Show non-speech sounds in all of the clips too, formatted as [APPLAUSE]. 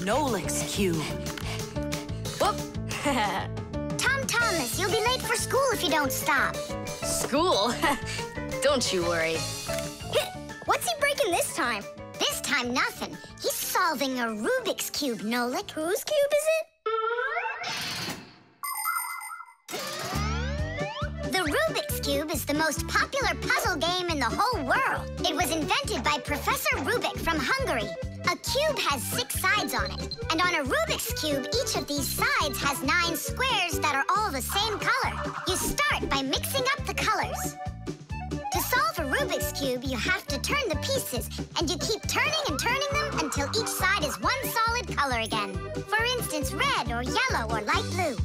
Nolik's cube. Whoop! [LAUGHS] Tom Thomas, you'll be late for school if you don't stop. School? [LAUGHS] don't you worry. What's he breaking this time? This time, nothing. He's solving a Rubik's Cube, Nolik. Whose cube is it? The Rubik's Cube is the most popular puzzle game in the whole world. It was invented by Professor Rubik from Hungary. A cube has six sides on it. And on a Rubik's Cube, each of these sides has nine squares that are all the same color. You start by mixing up the colors. To solve a Rubik's Cube, you have to turn the pieces, and you keep turning and turning them until each side is one solid color again. For instance, red or yellow or light blue.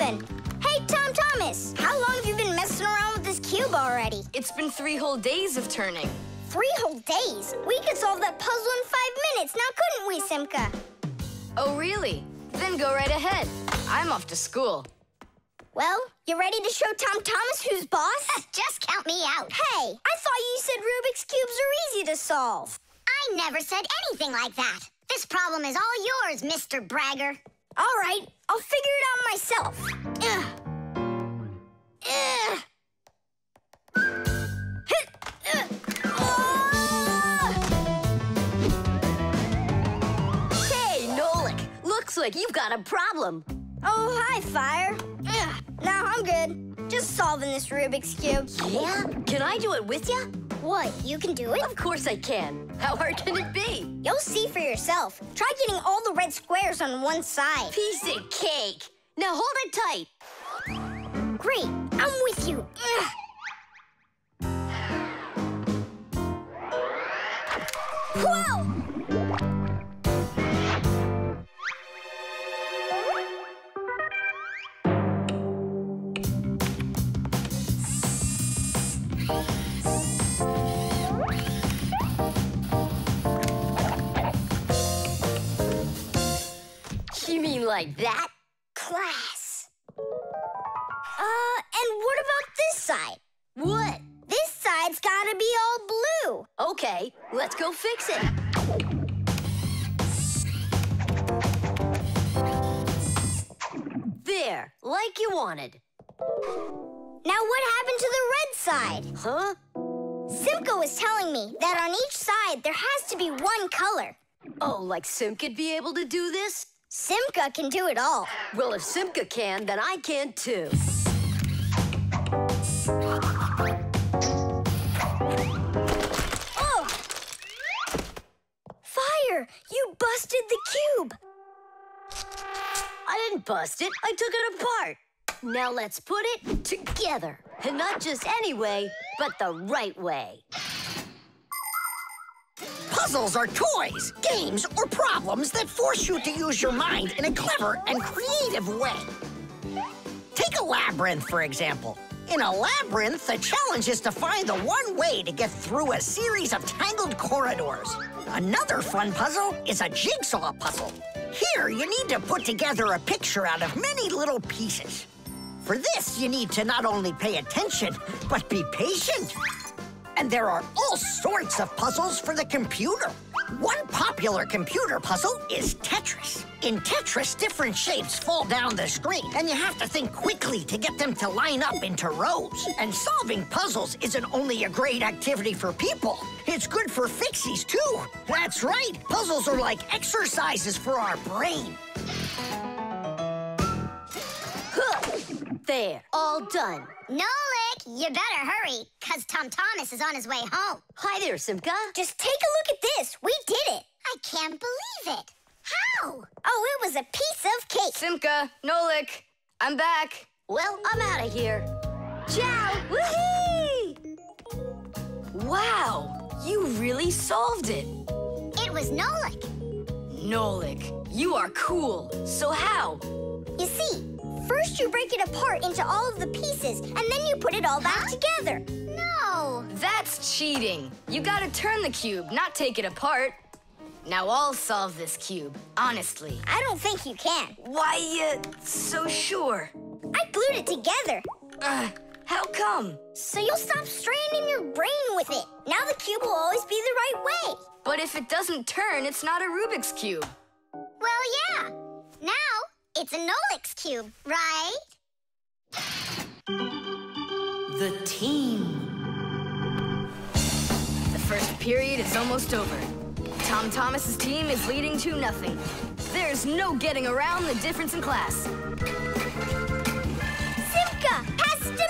Nothing. Hey, Tom Thomas, how long have you been messing around with this cube already? It's been three whole days of turning. Three whole days? We could solve that puzzle in five minutes, now couldn't we, Simka? Oh, really? Then go right ahead. I'm off to school. Well, you ready to show Tom Thomas who's boss? [LAUGHS] Just count me out. Hey, I thought you said Rubik's Cubes are easy to solve. I never said anything like that. This problem is all yours, Mr. Bragger. All right, I'll figure it out myself. Ugh. Ugh. Hit. Ugh. Ah! Hey, Nolik, looks like you've got a problem. Oh, hi, Fire. Ugh. No, I'm good. Just solving this Rubik's Cube. Yeah? Can I do it with you? What, you can do it? Of course I can. How hard can it be? You'll see for yourself. Try getting all the red squares on one side. Piece of cake. Now hold it tight. Great, I'm with you. Ugh. Whoa! Like that? Class. Uh, and what about this side? What? This side's gotta be all blue. Okay, let's go fix it. There, like you wanted. Now what happened to the red side? Huh? Simka was telling me that on each side there has to be one color. Oh, like Simka'd be able to do this? Simka can do it all. Well, if Simka can, then I can too. Oh! Fire! You busted the cube! I didn't bust it. I took it apart. Now let's put it together. And not just any way, but the right way. Puzzles are toys, games, or problems that force you to use your mind in a clever and creative way. Take a labyrinth, for example. In a labyrinth, the challenge is to find the one way to get through a series of tangled corridors. Another fun puzzle is a jigsaw puzzle. Here, you need to put together a picture out of many little pieces. For this, you need to not only pay attention, but be patient. And there are all sorts of puzzles for the computer. One popular computer puzzle is Tetris. In Tetris, different shapes fall down the screen, and you have to think quickly to get them to line up into rows. And solving puzzles isn't only a great activity for people, it's good for fixies, too. That's right, puzzles are like exercises for our brain. There, all done. Nolik, you better hurry, because Tom Thomas is on his way home. Hi there, Simka. Just take a look at this. We did it. I can't believe it. How? Oh, it was a piece of cake. Simka, Nolik, I'm back. Well, I'm out of here. Ciao! Woohoo! Wow, you really solved it. It was Nolik. Nolik, you are cool. So how? You see, first you break it apart into all of the pieces, and then you put it all back together. No. That's cheating. You gotta turn the cube, not take it apart. Now I'll solve this cube, honestly. I don't think you can. Why, uh, so sure? I glued it together, Uh, how come? so you'll stop straining your brain with it. Now the cube will always be the right way. But if it doesn't turn, it's not a Rubik's Cube. Well, yeah. Now it's a Nolik's cube, right? The team. The first period is almost over. Tom Thomas's team is leading 2 nothing. There's no getting around the difference in class. Simka, pass to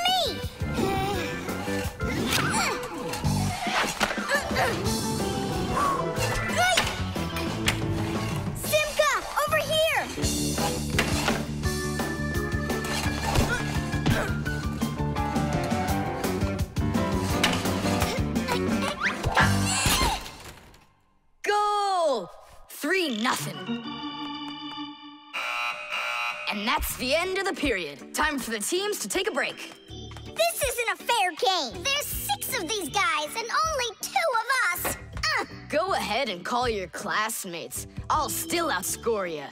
me! [SIGHS] [LAUGHS] 3 nothing. And that's the end of the period. Time for the teams to take a break. This isn't a fair game. There's six of these guys and only two of us. Uh, Go ahead and call your classmates. I'll still outscore you.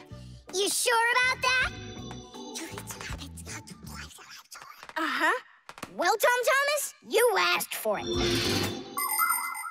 you sure about that? Uh-huh. Well, Tom Thomas, you asked for it.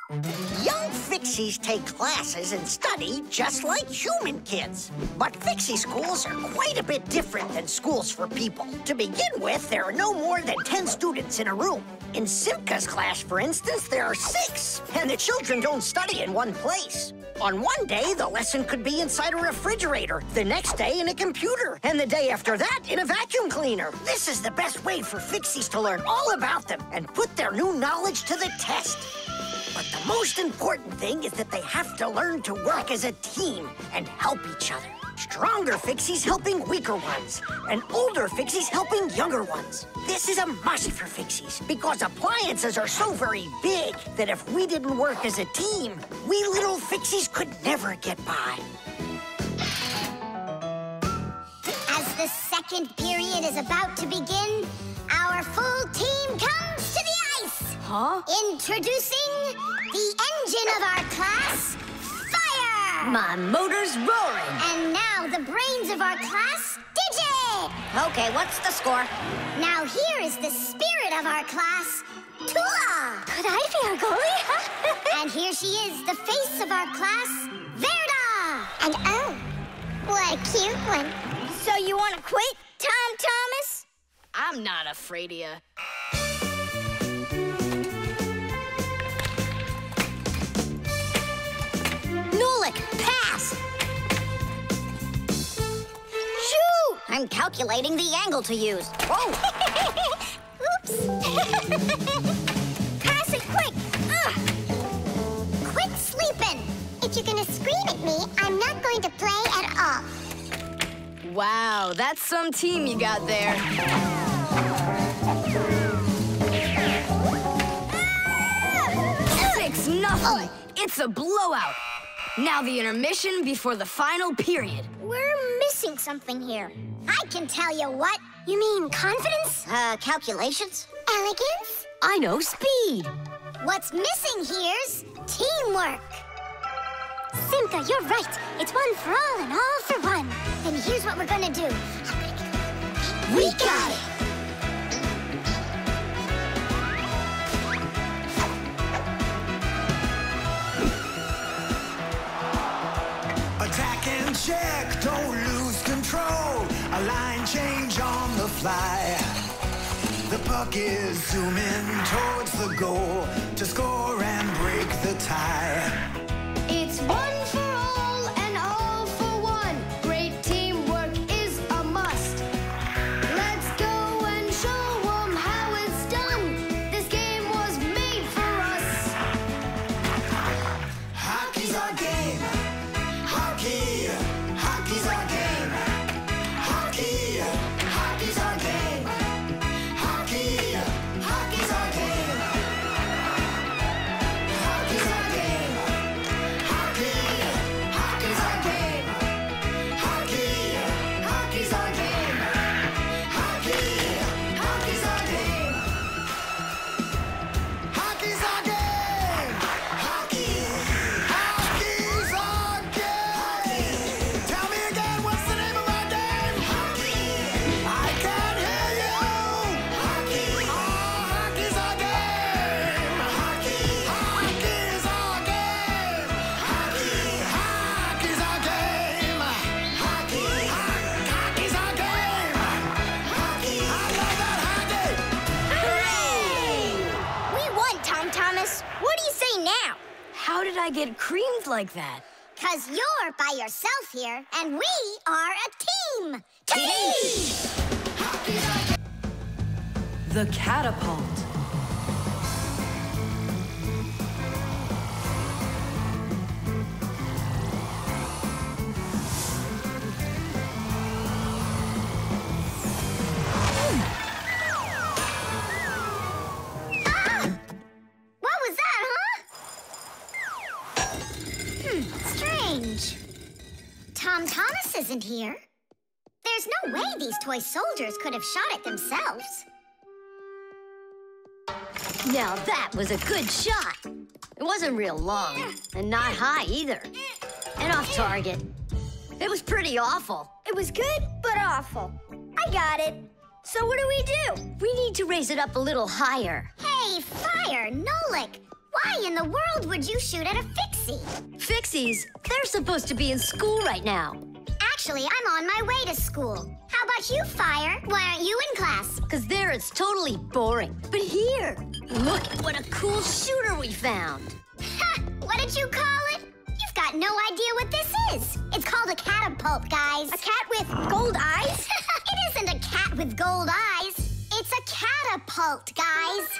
Young Fixies take classes and study just like human kids. But Fixie schools are quite a bit different than schools for people. To begin with, there are no more than 10 students in a room. In Simka's class, for instance, there are six, and the children don't study in one place. On one day, the lesson could be inside a refrigerator, the next day in a computer, and the day after that in a vacuum cleaner. This is the best way for Fixies to learn all about them and put their new knowledge to the test. But the most important thing is that they have to learn to work as a team and help each other. Stronger Fixies helping weaker ones, and older Fixies helping younger ones. This is a must for Fixies because appliances are so very big that if we didn't work as a team, we little Fixies could never get by. As the second period is about to begin, our full team comes to. Huh? Introducing the engine of our class, Fire! My motor's roaring. And now the brains of our class, Digit! Okay, what's the score? Now here is the spirit of our class, Tula! Could I be our goalie? [LAUGHS] and here she is, the face of our class, Verta! And oh, what a cute one. so you want to quit, Tom Thomas? I'm not afraid of you. Nolik, pass! Shoot! I'm calculating the angle to use. Oh! [LAUGHS] Oops! [LAUGHS] Pass it quick! Ugh. Quit sleeping! If you're gonna scream at me, I'm not going to play at all. Wow, that's some team you got there. Ah! Six nothing. Oh. It's a blowout. Now the intermission before the final period. We're missing something here. I can tell you what. You mean confidence? Uh, calculations? Elegance? I know speed. What's missing here's teamwork. Simka, you're right. It's one for all and all for one. Then here's what we're gonna do. We got it. Check, don't lose control. A line change on the fly. The puck is zooming towards the goal to score and break the tie. Like that? Cause you're by yourself here, and we are a team. Team! The catapult. Tom Thomas isn't here. There's no way these toy soldiers could have shot it themselves. Now that was a good shot. It wasn't real long, and not high either. And off target. It was pretty awful. It was good, but awful. I got it. So what do we do? We need to raise it up a little higher. Hey, Fire, Nolik, why in the world would you shoot at a fixie? Fixies, they're supposed to be in school right now. Actually, I'm on my way to school. How about you, Fire? Why aren't you in class? Because there it's totally boring. But here, look at what a cool shooter we found. Ha! What did you call it? You've got no idea what this is. It's called a catapult, guys. A cat with gold eyes? [LAUGHS] it isn't a cat with gold eyes. It's a catapult, guys.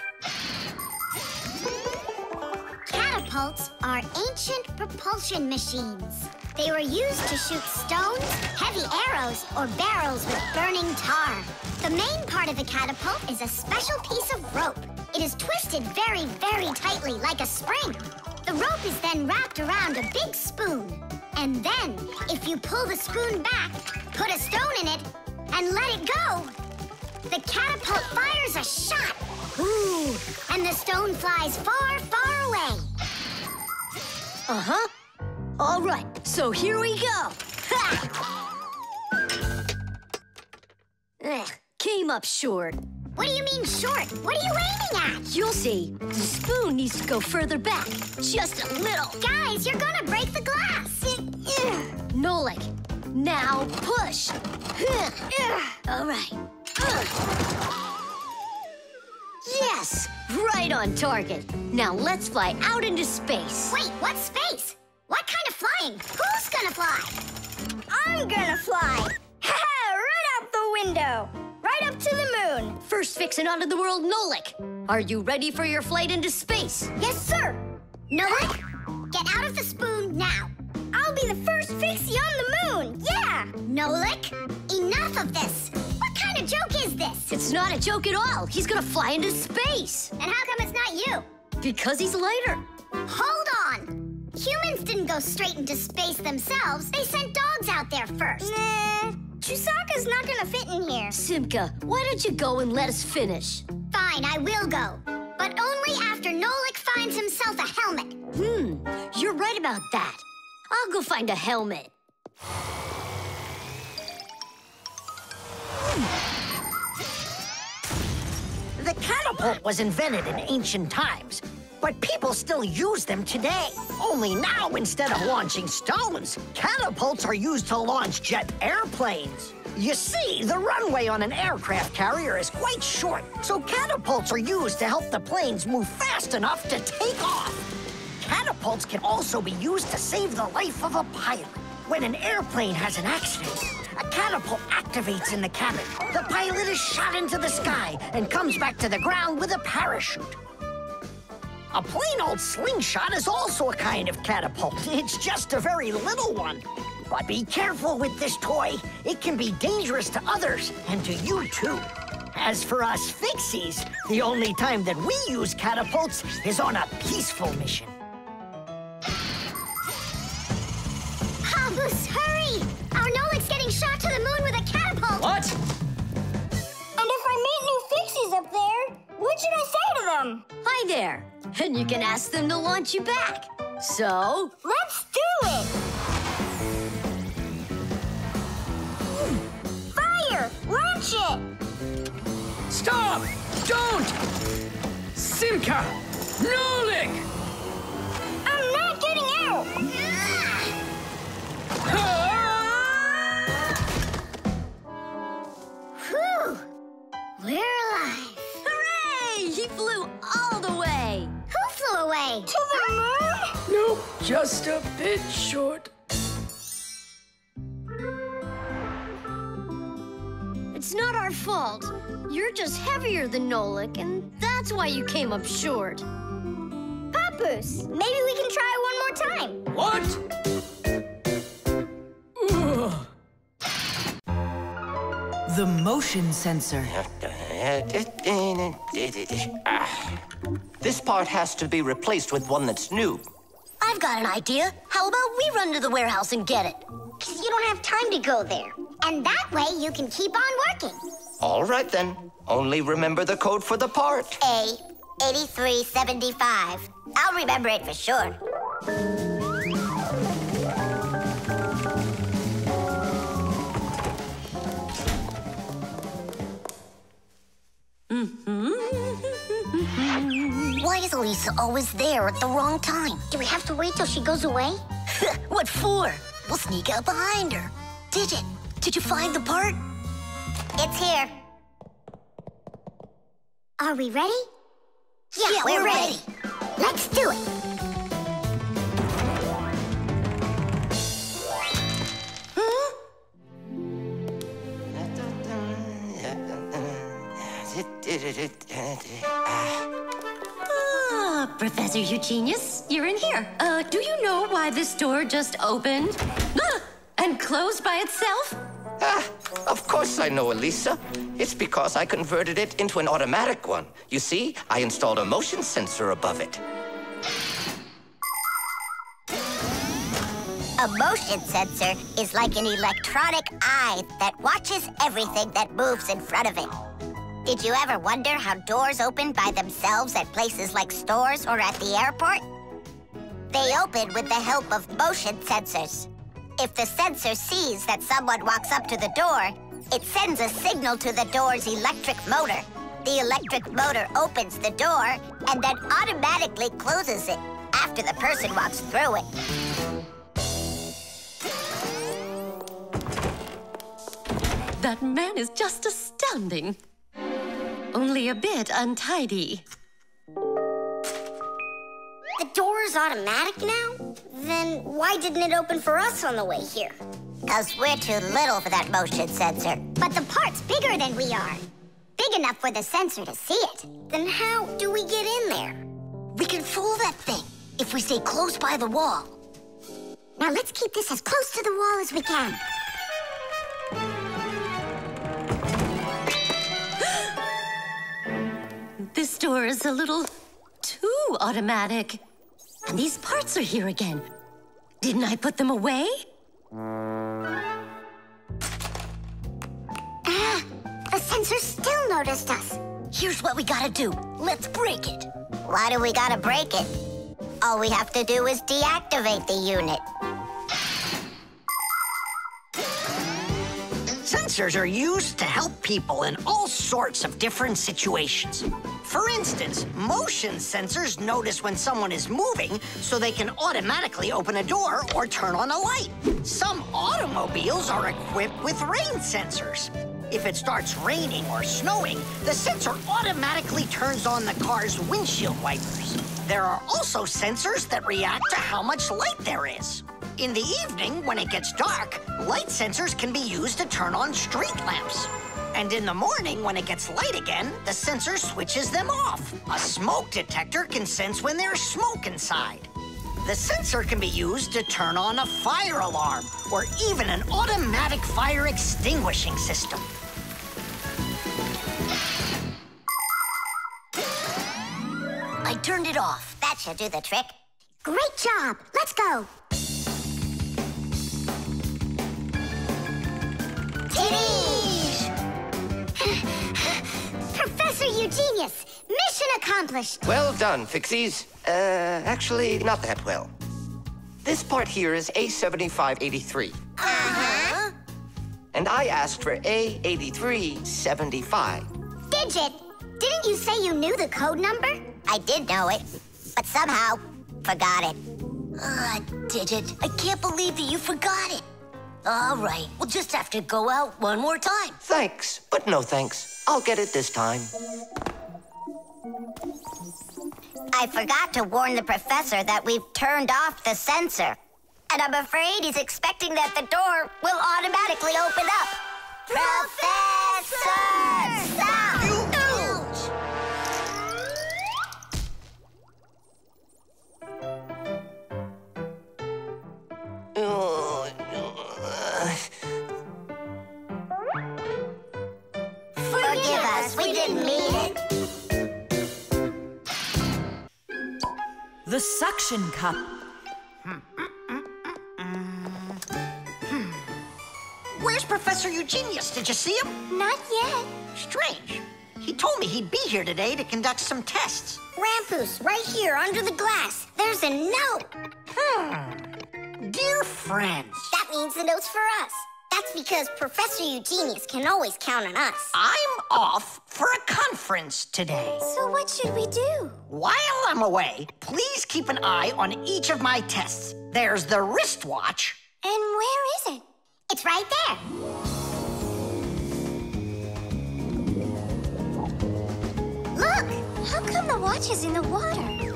Catapults are ancient propulsion machines. They were used to shoot stones, heavy arrows, or barrels with burning tar. The main part of a catapult is a special piece of rope. It is twisted very, very tightly like a spring. The rope is then wrapped around a big spoon. And then, if you pull the spoon back, put a stone in it, and let it go, the catapult fires a shot. Ooh, and the stone flies far, far away. Uh-huh. All right, so here we go. Ha! Eh, came up short. What do you mean short? What are you aiming at? You'll see. The spoon needs to go further back. Just a little. Guys, you're gonna break the glass. Nolik, now push. All right. Yes, right on target. Now let's fly out into space. Wait, what space? What kind of flying? Who's gonna fly? I'm gonna fly. Ha right out the window. Right up to the moon. First fixin' onto the world, Nolik. Are you ready for your flight into space? Yes, sir. Nolik, get out of the spoon now. I'll be the first fixie on the moon. Yeah. Nolik, enough of this. What kind of joke is this? It's not a joke at all. He's gonna fly into space. And how come it's not you? Because he's lighter. Hold on. Humans didn't go straight into space themselves. They sent dogs out there first. Nah, Chusaka's not gonna fit in here. Simka, why don't you go and let us finish? Fine, I will go. But only after Nolik finds himself a helmet. Hmm, you're right about that. I'll go find a helmet. The catapult was invented in ancient times, but people still use them today. Only now, instead of launching stones, catapults are used to launch jet airplanes. You see, the runway on an aircraft carrier is quite short, so catapults are used to help the planes move fast enough to take off. Catapults can also be used to save the life of a pilot. When an airplane has an accident, a catapult activates in the cabin. The pilot is shot into the sky and comes back to the ground with a parachute. A plain old slingshot is also a kind of catapult. [LAUGHS] It's just a very little one. But be careful with this toy. It can be dangerous to others and to you too. As for us fixies, the only time that we use catapults is on a peaceful mission. Papus, hurry! Our Nolik's getting shot to the moon with a catapult. What? And if I meet new fixies up there, what should I say to them? Hi there. And you can ask them to launch you back. So, Let's do it! Fire! Launch it! Stop! Don't! Simka! Nolik! I'm not getting out! Whew! We're alive. hooray! He flew all the way. Who flew away? To the just a bit short. It's not our fault. You're just heavier than Nolik, and that's why you came up short. Papus, maybe we can try one more time. What? The motion sensor. This part has to be replaced with one that's new. I've got an idea. How about we run to the warehouse and get it? Because you don't have time to go there. And that way you can keep on working. All right then. Only remember the code for the part. A 8375. I'll remember it for sure. Mm-hmm. Why is Elisa always there at the wrong time? Do we have to wait till she goes away? [LAUGHS] what for? We'll sneak out behind her. Digit, did you find the part? It's here. Are we ready? Yeah, we're ready. Let's do it. Ah, Professor Eugenius, you're in here. Uh, do you know why this door just opened? Ah, and closed by itself? Ah, of course I know, Elisa. It's because I converted it into an automatic one. You see, I installed a motion sensor above it. A motion sensor is like an electronic eye that watches everything that moves in front of it. Did you ever wonder how doors open by themselves at places like stores or at the airport? They open with the help of motion sensors. If the sensor sees that someone walks up to the door, it sends a signal to the door's electric motor. The electric motor opens the door and then automatically closes it after the person walks through it. That man is just astounding. Only a bit untidy. The door is automatic now? Then why didn't it open for us on the way here? Because we're too little for that motion sensor. But the part's bigger than we are. Big enough for the sensor to see it. Then how do we get in there? We can fool that thing if we stay close by the wall. Now let's keep this as close to the wall as we can. This door is a little too automatic. And these parts are here again. Didn't I put them away? Ah, the sensor still noticed us. Here's what we gotta do. Let's break it. Why do we gotta break it? All we have to do is deactivate the unit. Sensors are used to help people in all sorts of different situations. For instance, motion sensors notice when someone is moving so they can automatically open a door or turn on a light. Some automobiles are equipped with rain sensors. If it starts raining or snowing, the sensor automatically turns on the car's windshield wipers. There are also sensors that react to how much light there is. In the evening, when it gets dark, light sensors can be used to turn on street lamps. And in the morning, when it gets light again, the sensor switches them off. A smoke detector can sense when there's smoke inside. The sensor can be used to turn on a fire alarm or even an automatic fire extinguishing system. I turned it off. That should do the trick. Great job. Let's go. [LAUGHS] Professor Eugenius, mission accomplished. Well done, Fixies. Uh, actually, not that well. This part here is A7583. Uh-huh. And I asked for A8375. Digit, didn't you say you knew the code number? I did know it, but somehow forgot it. Ah, Digit, I can't believe that you forgot it. All right, we'll just have to go out one more time. Thanks, but no thanks. I'll get it this time. I forgot to warn the professor that we've turned off the sensor. And I'm afraid he's expecting that the door will automatically open up. Professor! Stop! Didn't mean it. The suction cup. Where's Professor Eugenius? Did you see him? Not yet. Strange. He told me he'd be here today to conduct some tests. Rampus, right here under the glass. There's a note. Hmm. Dear friends, That means the note's for us. That's because Professor Eugenius can always count on us. I'm off for a conference today. So what should we do? While I'm away, please keep an eye on each of my tests. There's the wristwatch. And where is it? It's right there. Look! How come the watch is in the water?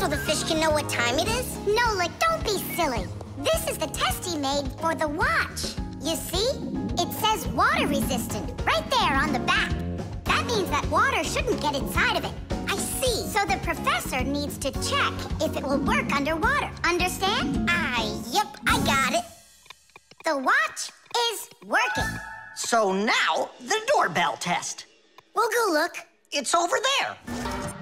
So the fish can know what time it is? No, like, don't be silly. This is the test he made for the watch. You see? It says water resistant right there on the back. That means that water shouldn't get inside of it. I see. So the professor needs to check if it will work underwater. Understand? Ah, yep, I got it. The watch is working. So now, the doorbell test. We'll go look. It's over there.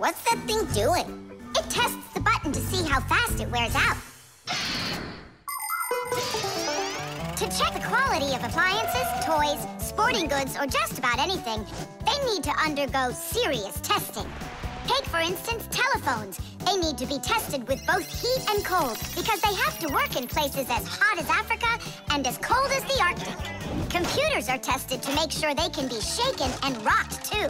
What's that thing doing? It tests the button to see how fast it wears out. To check the quality of appliances, toys, sporting goods, or just about anything, they need to undergo serious testing. Take, for instance, telephones. They need to be tested with both heat and cold because they have to work in places as hot as Africa and as cold as the Arctic. Computers are tested to make sure they can be shaken and rocked, too.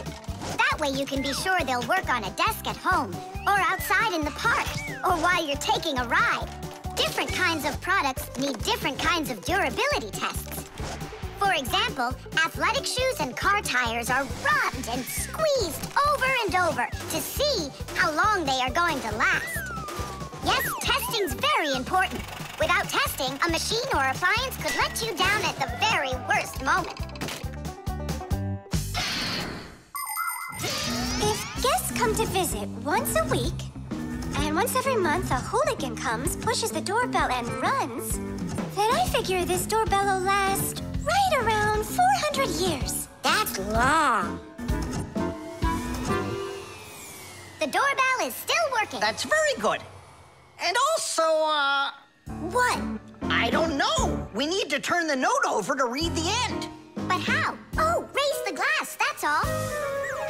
That way you can be sure they'll work on a desk at home, or outside in the park, or while you're taking a ride. Different kinds of products need different kinds of durability tests. For example, athletic shoes and car tires are rubbed and squeezed over and over to see how long they are going to last. Yes, testing's very important. Without testing, a machine or appliance could let you down at the very worst moment. If guests come to visit once a week, and once every month a hooligan comes, pushes the doorbell, and runs, then I figure this doorbell will last right around 400 years. That's long. The doorbell is still working. That's very good. And also, uh, What? I don't know. We need to turn the note over to read the end. But how? Oh, raise the glass, that's all.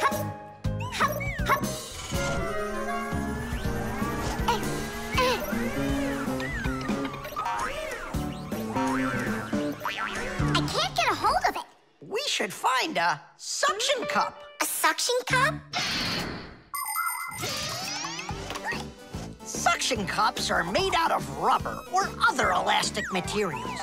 Hup, hup, hup. We should find a suction cup. A suction cup? Suction cups are made out of rubber or other elastic materials.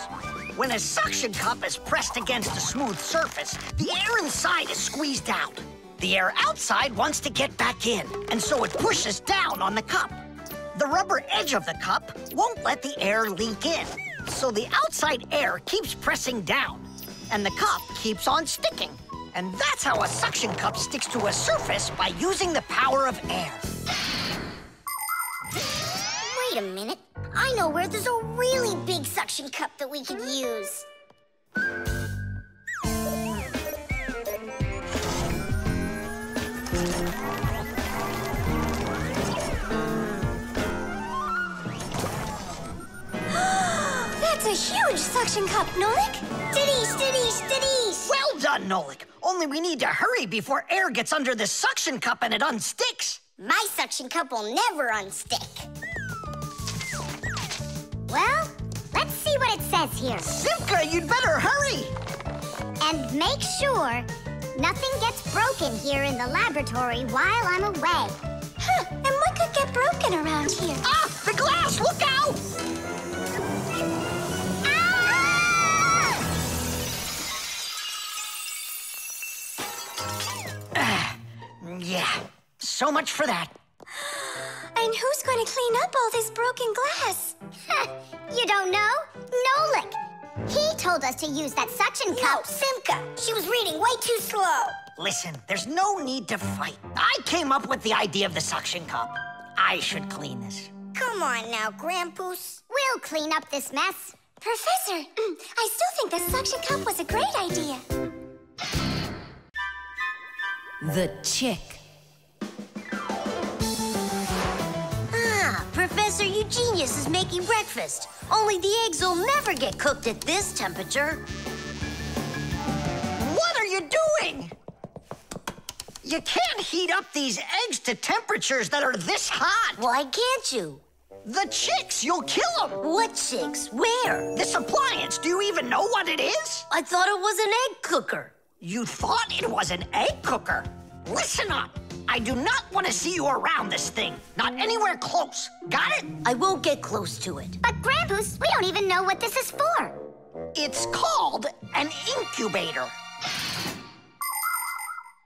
When a suction cup is pressed against a smooth surface, the air inside is squeezed out. The air outside wants to get back in, and so it pushes down on the cup. The rubber edge of the cup won't let the air leak in, so the outside air keeps pressing down, and the cup keeps on sticking. And that's how a suction cup sticks to a surface by using the power of air. Wait a minute. I know where there's a really big suction cup that we could use. That's a huge suction cup, Nolik. Diddies, diddies, diddies. Well done, Nolik. Only we need to hurry before air gets under this suction cup and it unsticks. My suction cup will never unstick. Well, let's see what it says here. Simka, you'd better hurry. And make sure nothing gets broken here in the laboratory while I'm away. Huh, and what could get broken around here? Ah, the Yeah, so much for that. [GASPS] And who's going to clean up all this broken glass? [LAUGHS] you don't know? Nolik. He told us to use that suction cup. Simka. She was reading way too slow. Listen, there's no need to fight. I came up with the idea of the suction cup. I should clean this. Come on now, Grandpus. We'll clean up this mess. Professor, mm, I still think the suction cup was a great idea. The chick. Professor Eugenius is making breakfast. Only the eggs will never get cooked at this temperature. What are you doing? You can't heat up these eggs to temperatures that are this hot. Why can't you? The chicks, you'll kill them. What chicks? Where? This appliance, do you even know what it is? I thought it was an egg cooker. You thought it was an egg cooker? Listen up. I do not want to see you around this thing. Not anywhere close. Got it? I won't get close to it. But Grandpus, we don't even know what this is for. It's called an incubator.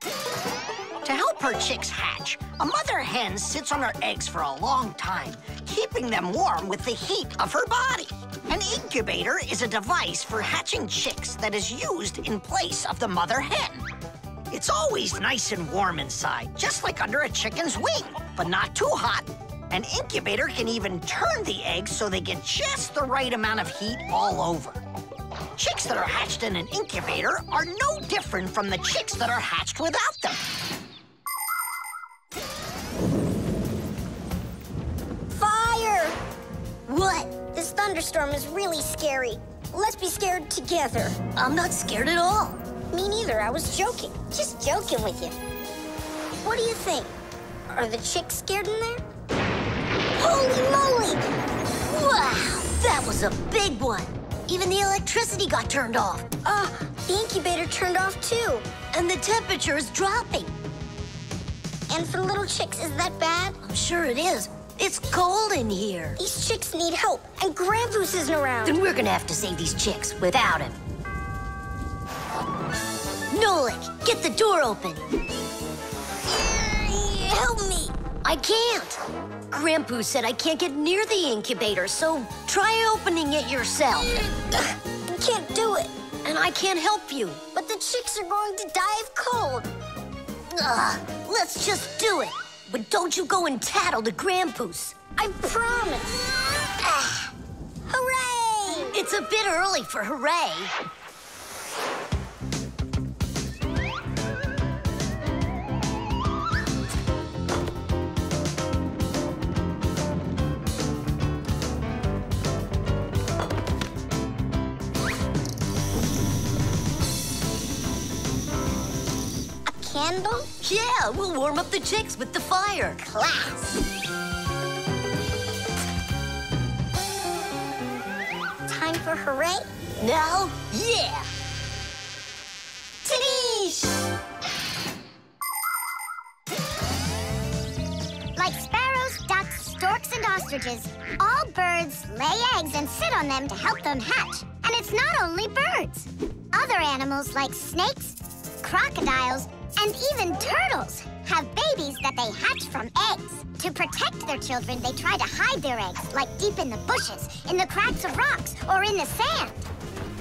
To help her chicks hatch, a mother hen sits on her eggs for a long time, keeping them warm with the heat of her body. An incubator is a device for hatching chicks that is used in place of the mother hen. It's always nice and warm inside, just like under a chicken's wing, but not too hot. An incubator can even turn the eggs so they get just the right amount of heat all over. Chicks that are hatched in an incubator are no different from the chicks that are hatched without them. Fire! What? This thunderstorm is really scary. Let's be scared together. I'm not scared at all. Me neither. I was joking. Just joking with you. What do you think? Are the chicks scared in there? Holy moly! Wow, that was a big one. Even the electricity got turned off. Ah, the incubator turned off too. And the temperature is dropping. And for little chicks, is that bad? I'm sure it is. It's cold in here. These chicks need help, and Grandpus isn't around. Then we're gonna have to save these chicks without him. Nolik, get the door open. Help me. I can't. Grandpus said I can't get near the incubator, so try opening it yourself. Can't do it. And I can't help you. But the chicks are going to die of cold. Ugh, let's just do it. But don't you go and tattle to Grandpus. I promise. Ah, hooray! It's a bit early for hooray. Candle? Yeah, we'll warm up the chicks with the fire. Class. Time for hooray? Now, yeah. Tadoosh! Like sparrows, ducks, storks, and ostriches, all birds lay eggs and sit on them to help them hatch. And it's not only birds. Other animals like snakes, crocodiles, and even turtles have babies that they hatch from eggs. To protect their children, they try to hide their eggs, like deep in the bushes, in the cracks of rocks, or in the sand.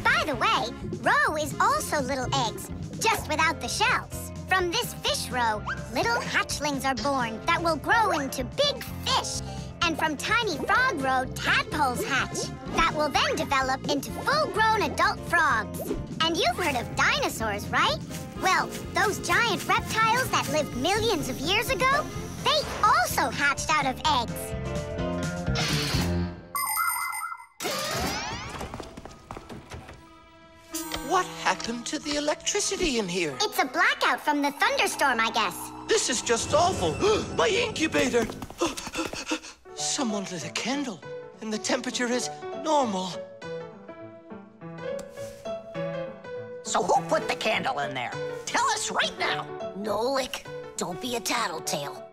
By the way, roe is also little eggs, just without the shells. From this fish roe, little hatchlings are born that will grow into big fish. And from tiny frog roe, tadpoles hatch that will then develop into full-grown adult frogs. And you've heard of dinosaurs, right? Well, those giant reptiles that lived millions of years ago, they also hatched out of eggs. What happened to the electricity in here? It's a blackout from the thunderstorm, I guess. This is just awful. [GASPS] My incubator. [GASPS] [LAUGHS] Someone lit a candle, and the temperature is normal. So who put the candle in there? Tell us right now. Nolik, don't be a tattletale.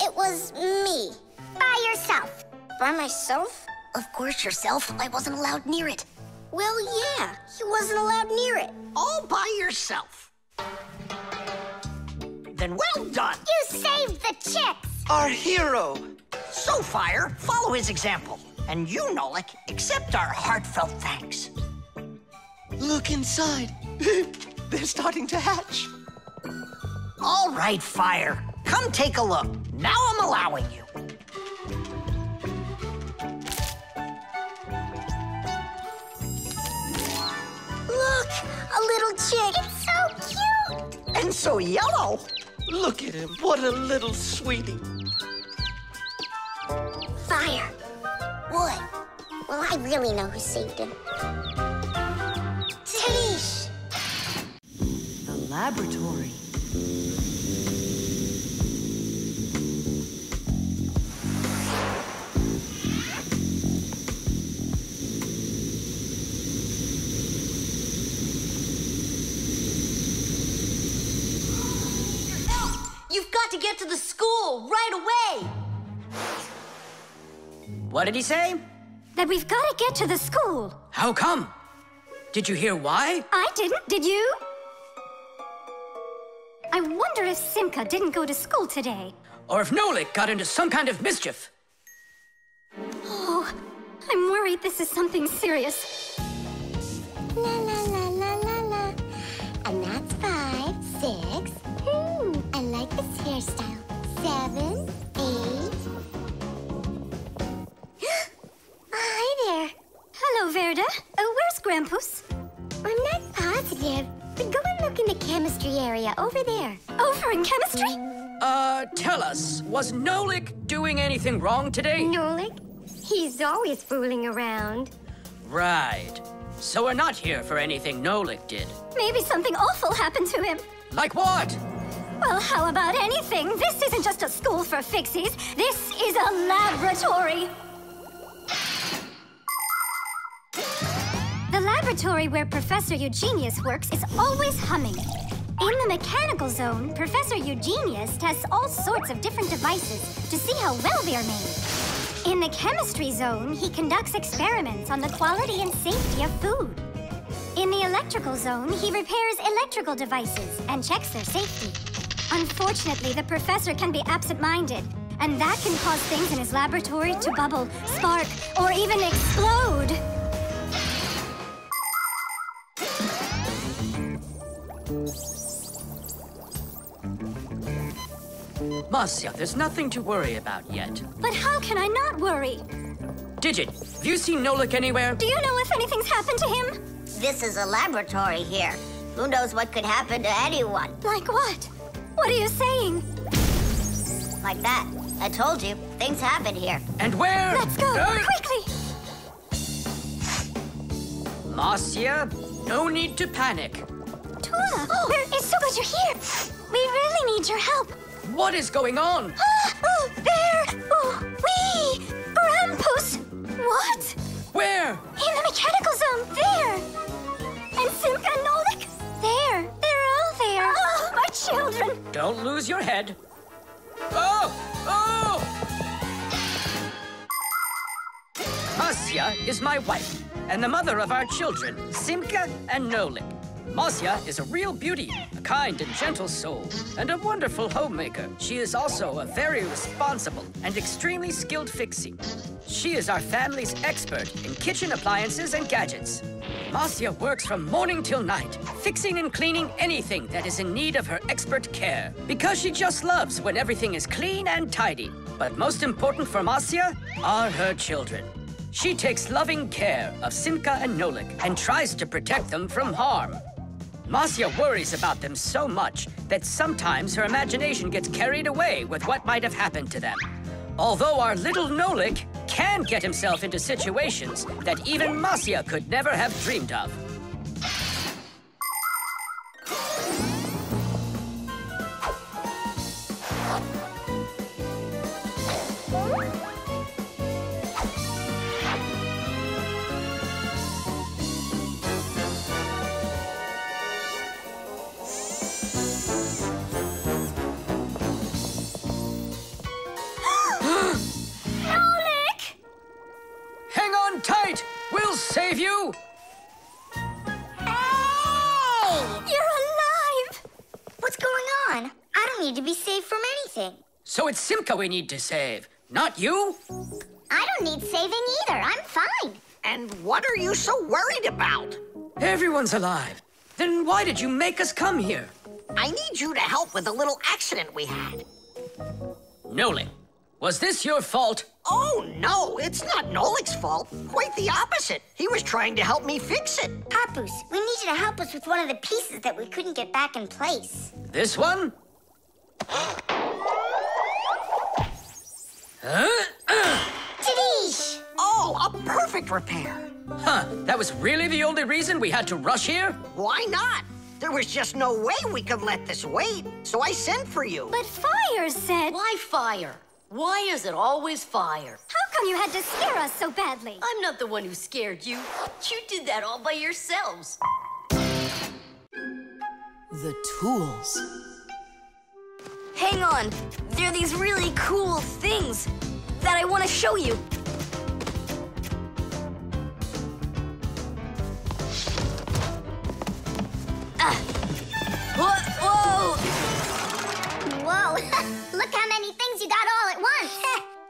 It was me. By yourself. By myself? Of course yourself. I wasn't allowed near it. Well, yeah. He wasn't allowed near it. All by yourself. Then well done. You saved the chicks! Our hero! So, Fire, follow his example. And you, Nolik, accept our heartfelt thanks. Look inside. [LAUGHS] They're starting to hatch. All right, Fire. Come take a look. Now I'm allowing you. Look, a little chick. It's so cute. And so yellow. Look at him. What a little sweetie. Fire. Wood. Well, I really know who saved him. Tish. The laboratory. You've got to get to the school right away. What did he say? That we've got to get to the school. How come? Did you hear why? I didn't, did you? I wonder if Simka didn't go to school today. Or if Nolik got into some kind of mischief? Oh, I'm worried this is something serious. La la la la la la. And that's five, six. Hmm, I like this hairstyle. Seven, Hi there. Hello, Verta. Oh, where's Grandpus? I'm not positive, but go and look in the chemistry area over there. Over in chemistry? Uh, tell us, was Nolik doing anything wrong today? Nolik? He's always fooling around. Right. So we're not here for anything Nolik did. Maybe something awful happened to him. Like what? Well, how about anything? This isn't just a school for fixies. This is a laboratory. The laboratory where Professor Eugenius works is always humming. In the mechanical zone, Professor Eugenius tests all sorts of different devices to see how well they are made. In the chemistry zone, he conducts experiments on the quality and safety of food. In the electrical zone, he repairs electrical devices and checks their safety. Unfortunately, the professor can be absent-minded, and that can cause things in his laboratory to bubble, spark, or even explode. Marcia, there's nothing to worry about yet. But how can I not worry? Digit, have you seen Nolik anywhere? Do you know if anything's happened to him? This is a laboratory here. Who knows what could happen to anyone? Like what? What are you saying? Like that. I told you, things happen here. And where? Let's go, Uh, quickly! Marcia, no need to panic. Tula, oh, where is so glad you're here. We really need your help. What is going on? [GASPS] oh, there! Oh, we! Grandpus! What? Where? In the mechanical zone, there! And Simka and Nolik? There! They're all there! Oh, my children! Don't lose your head. Oh! Oh! Marcia is my wife and the mother of our children, Simka and Nolik. Marcia is a real beauty, kind and gentle soul, and a wonderful homemaker. She is also a very responsible and extremely skilled fixie. She is our family's expert in kitchen appliances and gadgets. Marcia works from morning till night, fixing and cleaning anything that is in need of her expert care. Because she just loves when everything is clean and tidy. But most important for Marcia are her children. She takes loving care of Simka and Nolik and tries to protect them from harm. Marcia worries about them so much that sometimes her imagination gets carried away with what might have happened to them. Although our little Nolik can get himself into situations that even Marcia could never have dreamed of. You! Hey! You're alive! What's going on? I don't need to be saved from anything. So it's Simka we need to save, not you? I don't need saving either. I'm fine. And what are you so worried about? Everyone's alive. Then why did you make us come here? I need you to help with a little accident we had. Nolik, was this your fault? Oh, no, it's not Nolik's fault. Quite the opposite. He was trying to help me fix it. Papus, we need you to help us with one of the pieces that we couldn't get back in place. This one? Huh? Tadish! Oh, a perfect repair. Huh, that was really the only reason we had to rush here? Why not? There was just no way we could let this wait, so I sent for you. But Fire said... Why fire? Why is it always fire? How come you had to scare us so badly? I'm not the one who scared you. You did that all by yourselves. The tools. Hang on. There are these really cool things that I want to show you. Ah.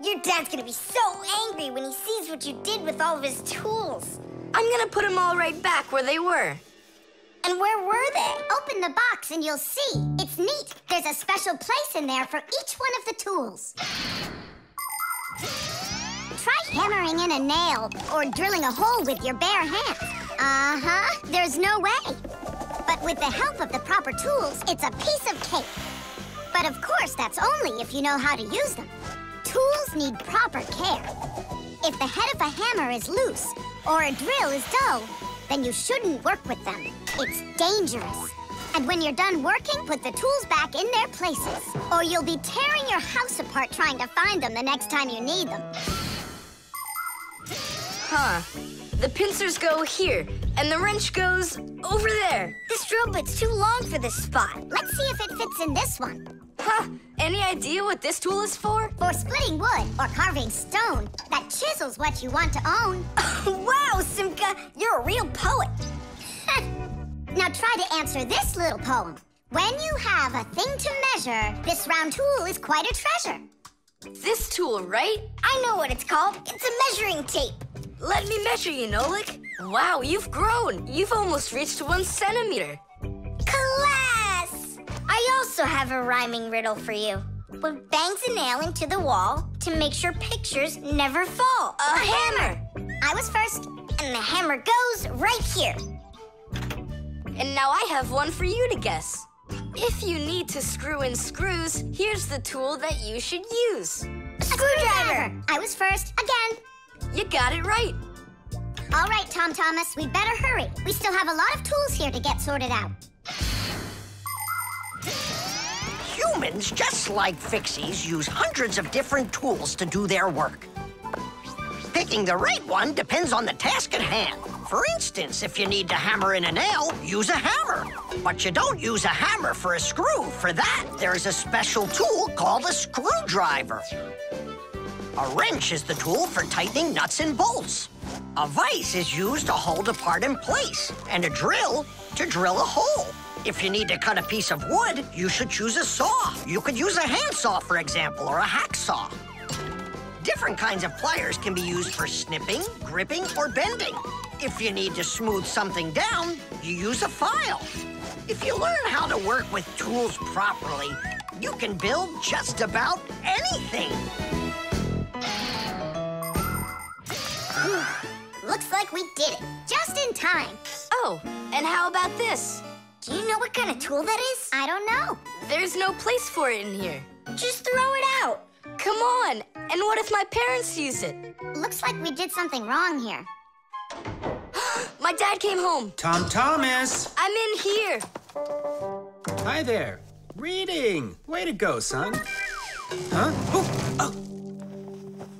Your dad's gonna be so angry when he sees what you did with all of his tools. I'm gonna put them all right back where they were. And where were they? Open the box and you'll see. It's neat. There's a special place in there for each one of the tools. Try hammering in a nail or drilling a hole with your bare hands. Uh-huh. There's no way. But with the help of the proper tools, it's a piece of cake. But of course, that's only if you know how to use them. Tools need proper care. If the head of a hammer is loose or a drill is dull, then you shouldn't work with them. It's dangerous. And when you're done working, put the tools back in their places, or you'll be tearing your house apart trying to find them the next time you need them. Huh. The pincers go here, and the wrench goes over there. This drill bit's too long for this spot. Let's see if it fits in this one. Huh. Any idea what this tool is for? For splitting wood or carving stone, that chisels what you want to own. [LAUGHS] wow, Simka, you're a real poet. [LAUGHS] now try to answer this little poem. When you have a thing to measure, this round tool is quite a treasure. This tool, right? I know what it's called. It's a measuring tape. Let me measure you, Nolik. Wow, you've grown. You've almost reached one centimeter. Class! I also have a rhyming riddle for you. What bangs a nail into the wall to make sure pictures never fall? A hammer! I was first. And the hammer goes right here. And now I have one for you to guess. If you need to screw in screws, here's the tool that you should use. A screwdriver! I was first, again. You got it right. All right, Tom Thomas, we'd better hurry. We still have a lot of tools here to get sorted out. Humans, just like Fixies, use hundreds of different tools to do their work. Picking the right one depends on the task at hand. For instance, if you need to hammer in a nail, use a hammer. But you don't use a hammer for a screw. For that, there's a special tool called a screwdriver. A wrench is the tool for tightening nuts and bolts. A vise is used to hold a part in place, and a drill to drill a hole. If you need to cut a piece of wood, you should choose a saw. You could use a handsaw, for example, or a hacksaw. Different kinds of pliers can be used for snipping, gripping, or bending. If you need to smooth something down, you use a file. If you learn how to work with tools properly, you can build just about anything. Looks like we did it, just in time. Oh, and how about this? Do you know what kind of tool that is? I don't know. There's no place for it in here. Just throw it out. Come on. And what if my parents use it? Looks like we did something wrong here. [GASPS] my dad came home. Tom Thomas! I'm in here. Hi there. Reading. Way to go, son. Huh? Oh, oh.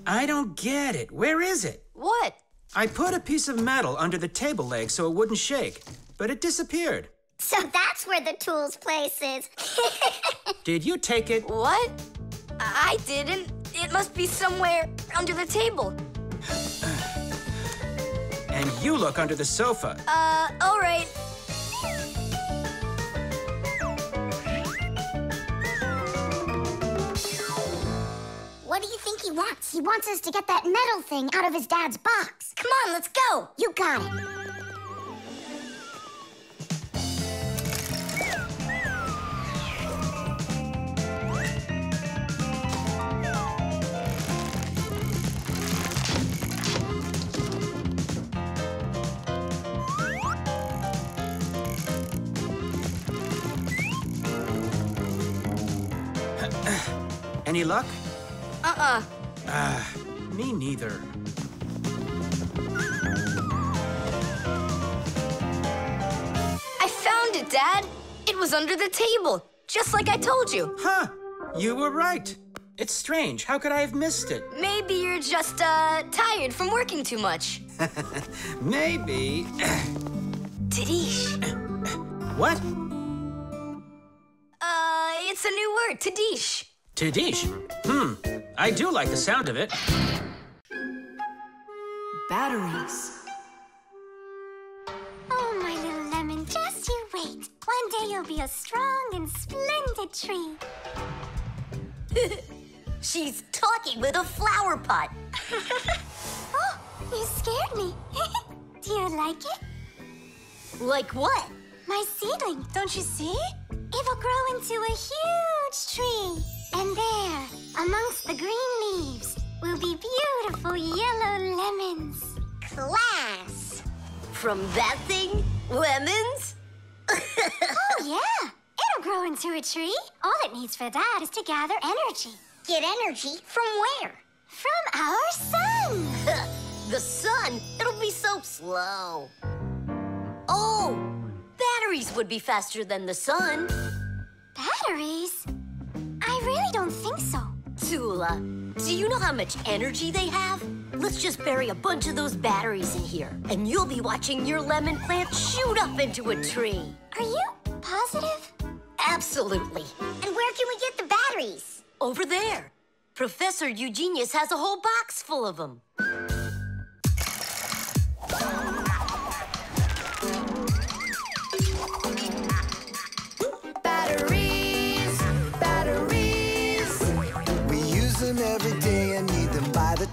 I don't get it. Where is it? What? I put a piece of metal under the table leg so it wouldn't shake, but it disappeared. So that's where the tools place is. [LAUGHS] Did you take it? What? I didn't. It must be somewhere under the table. And you look under the sofa. Uh, all right. What do you think he wants? He wants us to get that metal thing out of his dad's box. Come on, let's go. You got it. Any luck? Uh-uh. Ah, me neither. I found it, Dad. It was under the table, just like I told you. Huh, you were right. It's strange. How could I have missed it? [LAUGHS] Maybe you're just, uh, tired from working too much. [LAUGHS] Maybe. [CLEARS THROAT] Tadish. [CLEARS THROAT] what? Uh, it's a new word, Tadish. Tadish. Hmm, I do like the sound of it. Batteries. Oh, my little lemon, just you wait. One day you'll be a strong and splendid tree. [LAUGHS] She's talking with a flower pot. [LAUGHS] oh, you scared me. [LAUGHS] Do you like it? Like what? My seedling, don't you see? It will grow into a huge tree. And there, amongst the green leaves, will be beautiful yellow lemons. Class. From that thing? Lemons? [LAUGHS] oh, yeah. It'll grow into a tree. All it needs for that is to gather energy. Get energy from where? From our sun. [LAUGHS] the sun? It'll be so slow. Oh, batteries would be faster than the sun. Batteries? I really don't think so. Tula, do you know how much energy they have? Let's just bury a bunch of those batteries in here, and you'll be watching your lemon plant shoot up into a tree. Are you positive? Absolutely. And where can we get the batteries? Over there. Professor Eugenius has a whole box full of them.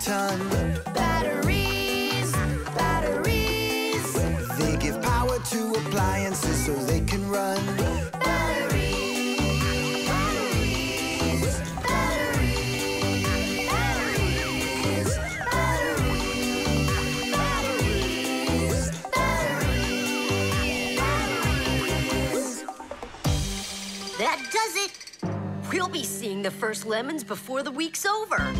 Ton. batteries, batteries, They give power to appliances so they can run. batteries, batteries, batteries, batteries, batteries, batteries. That does it. We'll be seeing the first lemons before the week's over.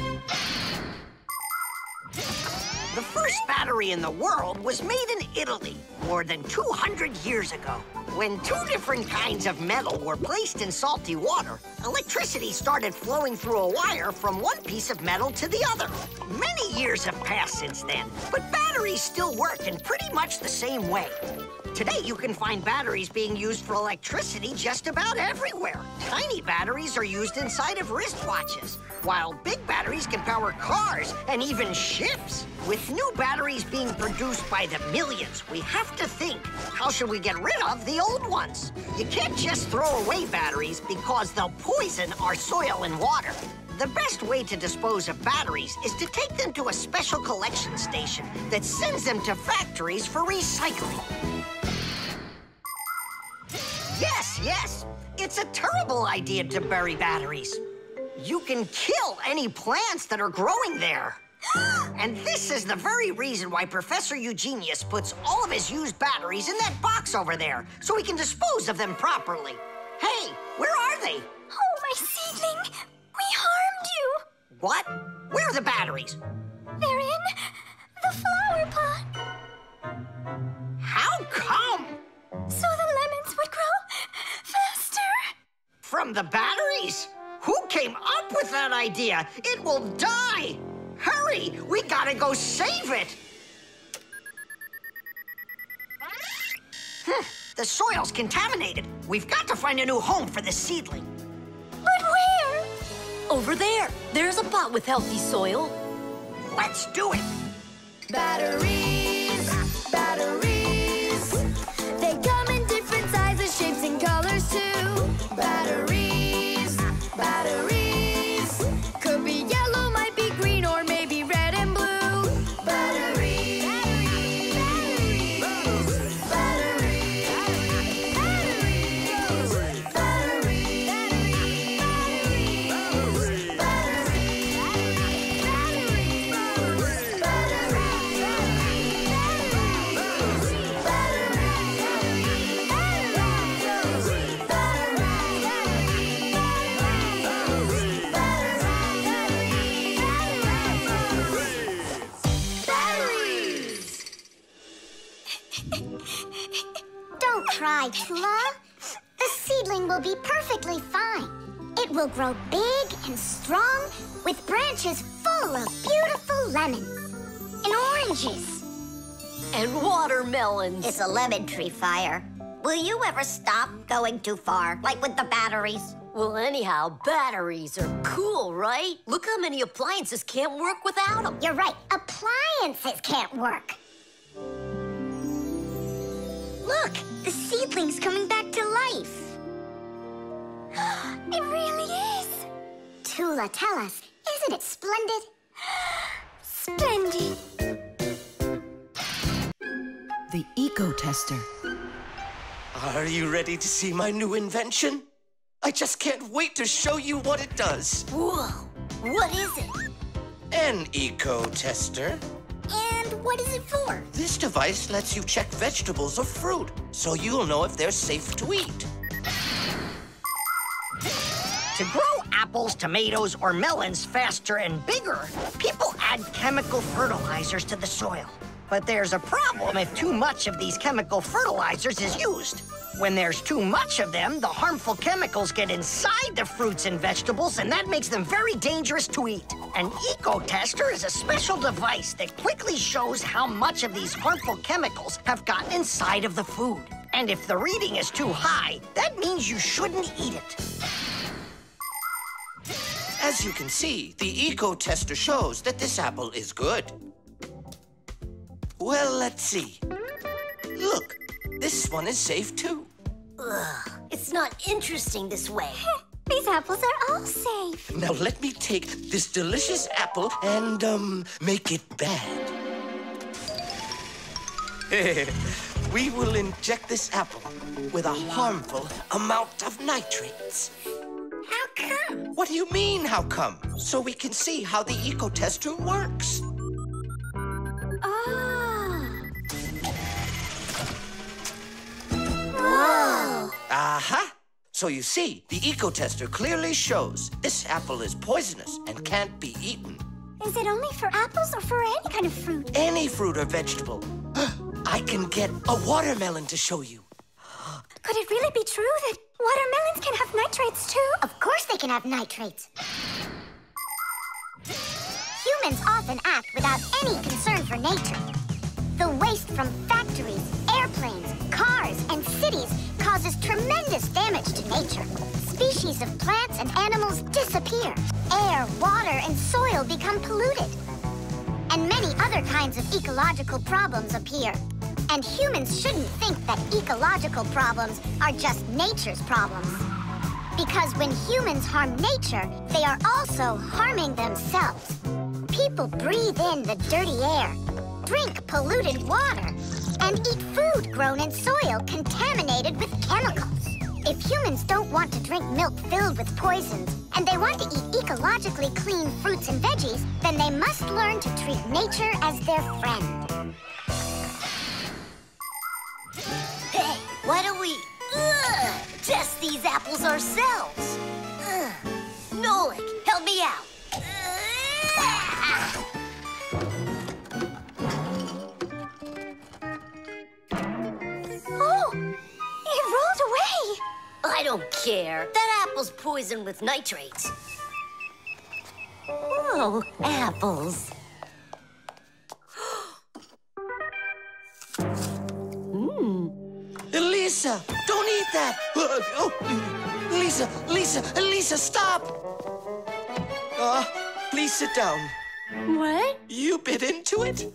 The first battery in the world was made in Italy more than 200 years ago. When two different kinds of metal were placed in salty water, electricity started flowing through a wire from one piece of metal to the other. Many years have passed since then, but batteries still work in pretty much the same way. Today, you can find batteries being used for electricity just about everywhere. Tiny batteries are used inside of wristwatches, while big batteries can power cars and even ships. With new batteries being produced by the millions, we have to think, how should we get rid of the old ones? You can't just throw away batteries because they'll poison our soil and water. The best way to dispose of batteries is to take them to a special collection station that sends them to factories for recycling. Yes, yes. It's a terrible idea to bury batteries. You can kill any plants that are growing there. [GASPS] and this is the very reason why Professor Eugenius puts all of his used batteries in that box over there, so he can dispose of them properly. Hey, where are they? Oh, my seedling! We harmed you! What? Where are the batteries? They're in the flower pot. How come? So the lemons would grow faster. From the batteries? Who came up with that idea? It will die! Hurry! We gotta go save it! Hmm, the soil's contaminated. We've got to find a new home for the seedling. But where? Over there. There's a pot with healthy soil. Let's do it. Batteries, batteries. Don't cry, Tula. The seedling will be perfectly fine. It will grow big and strong with branches full of beautiful lemons and oranges. And watermelons. It's a lemon tree fire. Will you ever stop going too far, like with the batteries? Well, anyhow, batteries are cool, right? Look how many appliances can't work without them. You're right. Appliances can't work. Look, the seedling's coming back to life. [GASPS] It really is. Tula, tell us, isn't it splendid? [GASPS] Splendid. The Eco Tester. Are you ready to see my new invention? I just can't wait to show you what it does. Whoa, what is it? An eco tester. And what is it for? This device lets you check vegetables or fruit, so you'll know if they're safe to eat. To grow apples, tomatoes, or melons faster and bigger, people add chemical fertilizers to the soil. But there's a problem if too much of these chemical fertilizers is used. When there's too much of them, the harmful chemicals get inside the fruits and vegetables, and that makes them very dangerous to eat. An eco-tester is a special device that quickly shows how much of these harmful chemicals have gotten inside of the food. And if the reading is too high, that means you shouldn't eat it. As you can see, the eco tester shows that this apple is good. Well, let's see. Look, this one is safe too. Ugh, it's not interesting this way. [LAUGHS] These apples are all safe. Now let me take this delicious apple and, um, make it bad. [LAUGHS] we will inject this apple with a harmful amount of nitrates. How come? What do you mean, how come? So we can see how the eco tester works. Ah. Whoa! Aha! So you see, the eco tester clearly shows this apple is poisonous and can't be eaten. Is it only for apples or for any kind of fruit? Any fruit or vegetable. [GASPS] I can get a watermelon to show you. Could it really be true that watermelons can have nitrates too? Of course they can have nitrates. Humans often act without any concern for nature. The waste from factories, airplanes, cars, and cities causes tremendous damage to nature. Species of plants and animals disappear. Air, water, and soil become polluted. And many other kinds of ecological problems appear. And humans shouldn't think that ecological problems are just nature's problems. Because when humans harm nature, they are also harming themselves. People breathe in the dirty air, drink polluted water, and eat food grown in soil contaminated with chemicals. If humans don't want to drink milk filled with poisons, and they want to eat ecologically clean fruits and veggies, then they must learn to treat nature as their friend. Hey, why don't we ugh, test these apples ourselves? Ugh. Nolik, help me out. Ugh. Away. I don't care. That apple's poisoned with nitrates. Oh, apples. [GASPS] Elisa, don't eat that. Uh, oh, Lisa, Lisa, Lisa, stop. Uh, please sit down. What? You bit into it?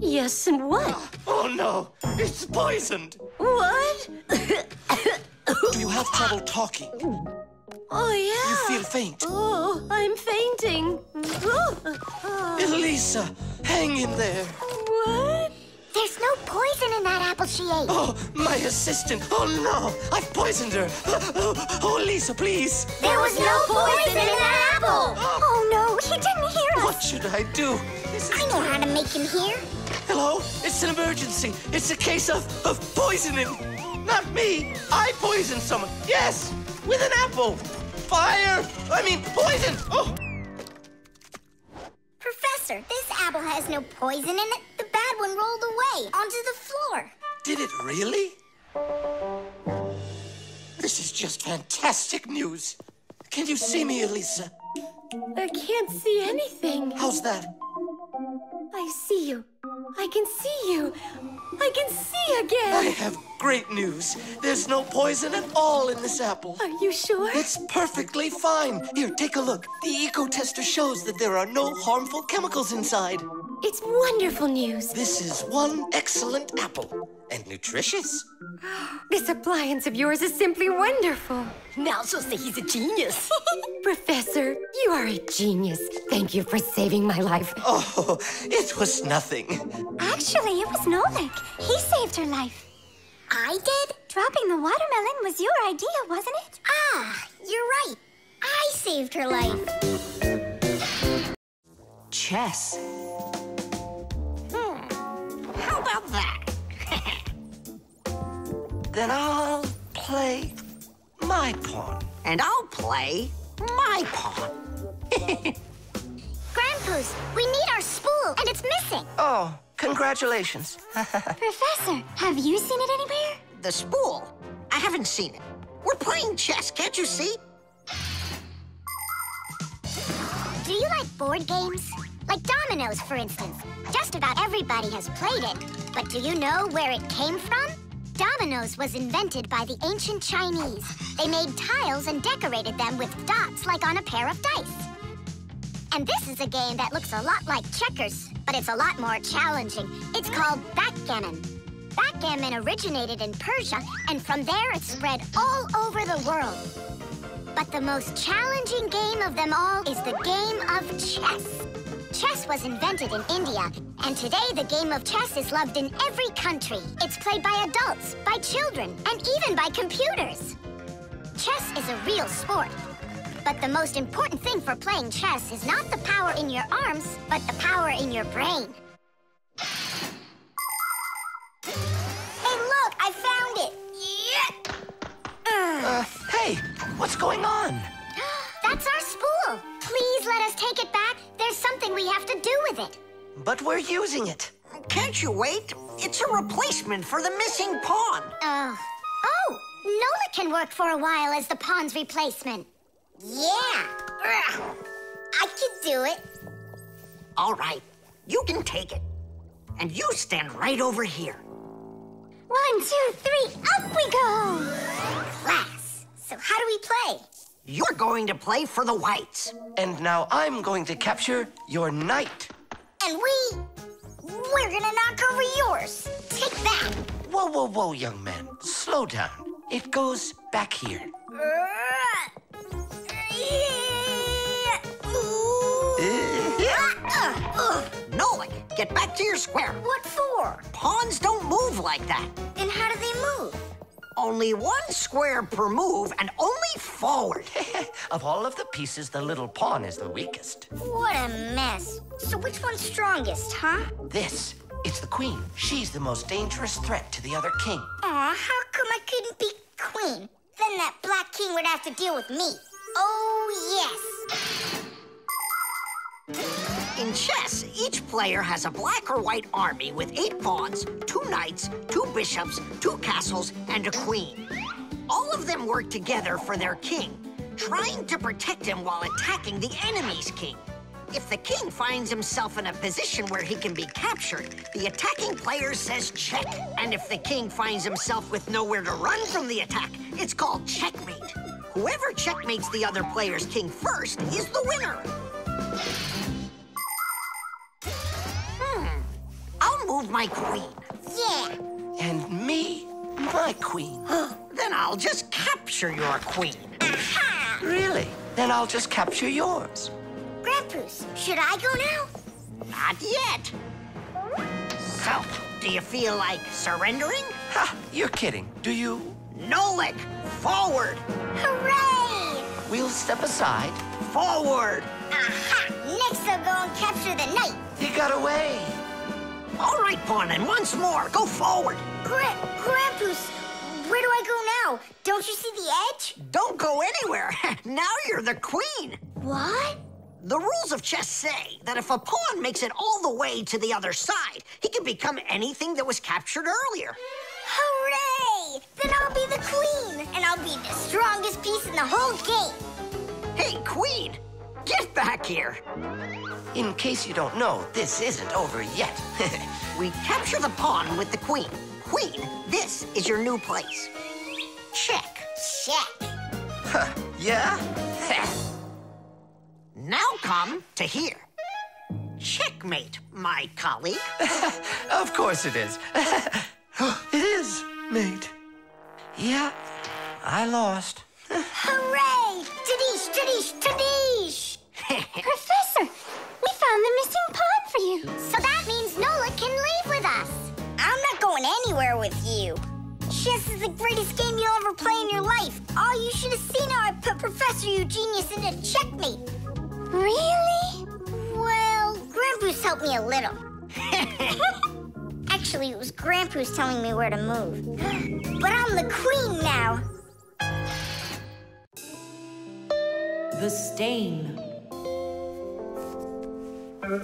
Yes, and what? Oh no, it's poisoned. What? Do you have trouble talking? Oh, yeah. You feel faint? Oh, I'm fainting. Oh. Elisa, hang in there. What? There's no poison in that apple she ate. Oh, my assistant. Oh no, I've poisoned her. Oh, oh, Lisa, please. There was no poison in that apple. Oh, oh no, he didn't hear us. What should I do? I know how to make him hear. Hello? It's an emergency. It's a case of, of poisoning. Not me. I poisoned someone. Yes, with an apple. Fire. I mean, poison. Oh. Professor, this apple has no poison in it. The bad one rolled away onto the floor. Did it really? This is just fantastic news. Can you see me, Elisa? I can't see anything. How's that? I see you. I can see you. I can see again. I have great news. There's no poison at all in this apple. Are you sure? It's perfectly fine. Here, take a look. The eco tester shows that there are no harmful chemicals inside. It's wonderful news. This is one excellent apple and nutritious. [GASPS] This appliance of yours is simply wonderful. Now she'll say he's a genius. [LAUGHS] Professor, you are a genius. Thank you for saving my life. [LAUGHS] Oh, it was nothing. Actually, it was Nolik. He saved her life. I did? Dropping the watermelon was your idea, wasn't it? Ah, you're right. I saved her life. Chess. Hmm. How about that? Then I'll play my pawn. And I'll play my pawn. [LAUGHS] Grandpus, we need our spool, and it's missing. Oh, congratulations. [LAUGHS] Professor, have you seen it anywhere? The spool? I haven't seen it. We're playing chess, can't you see? Do you like board games? Like dominoes, for instance. Just about everybody has played it. But do you know where it came from? Dominoes was invented by the ancient Chinese. They made tiles and decorated them with dots like on a pair of dice. And this is a game that looks a lot like checkers, but it's a lot more challenging. It's called backgammon. Backgammon originated in Persia, and from there it spread all over the world. But the most challenging game of them all is the game of chess. Chess was invented in India, and today the game of chess is loved in every country. It's played by adults, by children, and even by computers. Chess is a real sport. But the most important thing for playing chess is not the power in your arms, but the power in your brain. Hey, look, I found it! Yeah! Uh, hey, what's going on? [GASPS] That's our spool. Please let us take it back. There's something we have to do with it. But we're using it. Can't you wait? It's a replacement for the missing pawn. Oh. Oh, Nola can work for a while as the pawn's replacement. Yeah. Ugh. I can do it. All right, you can take it. And you stand right over here. One, two, three, up we go! Class. So how do we play? You're going to play for the whites. And now I'm going to capture your knight. And we... We're gonna knock over yours. Take that. Whoa, whoa, whoa, young man. Slow down. It goes back here. Uh-huh. Nolik, get back to your square. What for? Pawns don't move like that. Then how do they move? Only one square per move and only forward. [LAUGHS] of all of the pieces, the little pawn is the weakest. What a mess. So which one's strongest, huh? This. It's the queen. She's the most dangerous threat to the other king. Aw, how come I couldn't be queen? Then that black king would have to deal with me. Oh, yes. In chess, each player has a black or white army with eight pawns, two knights, two bishops, two castles, and a queen. All of them work together for their king, trying to protect him while attacking the enemy's king. If the king finds himself in a position where he can be captured, the attacking player says check. And if the king finds himself with nowhere to run from the attack, it's called checkmate. Whoever checkmates the other player's king first is the winner. Hmm. I'll move my queen. Yeah. And me, my queen. then I'll just capture your queen. Really? Then I'll just capture yours. Grandpus, should I go now? Not yet. So, do you feel like surrendering? Ha! You're kidding. Do you? Nolik, forward. Hooray! We'll step aside. Forward. Aha! Next I'll go and capture the knight. He got away. All right, Pawnman, once more. Go forward. Gra Grandpus, where do I go now? Don't you see the edge? Don't go anywhere. [LAUGHS] now you're the queen. What? The rules of chess say that if a pawn makes it all the way to the other side, he can become anything that was captured earlier. Hooray! Then I'll be the queen, and I'll be the strongest piece in the whole game. Hey, queen, Get back here! In case you don't know, this isn't over yet. [LAUGHS] we capture the pawn with the queen. Queen, this is your new place. Check. Check. Huh, yeah? [LAUGHS] now come to here. Checkmate, my colleague. [LAUGHS] of course it is. it is, mate. Yeah, I lost. Hooray! Tadish, tadish, tadish! [LAUGHS] Professor, we found the missing pawn for you. So that means Nola can leave with us. I'm not going anywhere with you. Chess is the greatest game you'll ever play in your life. Oh, you should have seen how I put Professor Eugenius into checkmate. Really? Well, Grandpus helped me a little. [LAUGHS] Actually, it was Grandpus telling me where to move. [GASPS] But I'm the queen now. The Stain. Tom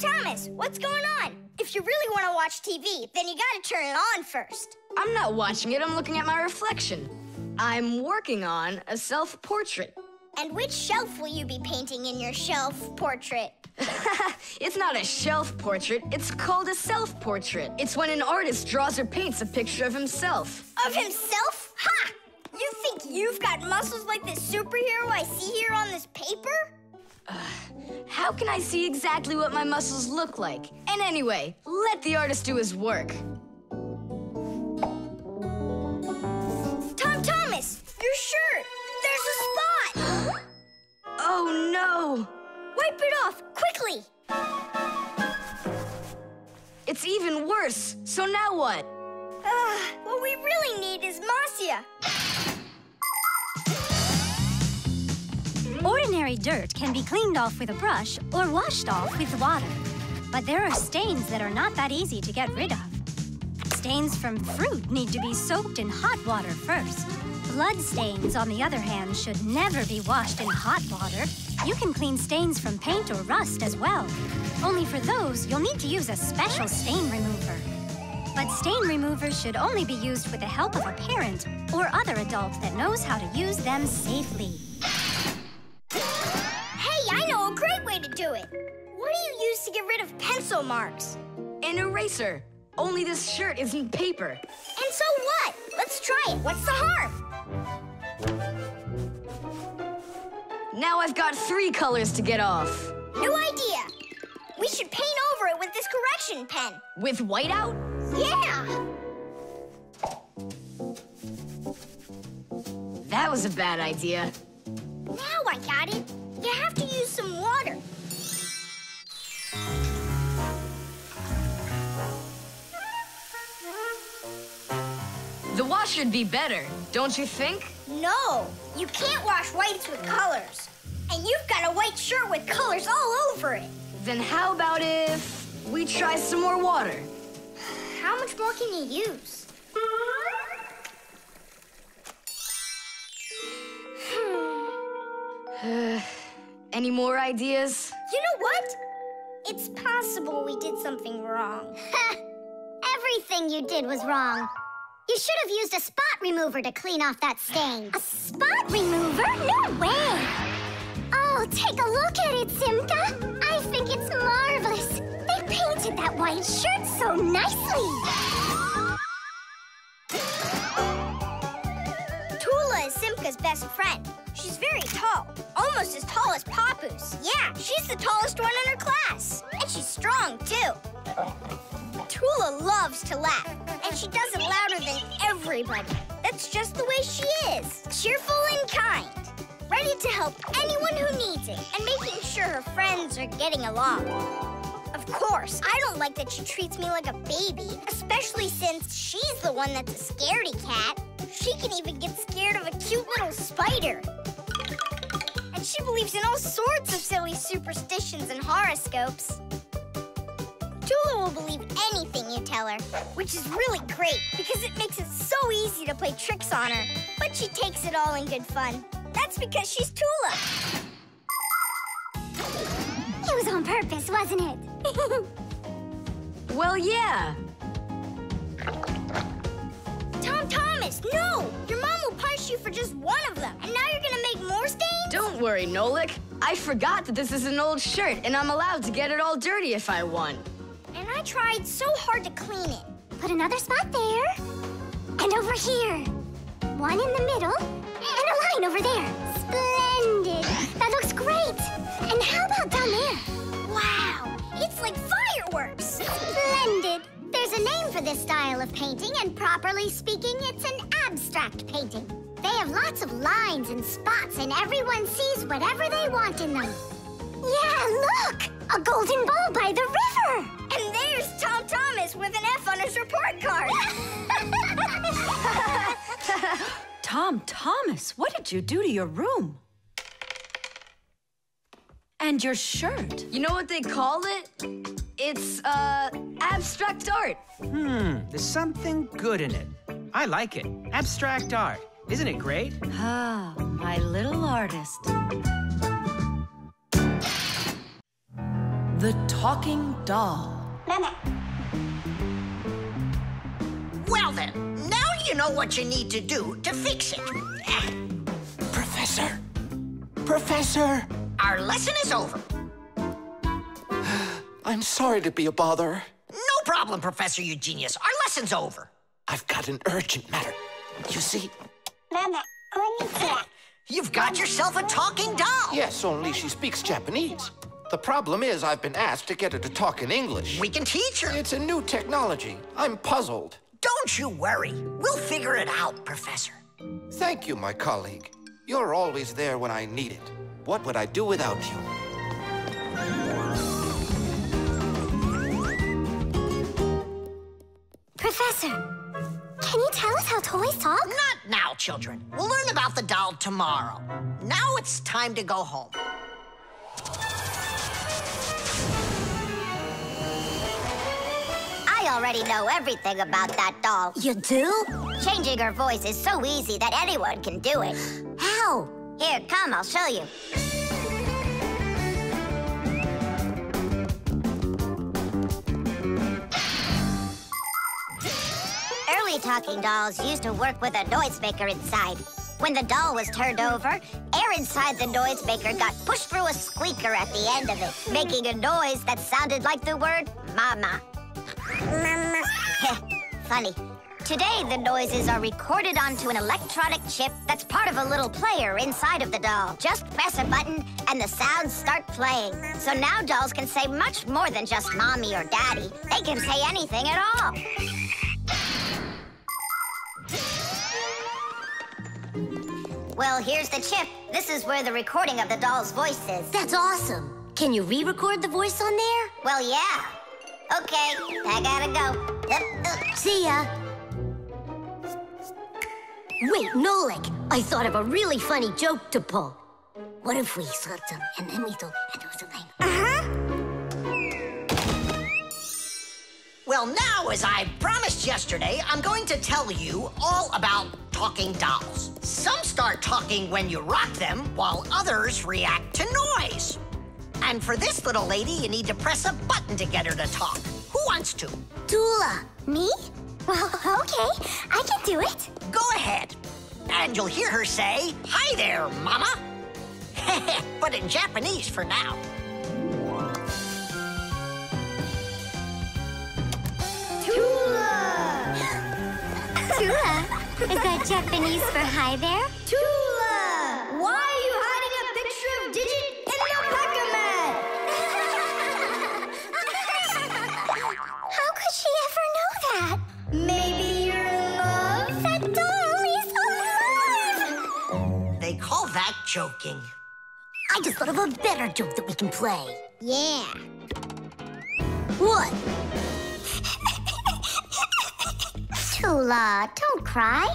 Thomas, what's going on? If you really want to watch TV, then you gotta turn it on first. I'm not watching it, I'm looking at my reflection. I'm working on a self portrait. And which shelf will you be painting in your shelf portrait? [LAUGHS] it's not a shelf portrait, it's called a self portrait. It's when an artist draws or paints a picture of himself. Of himself? Ha! You think you've got muscles like this superhero I see here on this paper? Uh, how can I see exactly what my muscles look like? And anyway, let the artist do his work. Tom Thomas, your shirt! There's a spot! oh no! Wipe it off, quickly! It's even worse. So now what? Uh, what we really need is Marcia. Ordinary dirt can be cleaned off with a brush or washed off with water. But there are stains that are not that easy to get rid of. Stains from fruit need to be soaked in hot water first. Blood stains, on the other hand, should never be washed in hot water. You can clean stains from paint or rust as well. Only for those, you'll need to use a special stain remover. But stain removers should only be used with the help of a parent or other adult that knows how to use them safely. Hey, I know a great way to do it. What do you use to get rid of pencil marks? An eraser. Only this shirt isn't paper. And so what? Let's try it. What's the harm? Now I've got three colors to get off. New idea. We should paint over it with this correction pen. With whiteout? Yeah! That was a bad idea. Now I got it. You have to use some water. Should be better, don't you think? No, you can't wash whites with colors. And you've got a white shirt with colors all over it. Then how about if we try some more water? How much more can you use? [SIGHS] Any more ideas? You know what? It's possible we did something wrong. [LAUGHS] Everything you did was wrong. You should have used a spot remover to clean off that stain. A spot remover? No way! Oh, take a look at it, Simka. I think it's marvelous. They painted that white shirt so nicely. Tula is Simka's best friend. She's very tall, almost as tall as Papus. Yeah, she's the tallest one in her class. And she's strong, too. Tula loves to laugh, and she does it louder than everybody. That's just the way she is. Cheerful and kind. Ready to help anyone who needs it, and making sure her friends are getting along. Of course, I don't like that she treats me like a baby, especially since she's the one that's a scaredy cat. She can even get scared of a cute little spider. And she believes in all sorts of silly superstitions and horoscopes. Tula will believe anything you tell her, which is really great because it makes it so easy to play tricks on her. But she takes it all in good fun. That's because she's Tula. It was on purpose, wasn't it? [LAUGHS] Well, yeah. Tom Thomas, no! Your mom will punish you for just one of them, and now you're gonna make more stains? Don't worry, Nolik. I forgot that this is an old shirt, and I'm allowed to get it all dirty if I want. And I tried so hard to clean it. Put another spot there. And over here. One in the middle. And a line over there. Splendid. That looks great. And how about down there? Wow, it's like fireworks! Splendid. There's a name for this style of painting, and properly speaking, it's an abstract painting. They have lots of lines and spots, and everyone sees whatever they want in them. Yeah, look! A golden ball by the river! And there's Tom Thomas with an F on his report card. [LAUGHS] Tom Thomas, what did you do to your room? And your shirt? You know what they call it? It's, uh, abstract art. Hmm, there's something good in it. I like it. Abstract art. Isn't it great? Ah, my little artist. The talking doll. Well then, now you know what you need to do to fix it. Professor! Professor! Our lesson is over. [SIGHS] I'm sorry to be a bother. No problem, Professor Eugenius. Our lesson's over. I've got an urgent matter. You see? Mama, You've got yourself a talking doll. Yes, only she speaks Japanese. The problem is I've been asked to get her to talk in English. We can teach her. It's a new technology. I'm puzzled. Don't you worry. We'll figure it out, Professor. Thank you, my colleague. You're always there when I need it. What would I do without you? Professor, can you tell us how toys talk? Not now, children. We'll learn about the doll tomorrow. Now it's time to go home. Already know everything about that doll. You do? Changing her voice is so easy that anyone can do it. How? Here, come, I'll show you. Early talking dolls used to work with a noisemaker inside. When the doll was turned over, air inside the noisemaker got pushed through a squeaker at the end of it, making a noise that sounded like the word mama. Mama. Funny. Today, the noises are recorded onto an electronic chip that's part of a little player inside of the doll. Just press a button and the sounds start playing. So now dolls can say much more than just mommy or daddy. They can say anything at all. Well, here's the chip. This is where the recording of the doll's voice is. That's awesome. Can you re-record the voice on there? Well, yeah. Okay, I gotta go. Uh, uh. See ya. Wait, Nolik, I thought of a really funny joke to pull. What if we sort them and then we do and do something? Uh-huh. Well, now, as I promised yesterday, I'm going to tell you all about talking dolls. Some start talking when you rock them, while others react to noise. And for this little lady, you need to press a button to get her to talk. Who wants to? Tula. Me? Well, [LAUGHS] okay. I can do it. Go ahead. And you'll hear her say, Hi there, Mama. [LAUGHS] but in Japanese for now. Tula. Tula? [GASPS] Is that Japanese for hi there? Tula! Why are you hiding a picture of Digit that? Maybe you're love? That doll is alive! They call that joking. I just thought of a better joke that we can play. Yeah. What? Tula, don't cry.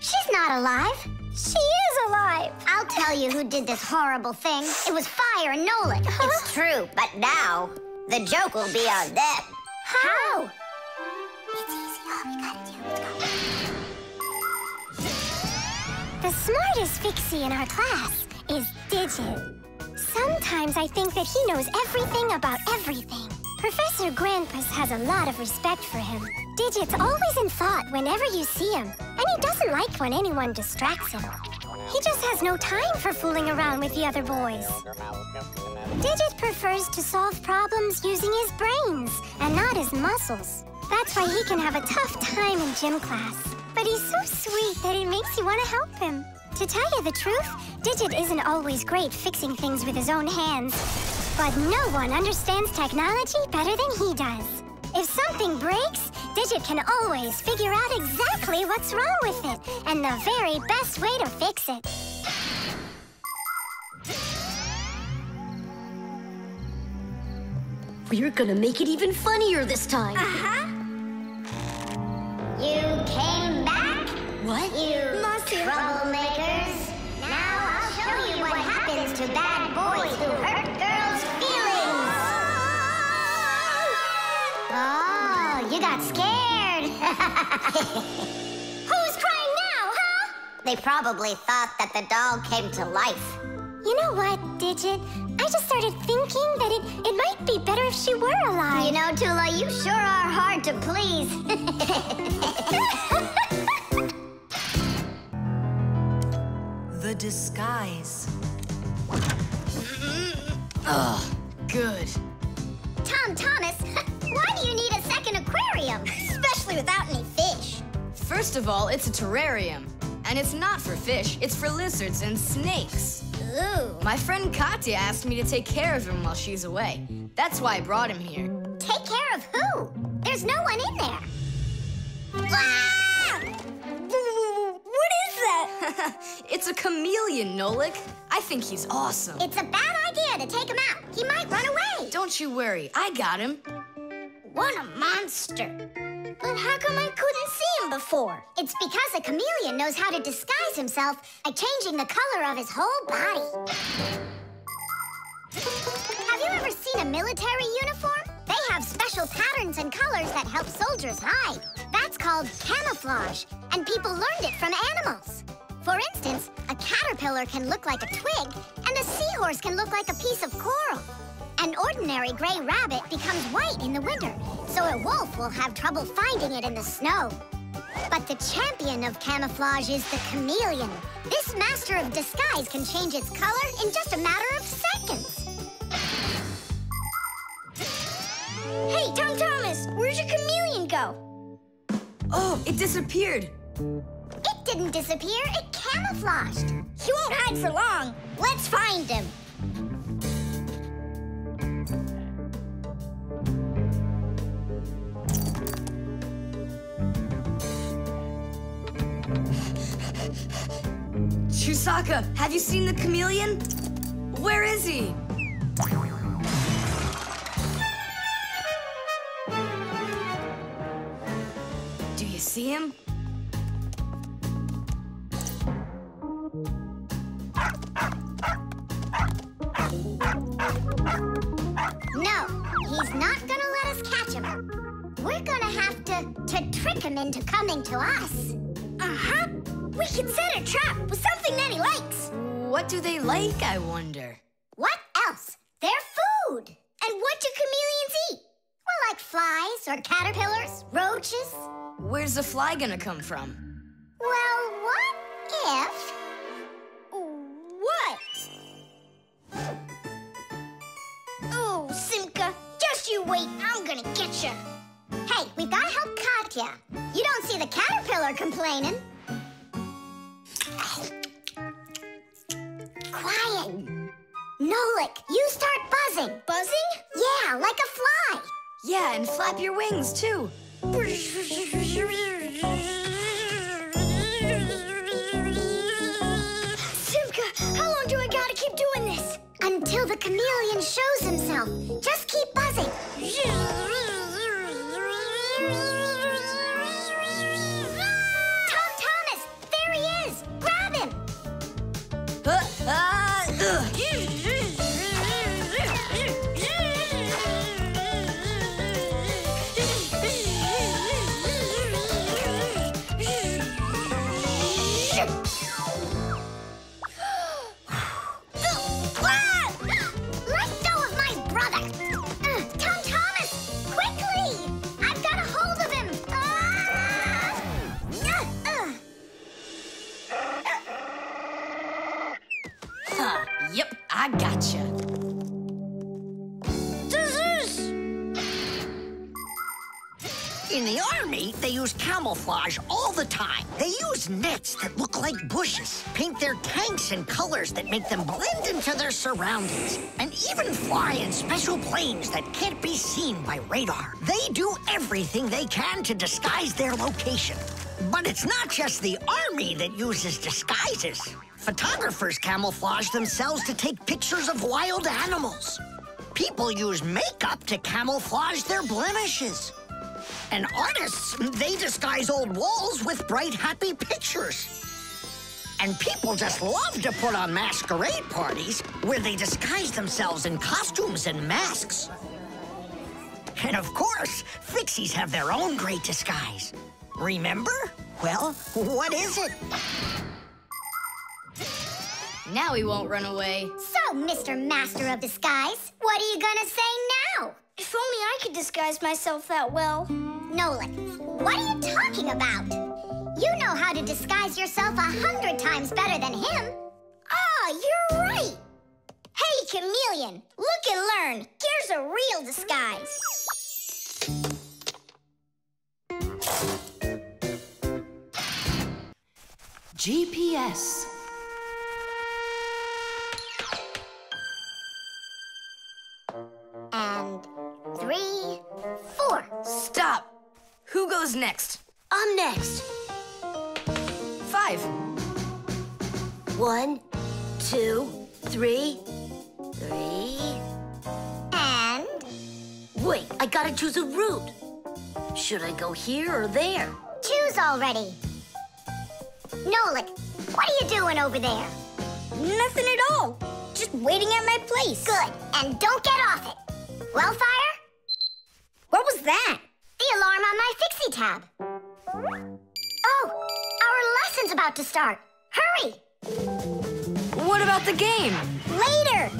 She's not alive. She is alive. I'll tell you who did this horrible thing. It was Fire and Nolik. It's true, but now the joke will be on them. How? It's The smartest Fixie in our class is Digit. Sometimes I think that he knows everything about everything. Professor Grandpus has a lot of respect for him. Digit's always in thought whenever you see him, and he doesn't like when anyone distracts him. He just has no time for fooling around with the other boys. Digit prefers to solve problems using his brains and not his muscles. That's why he can have a tough time in gym class. But he's so sweet that it makes you want to help him. To tell you the truth, Digit isn't always great fixing things with his own hands. But no one understands technology better than he does. If something breaks, Digit can always figure out exactly what's wrong with it and the very best way to fix it. We're gonna make it even funnier this time. Uh-huh. You came back? What? You troublemakers. Now I'll show you what happens to bad boys who hurt girls' feelings. Oh, you got scared. [LAUGHS] Who's crying now, huh? they probably thought that the doll came to life. You know what, Digit? I just started thinking that it, it might be better if she were alive. You know, Tula, you sure are hard to please. [LAUGHS] The disguise. Ugh, good. Tom Thomas, [LAUGHS] why do you need a second aquarium? Especially without any fish. First of all, it's a terrarium. And it's not for fish, it's for lizards and snakes. Ooh. My friend Katya asked me to take care of him while she's away. That's why I brought him here. Take care of who? There's no one in there. Ah! What is that? [LAUGHS] it's a chameleon, Nolik. I think he's awesome. It's a bad idea to take him out. He might run away. Don't you worry, I got him. What a monster. But how come I couldn't see him before? It's because a chameleon knows how to disguise himself by changing the color of his whole body. Have you ever seen a military uniform? They have special patterns and colors that help soldiers hide. That's called camouflage, and people learned it from animals. For instance, a caterpillar can look like a twig, and a seahorse can look like a piece of coral. An ordinary gray rabbit becomes white in the winter, so a wolf will have trouble finding it in the snow. But the champion of camouflage is the chameleon. This master of disguise can change its color in just a matter of seconds. Hey, Tom Thomas, where'd your chameleon go? Oh, it disappeared. It didn't disappear, it camouflaged. He won't hide for long. Let's find him. Chusaka, have you seen the chameleon? Where is he? Do you see him? No, he's not gonna let us catch him. We're gonna have to, to trick him into coming to us. Uh-huh. We can set a trap with something that he likes. What do they like, I wonder? What else? They're food. And what do chameleons eat? Well, like flies or caterpillars, roaches. Where's the fly gonna come from? Well, what if... What? Oh, Simka, just you wait. I'm gonna get you. Hey, we've gotta help Katya. You don't see the caterpillar complaining. Quiet. Nolik, you start buzzing. Buzzing? Yeah, like a fly. Yeah, and flap your wings, too. Simka, how long do I gotta keep doing this? Until the chameleon shows himself. Just keep buzzing. They use camouflage all the time. They use nets that look like bushes, paint their tanks in colors that make them blend into their surroundings, and even fly in special planes that can't be seen by radar. They do everything they can to disguise their location. But it's not just the army that uses disguises. Photographers camouflage themselves to take pictures of wild animals. People use makeup to camouflage their blemishes. And artists, they disguise old walls with bright, happy pictures. And people just love to put on masquerade parties where they disguise themselves in costumes and masks. And of course, fixies have their own great disguise. Remember? Well, what is it? Now he won't run away. So, Mr. Master of Disguise, what are you gonna say now? If only I could disguise myself that well. Nolik, what are you talking about? You know how to disguise yourself a hundred times better than him. Ah, you're right. Hey, Chameleon, look and learn. Here's a real disguise. GPS. Three, four. Stop! Who goes next? I'm next. Five. One, two, three, three. And Wait, I gotta choose a route. Should I go here or there? choose already. Nolik, what are you doing over there? Nothing at all. Just waiting at my place. Good, and don't get off it. Wellfire? What was that? The alarm on my fixie tab. Oh, our lesson's about to start. Hurry! What about the game? Later!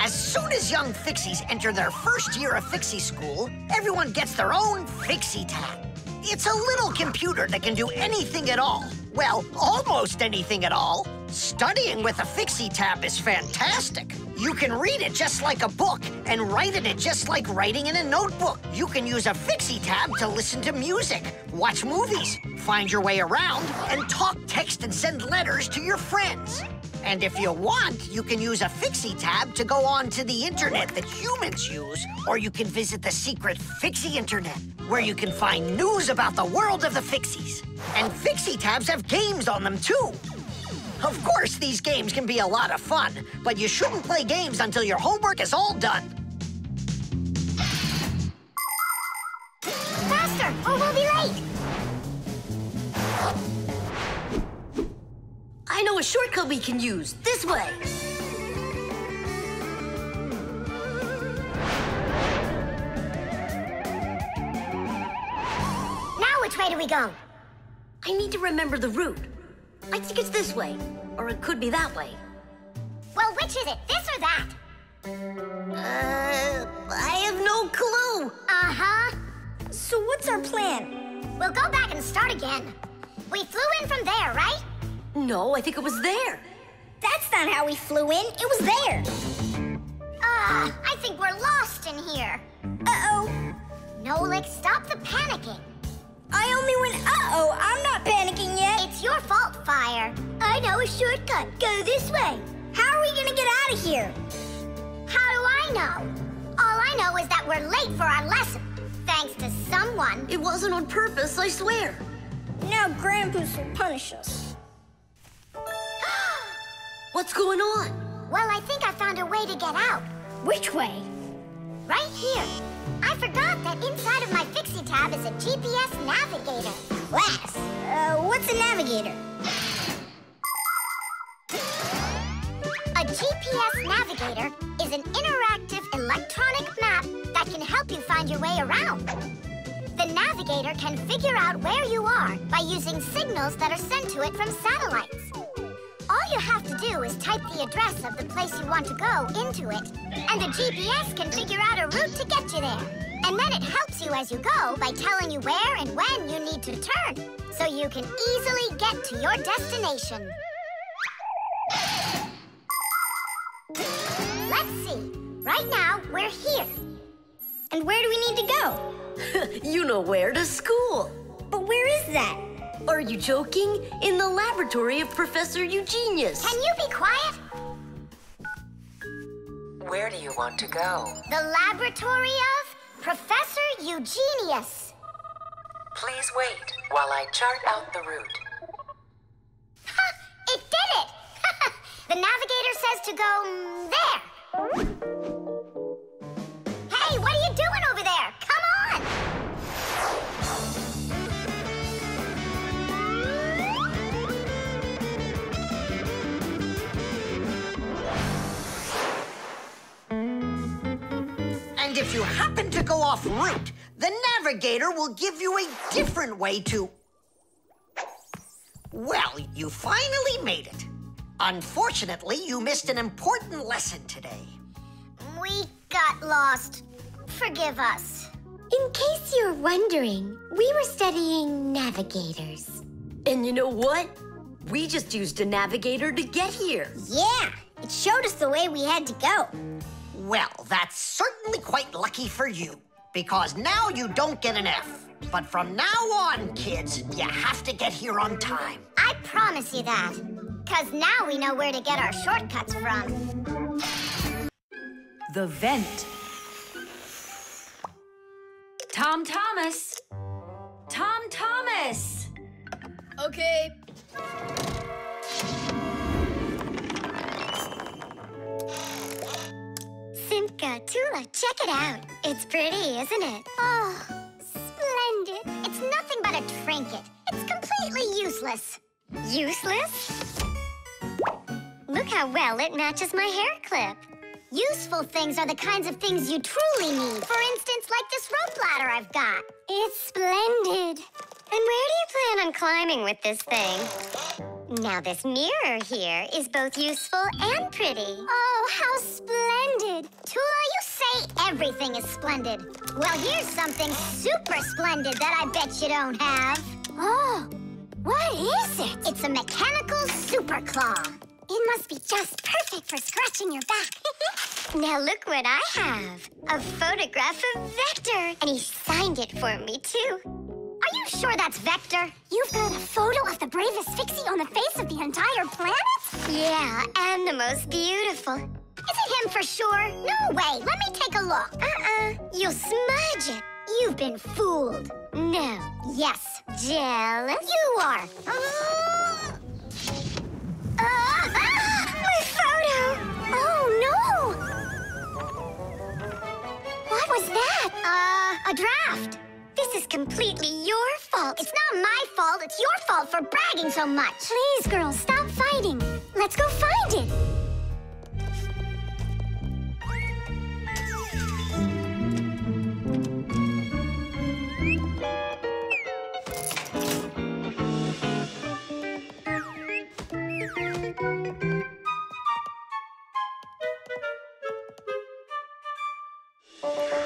As soon as young fixies enter their first year of fixie school, everyone gets their own fixie tab. It's a little computer that can do anything at all. Well, almost anything at all. Studying with a fixie tab is fantastic. You can read it just like a book and write in it just like writing in a notebook. You can use a fixie tab to listen to music, watch movies, find your way around, and talk, text, and send letters to your friends. And if you want, you can use a Fixie tab to go on to the internet that humans use, or you can visit the secret Fixie internet, where you can find news about the world of the Fixies. And Fixie tabs have games on them too. Of course, these games can be a lot of fun, but you shouldn't play games until your homework is all done. Faster, or we'll be late! I know a shortcut we can use. This way. Now which way do we go? I need to remember the route. I think it's this way, or it could be that way. Well, which is it, this or that? Uh, I have no clue. Uh-huh. So what's our plan? We'll go back and start again. We flew in from there, right? No, I think it was there. That's not how we flew in. It was there. Ah, I think we're lost in here. Uh-oh. Nolik, stop the panicking. I only went uh-oh. I'm not panicking yet. It's your fault, Fire. I know a shortcut. Go this way. How are we gonna get out of here? How do I know? All I know is that we're late for our lesson. Thanks to someone. It wasn't on purpose, I swear. Now Grandpus will punish us. What's going on? Well, I think I found a way to get out. Which way? Right here. I forgot that inside of my Fixie tab is a GPS navigator. Class. Uh, what's a navigator? A GPS navigator is an interactive electronic map that can help you find your way around. The navigator can figure out where you are by using signals that are sent to it from satellites. All you have to do is type the address of the place you want to go into it, and the GPS can figure out a route to get you there. And then it helps you as you go by telling you where and when you need to turn, so you can easily get to your destination. Let's see. Right now, we're here. And where do we need to go? [LAUGHS] you know where to school. But where is that? Are you joking? In the laboratory of Professor Eugenius. Can you be quiet? Where do you want to go? The laboratory of Professor Eugenius. Please wait while I chart out the route. Ha! [LAUGHS] It did it! [LAUGHS] the navigator says to go there. And if you happen to go off route, the navigator will give you a different way to. Well, you finally made it. Unfortunately, you missed an important lesson today. We got lost. Forgive us. In case you're wondering, we were studying navigators. And you know what? We just used a navigator to get here. Yeah, it showed us the way we had to go. Well, that's certainly quite lucky for you, because now you don't get an F. But from now on, kids, you have to get here on time. I promise you that. Because now we know where to get our shortcuts from. The vent. Tom Thomas. Tom Thomas. Okay. Simka, uh, Tula, check it out. It's pretty, isn't it? Oh, splendid. It's nothing but a trinket. It's completely useless. Useless? Look how well it matches my hair clip. Useful things are the kinds of things you truly need. For instance, like this rope ladder I've got. It's splendid. And where do you plan on climbing with this thing? Now, this mirror here is both useful and pretty. Oh, how splendid. Tula, you say everything is splendid. Well, here's something super splendid that I bet you don't have. Oh, what is it? It's a mechanical super claw. It must be just perfect for scratching your back. [LAUGHS] now look what I have. A photograph of Vector. And he signed it for me, too. You sure that's Vector? You've got a photo of the bravest Fixie on the face of the entire planet? Yeah, and the most beautiful. Is it him for sure? No way. Let me take a look. Uh-uh. You'll smudge it. You've been fooled. No. Yes. Jealous? You are. [GASPS] Uh, uh, my photo! Oh, no! What was that? Uh, a draft. This is completely your fault. It's not my fault. It's your fault for bragging so much. Please, girls, stop fighting. Let's go find it. It's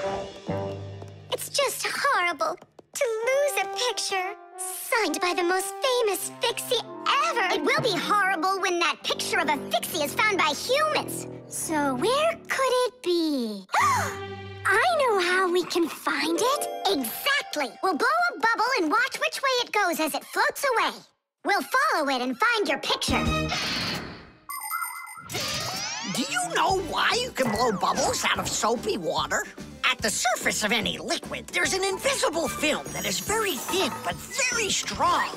just horrible to lose a picture signed by the most famous Fixie ever. It will be horrible when that picture of a Fixie is found by humans. So where could it be? [GASPS] I know how we can find it. Exactly. We'll blow a bubble and watch which way it goes as it floats away. We'll follow it and find your picture. Do you know why you can blow bubbles out of soapy water? At the surface of any liquid, there's an invisible film that is very thin but very strong.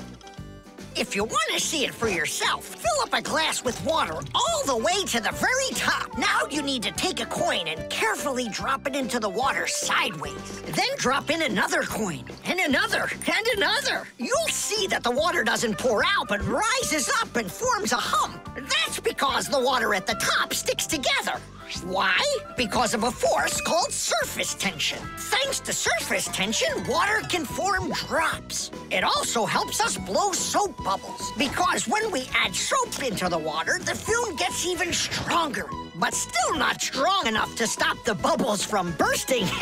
If you want to see it for yourself, fill up a glass with water all the way to the very top. Now you need to take a coin and carefully drop it into the water sideways. Then drop in another coin, and another, and another. You'll see that the water doesn't pour out, but rises up and forms a hump. That's because the water at the top sticks together. Why? Because of a force called surface tension. Thanks to surface tension, water can form drops. It also helps us blow soap bubbles. Because when we add soap into the water, the film gets even stronger. But still not strong enough to stop the bubbles from bursting. [LAUGHS]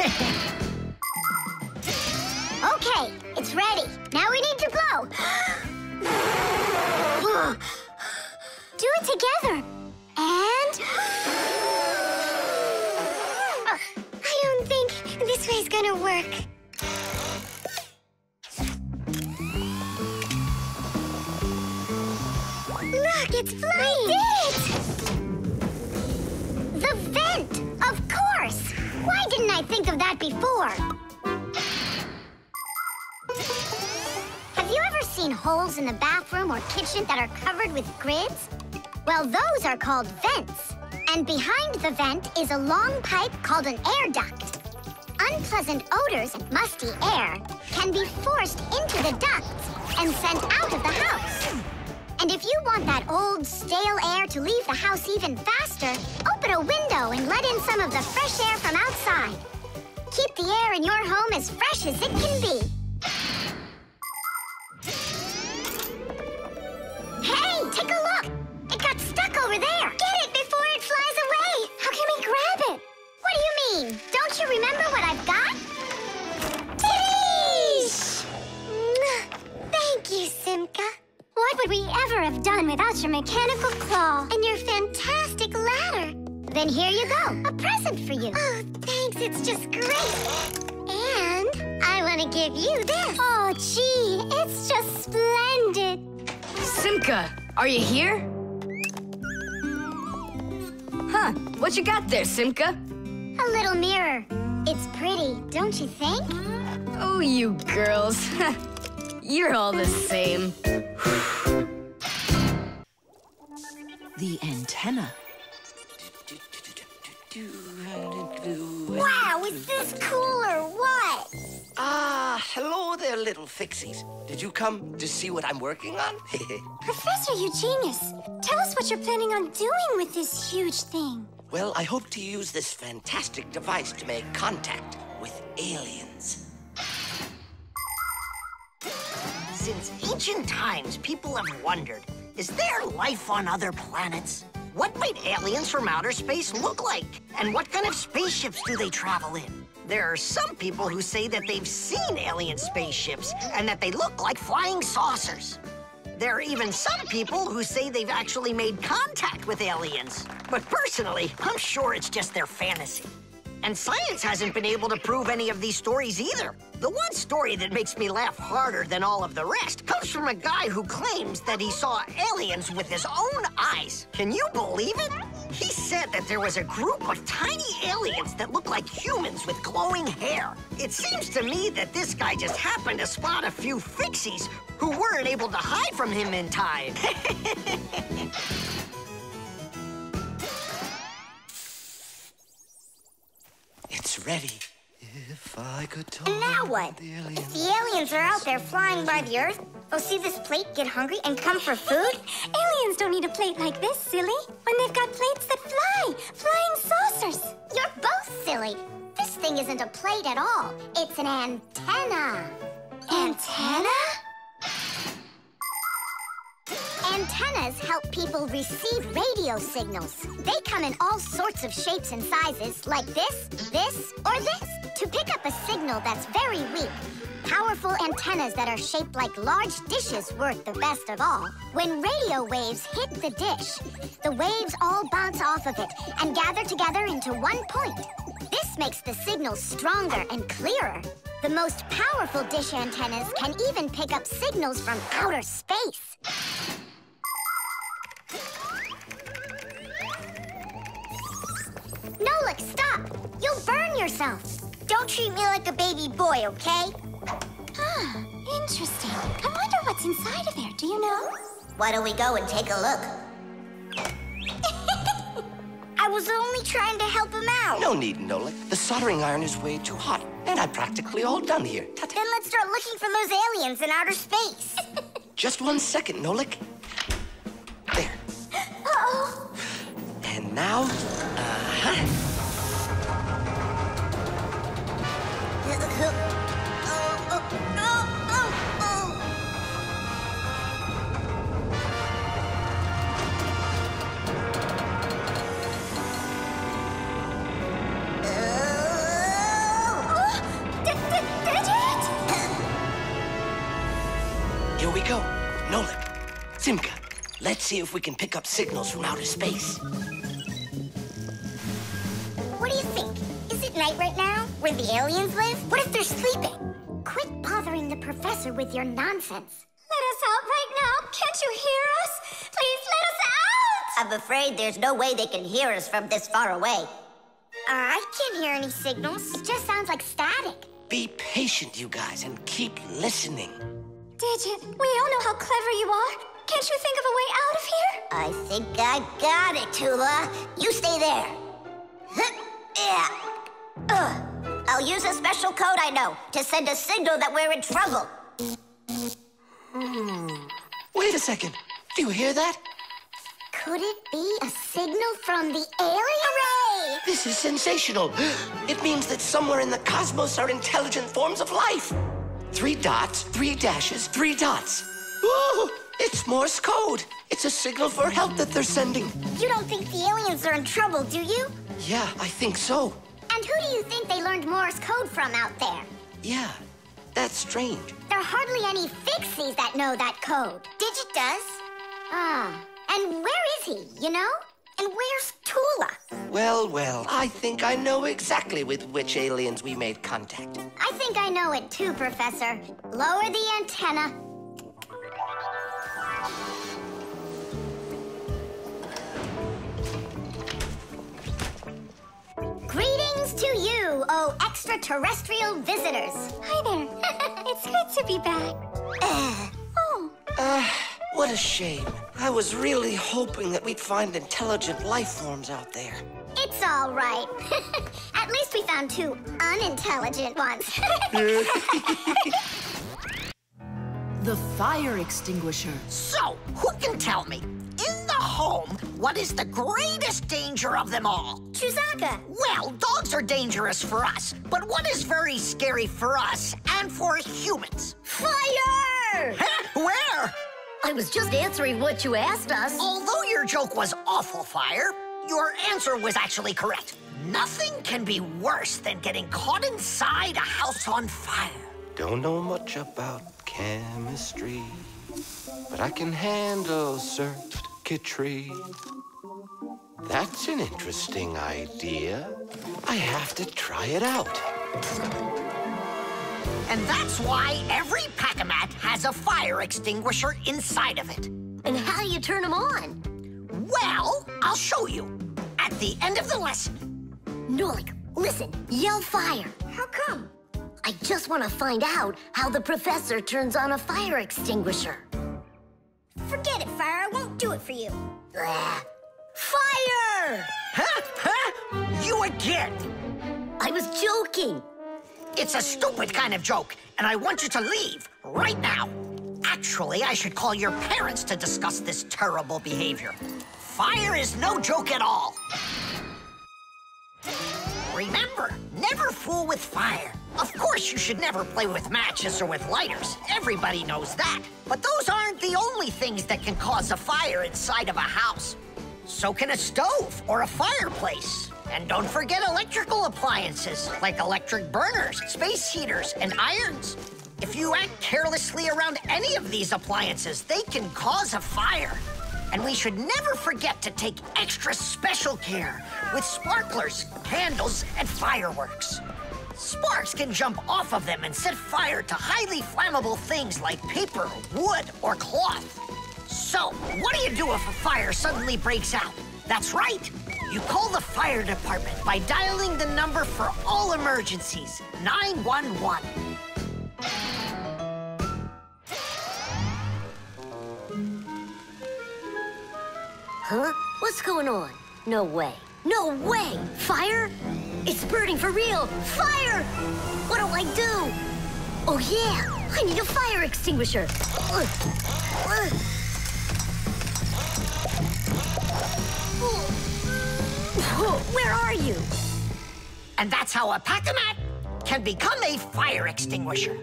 Okay, it's ready. Now we need to blow. Do it together. And... [GASPS] I don't think this way's gonna work. Did it! The vent! Of course! Why didn't I think of that before? Have you ever seen holes in the bathroom or kitchen that are covered with grids? Well, those are called vents. And behind the vent is a long pipe called an air duct. Unpleasant odors and musty air can be forced into the ducts and sent out of the house. And if you want that old, stale air to leave the house even faster, open a window and let in some of the fresh air from outside. Keep the air in your home as fresh as it can be. Hey, take a look! It got stuck over there! Get it before it flies away! How can we grab it? What do you mean? Don't you remember what I've got? Titties! Thank you, Simka. What would we ever have done without your mechanical claw? And your fantastic ladder. Then here you go, a present for you. Oh, thanks. It's just great. And I want to give you this. Oh, gee, it's just splendid. Simka, are you here? Huh, what you got there, Simka? A little mirror. It's pretty, don't you think? Oh, you girls. [LAUGHS] You're all the same. The antenna. Wow, is this cool or what? Ah, hello there, little fixies. Did you come to see what I'm working on? [LAUGHS] Professor Eugenius, tell us what you're planning on doing with this huge thing. well, I hope to use this fantastic device to make contact with aliens. Since ancient times, people have wondered, is there life on other planets? What might aliens from outer space look like? And what kind of spaceships do they travel in? There are some people who say that they've seen alien spaceships and that they look like flying saucers. There are even some people who say they've actually made contact with aliens. But personally, I'm sure it's just their fantasy. And science hasn't been able to prove any of these stories either. The one story that makes me laugh harder than all of the rest comes from a guy who claims that he saw aliens with his own eyes. Can you believe it? He said that there was a group of tiny aliens that looked like humans with glowing hair. It seems to me that this guy just happened to spot a few fixies who weren't able to hide from him in time. [LAUGHS] It's ready. If I could talk And now what? the If aliens. the aliens are out there flying by the earth, they'll see this plate, get hungry, and come for food? Aliens don't need a plate like this, silly. When they've got plates that fly, flying saucers. You're both silly. This thing isn't a plate at all. It's an antenna. Antenna? Antennas help people receive radio signals. They come in all sorts of shapes and sizes, like this, this, or this, to pick up a signal that's very weak. Powerful antennas that are shaped like large dishes work the best of all. When radio waves hit the dish, the waves all bounce off of it and gather together into one point. This makes the signal stronger and clearer. The most powerful dish antennas can even pick up signals from outer space. Nolik, stop! You'll burn yourself. Don't treat me like a baby boy, okay? Ah, interesting. I wonder what's inside of there. Do you know? Why don't we go and take a look? [LAUGHS] I was only trying to help him out. No need, Nolik. The soldering iron is way too hot, and I'm practically all done here. Ta-ta. Then let's start looking for those aliens in outer space. Just one second, Nolik. And now, uh-huh. Let's see if we can pick up signals from outer space. What do you think? Is it night right now, where the aliens live? What if they're sleeping? Quit bothering the professor with your nonsense. Let us out right now. Can't you hear us? Please let us out! I'm afraid there's no way they can hear us from this far away. Uh, I can't hear any signals. It just sounds like static. Be patient, you guys, and keep listening. Digit, we all know how clever you are. Can't you think of a way out of here? I think I got it, Tula. You stay there. yeah. Ugh. I'll use a special code I know to send a signal that we're in trouble. Hmm. Wait a second. Do you hear that? Could it be a signal from the alien? Hooray! This is sensational. It means that somewhere in the cosmos are intelligent forms of life. Three dots, three dashes, three dots. Ooh, it's Morse code. It's a signal for help that they're sending. You don't think the aliens are in trouble, do you? Yeah, I think so. And who do you think they learned Morse code from out there? Yeah, that's strange. There are hardly any fixies that know that code. Digit does. Ah, and where is he, you know? And where's Tula? Well, well, I think I know exactly with which aliens we made contact. I think I know it too, Professor. Lower the antenna. Greetings to you, oh extraterrestrial visitors. Hi there. [LAUGHS] it's good to be back. oh, Ah, what a shame. I was really hoping that we'd find intelligent life forms out there. It's all right. [LAUGHS] At least we found two unintelligent ones. [LAUGHS] The fire extinguisher. So, who can tell me, in the home, what is the greatest danger of them all? Chuzaka. Well, dogs are dangerous for us, but what is very scary for us and for humans? Fire! Huh? Where? I was just answering what you asked us. Although your joke was awful, Fire, your answer was actually correct. Nothing can be worse than getting caught inside a house on fire. Don't know much about chemistry, but I can handle circuitry. That's an interesting idea. I have to try it out. And that's why every Pack-o-mat has a fire extinguisher inside of it. And how do you turn them on? Well, I'll show you. At the end of the lesson. Nolik, listen, yell fire. How come? I just want to find out how the professor turns on a fire extinguisher. Forget it, Fire. I won't do it for you. Ugh. Fire! Huh? Huh? You again! I was joking. It's a stupid kind of joke, and I want you to leave right now. Actually, I should call your parents to discuss this terrible behavior. Fire is no joke at all. Remember, never fool with fire. Of course, you should never play with matches or with lighters. Everybody knows that. But those aren't the only things that can cause a fire inside of a house. So can a stove or a fireplace. And don't forget electrical appliances like electric burners, space heaters, and irons. If you act carelessly around any of these appliances, they can cause a fire. And we should never forget to take extra special care with sparklers, candles, and fireworks. Sparks can jump off of them and set fire to highly flammable things like paper, wood, or cloth. So, what do you do if a fire suddenly breaks out? That's right. You call the fire department by dialing the number for all emergencies 911. Huh? What's going on? No way. No way! Fire? It's burning for real! Fire! What do I do? Oh, yeah! I need a fire extinguisher! Ugh. [LAUGHS] Ugh. Where are you? And that's how a Pack-o-mat can become a fire extinguisher.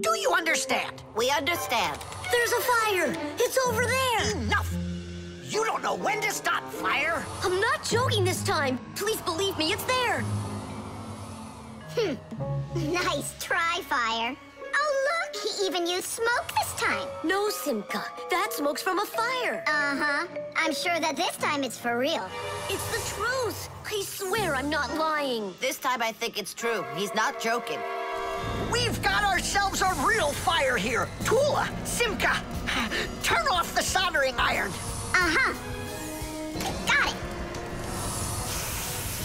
Do you understand? We understand. There's a fire! It's over there! Enough! You don't know when to stop fire? I'm not joking this time. Please believe me, it's there. Hmm. [LAUGHS] Nice try, Fire. Oh, look, He even used smoke this time. No, Simka. That smoke's from a fire. Uh-huh. I'm sure that this time it's for real. It's the truth. I swear I'm not lying. This time I think it's true. He's not joking. We've got ourselves a real fire here. Tula, Simka, [SIGHS] turn off the soldering iron. Uh-huh. Got it.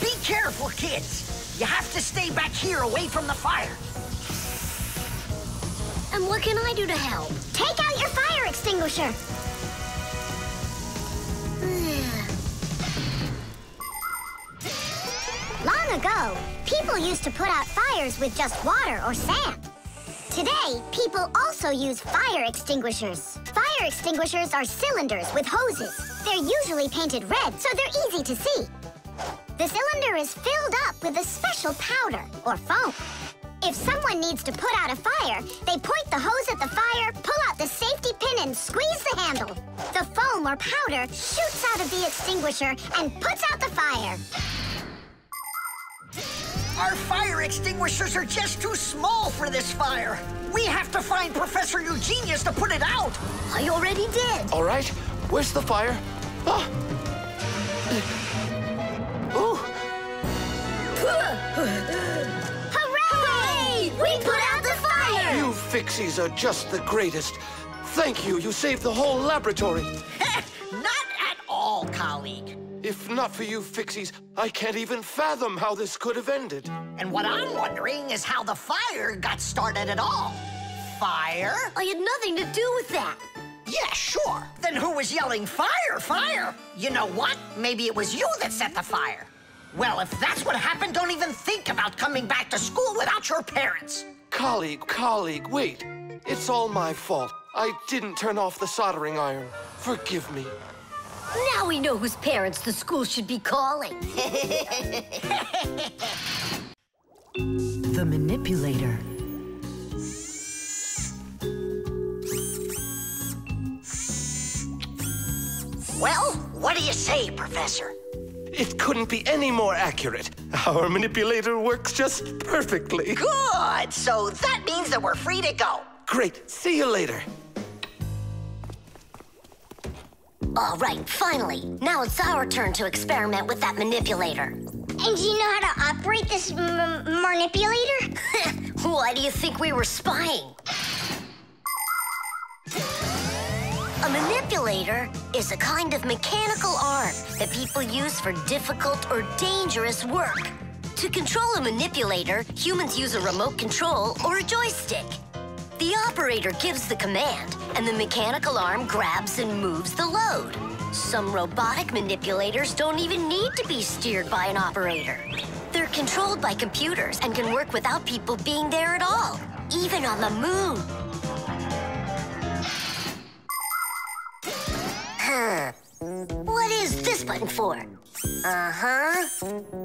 Be careful, kids. You have to stay back here away from the fire. And what can I do to help? Take out your fire extinguisher. Long ago, people used to put out fires with just water or sand. Today, people also use fire extinguishers. Fire extinguishers are cylinders with hoses. They're usually painted red, so they're easy to see. The cylinder is filled up with a special powder, or foam. If someone needs to put out a fire, they point the hose at the fire, pull out the safety pin, and squeeze the handle. The foam or powder shoots out of the extinguisher and puts out the fire. Our fire extinguishers are just too small for this fire. We have to find Professor Eugenius to put it out. I already did. All right, where's the fire? Ah. Ooh, Hooray! We put out the fire! you fixies are just the greatest. Thank you, you saved the whole laboratory. [LAUGHS] Not at all, colleague. If not for you fixies, I can't even fathom how this could have ended. And what I'm wondering is how the fire got started at all. Fire? I had nothing to do with that. Yeah, sure. Then who was yelling, fire, fire? You know what? Maybe it was you that set the fire. Well, if that's what happened, don't even think about coming back to school without your parents. Colleague, colleague, wait. It's all my fault. I didn't turn off the soldering iron. Forgive me. Now we know whose parents the school should be calling. The manipulator. Well, what do you say, Professor? It couldn't be any more accurate. Our manipulator works just perfectly. Good. So that means that we're free to go. Great. See you later. All right, finally. Now it's our turn to experiment with that manipulator. And do you know how to operate this m- manipulator? [LAUGHS] Why do you think we were spying? A manipulator is a kind of mechanical arm that people use for difficult or dangerous work. To control a manipulator, humans use a remote control or a joystick. The operator gives the command, and the mechanical arm grabs and moves the load. Some robotic manipulators don't even need to be steered by an operator. They're controlled by computers and can work without people being there at all, even on the moon. Huh. What is this button for? Uh-huh.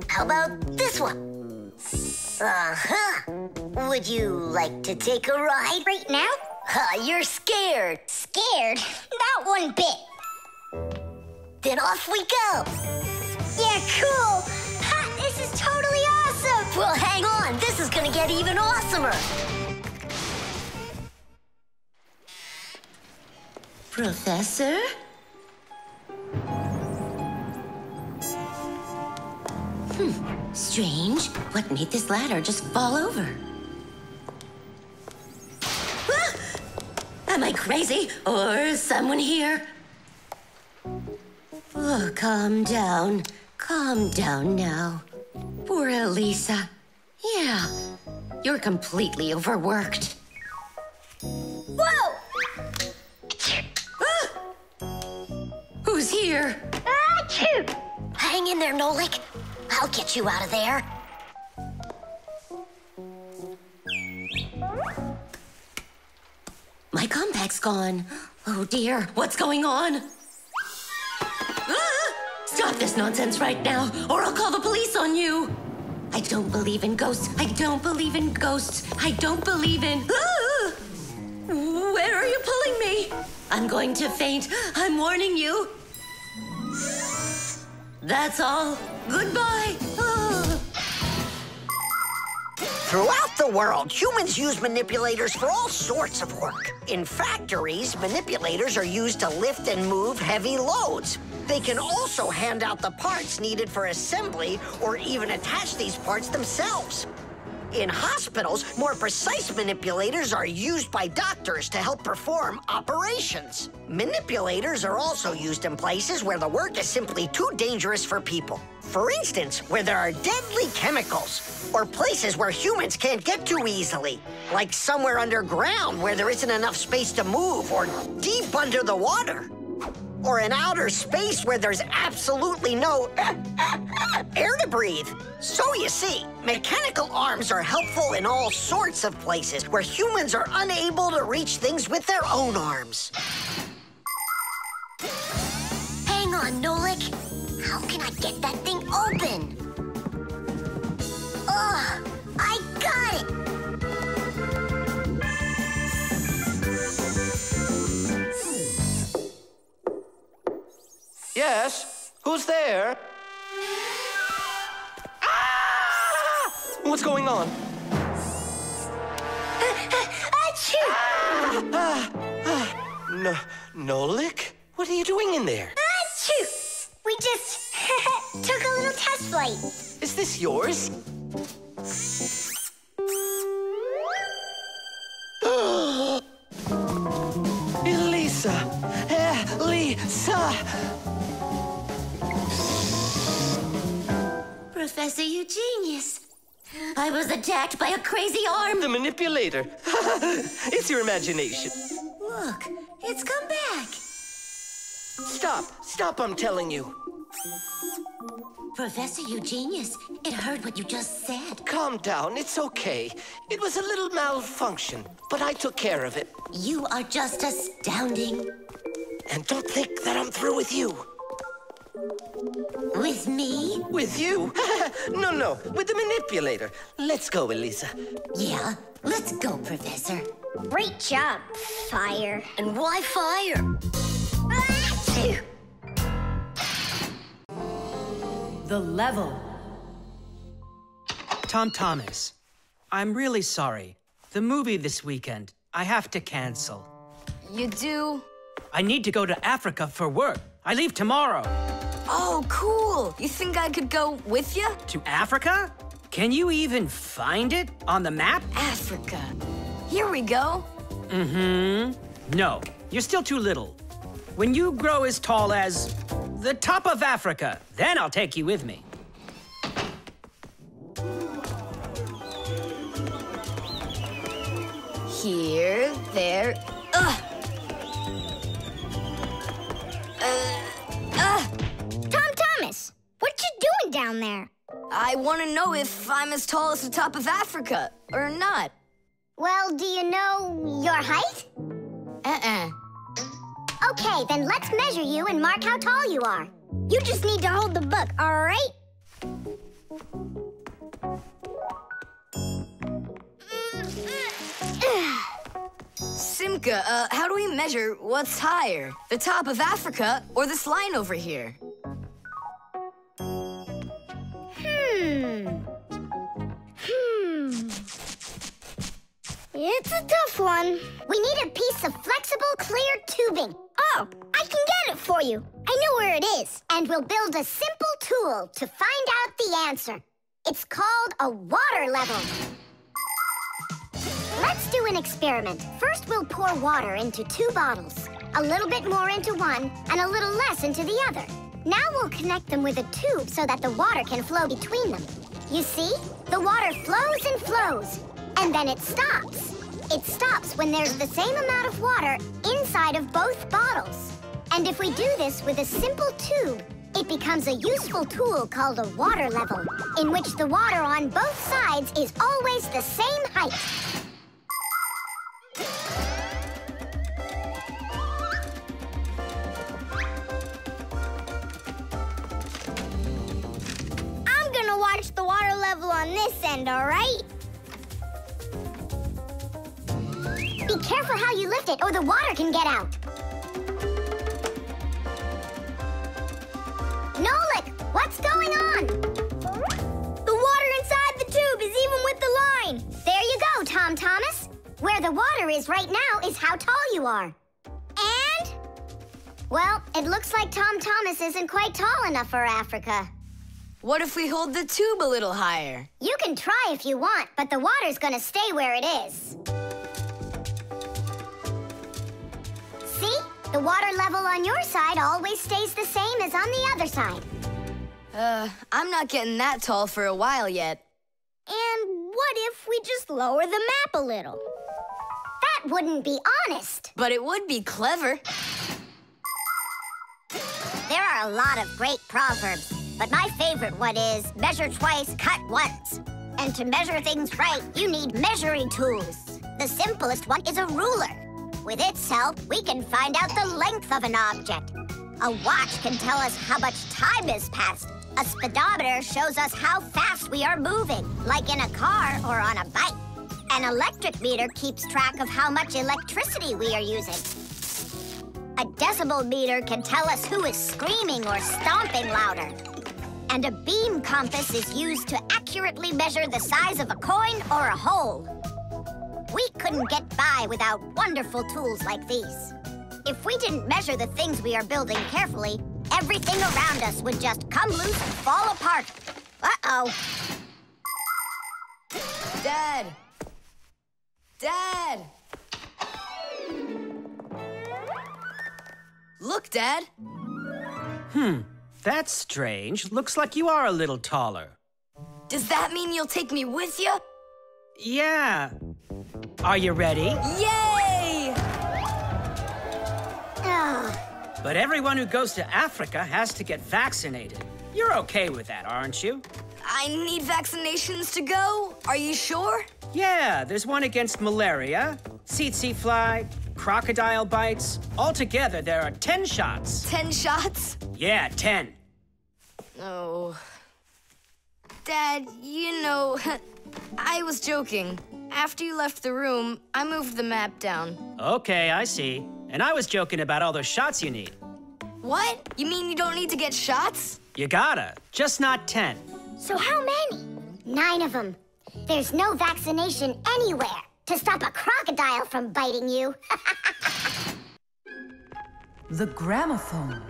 How about this one? Uh-huh. Would you like to take a ride? Right now? Uh, you're scared. Scared? Not one bit. Then off we go. Yeah, cool. Ha, this is totally awesome. Well, hang on. This is gonna get even awesomer. Professor? Hmm, strange. What made this ladder just fall over? Ah! Am I crazy? Or someone here? Oh, calm down. Calm down now. Poor Elisa. Yeah, you're completely overworked. Whoa! Ah! Who's here? Achoo! Hang in there, Nolik. I'll get you out of there. My compact's gone. Oh dear, what's going on? Ah! Stop this nonsense right now, or I'll call the police on you. I don't believe in ghosts. I don't believe in ghosts. I don't believe in. Ah! Where are you pulling me? I'm going to faint. I'm warning you. That's all. Goodbye. Throughout the world, humans use manipulators for all sorts of work. In factories, manipulators are used to lift and move heavy loads. They can also hand out the parts needed for assembly or even attach these parts themselves. In hospitals, more precise manipulators are used by doctors to help perform operations. Manipulators are also used in places where the work is simply too dangerous for people. For instance, where there are deadly chemicals, or places where humans can't get to easily, like somewhere underground where there isn't enough space to move, or deep under the water or in outer space where there's absolutely no [LAUGHS] air to breathe. So you see, mechanical arms are helpful in all sorts of places where humans are unable to reach things with their own arms. Hang on, Nolik. How can I get that thing open? Ugh, I Yes? Who's there? Ah! What's going on? Achoo! Ah, ah, no, Nolik? What are you doing in there? Achoo! We just took a little test flight. Is this yours? Elisa! Elisa! Eh, Professor Eugenius. I was attacked by a crazy arm. The manipulator. [LAUGHS] it's your imagination. Look, it's come back. Stop! Stop, I'm telling you. Professor Eugenius, it heard what you just said. Calm down, it's okay. It was a little malfunction, but I took care of it. You are just astounding. And don't think that I'm through with you. With me? With you? [LAUGHS] no, no, with the manipulator. Let's go, Elisa. Yeah, let's go, Professor. Great job, Fire. And why fire? Ah, The level. Tom Thomas, I'm really sorry. The movie this weekend, I have to cancel. You do? I need to go to Africa for work. I leave tomorrow. Oh, cool. You think I could go with you? To Africa? Can you even find it on the map? Africa. Here we go. Mm-hmm. No, you're still too little. When you grow as tall as the top of Africa, then I'll take you with me. Here, there. Ugh. Uh, uh. Tom Thomas, what you doing down there? I want to know if I'm as tall as the top of Africa or not. Well, do you know your height? Uh-uh. Okay, then let's measure you and mark how tall you are. You just need to hold the book, all right? Simka, uh, how do we measure what's higher? The top of Africa or this line over here? Hmm. Hmm. It's a tough one. We need a piece of flexible, clear tubing. Oh, I can get it for you. I know where it is. And we'll build a simple tool to find out the answer. It's called a water level. Let's do an experiment. First, we'll pour water into two bottles. A little bit more into one and a little less into the other. Now we'll connect them with a tube so that the water can flow between them. You see? The water flows and flows, and then it stops. It stops when there's the same amount of water inside of both bottles. And if we do this with a simple tube, it becomes a useful tool called a water level, in which the water on both sides is always the same height. I'm gonna watch the water level on this end, all right? Be careful how you lift it or the water can get out. Nolik, what's going on? The water inside the tube is even with the line. There you go, Tom Thomas. Where the water is right now is how tall you are. And? Well, it looks like Tom Thomas isn't quite tall enough for Africa. What if we hold the tube a little higher? You can try if you want, but the water's gonna stay where it is. The water level on your side always stays the same as on the other side. Uh, I'm not getting that tall for a while yet. And what if we just lower the map a little? That wouldn't be honest. But it would be clever. There are a lot of great proverbs, but my favorite one is measure twice, cut once. And to measure things right, you need measuring tools. The simplest one is a ruler. With its help, we can find out the length of an object. A watch can tell us how much time has passed. A speedometer shows us how fast we are moving, like in a car or on a bike. An electric meter keeps track of how much electricity we are using. A decibel meter can tell us who is screaming or stomping louder. And a beam compass is used to accurately measure the size of a coin or a hole. We couldn't get by without wonderful tools like these. If we didn't measure the things we are building carefully, everything around us would just come loose and fall apart. Uh-oh. Dad! Dad! Look, Dad. Hmm, that's strange. Looks like you are a little taller. Does that mean you'll take me with you? Yeah. Are you ready? Yay! Ah. But everyone who goes to Africa has to get vaccinated. You're okay with that, aren't you? I need vaccinations to go. Are you sure? Yeah, there's one against malaria, tsetse fly, crocodile bites. Altogether, there are 10 shots. 10 shots? Yeah, 10. Oh. Dad, you know, [LAUGHS] I was joking. After you left the room, I moved the map down. Okay, I see. And I was joking about all those shots you need. What? You mean you don't need to get shots? You gotta, just not 10. So how many? Nine of them. There's no vaccination anywhere to stop a crocodile from biting you. [LAUGHS] The gramophone.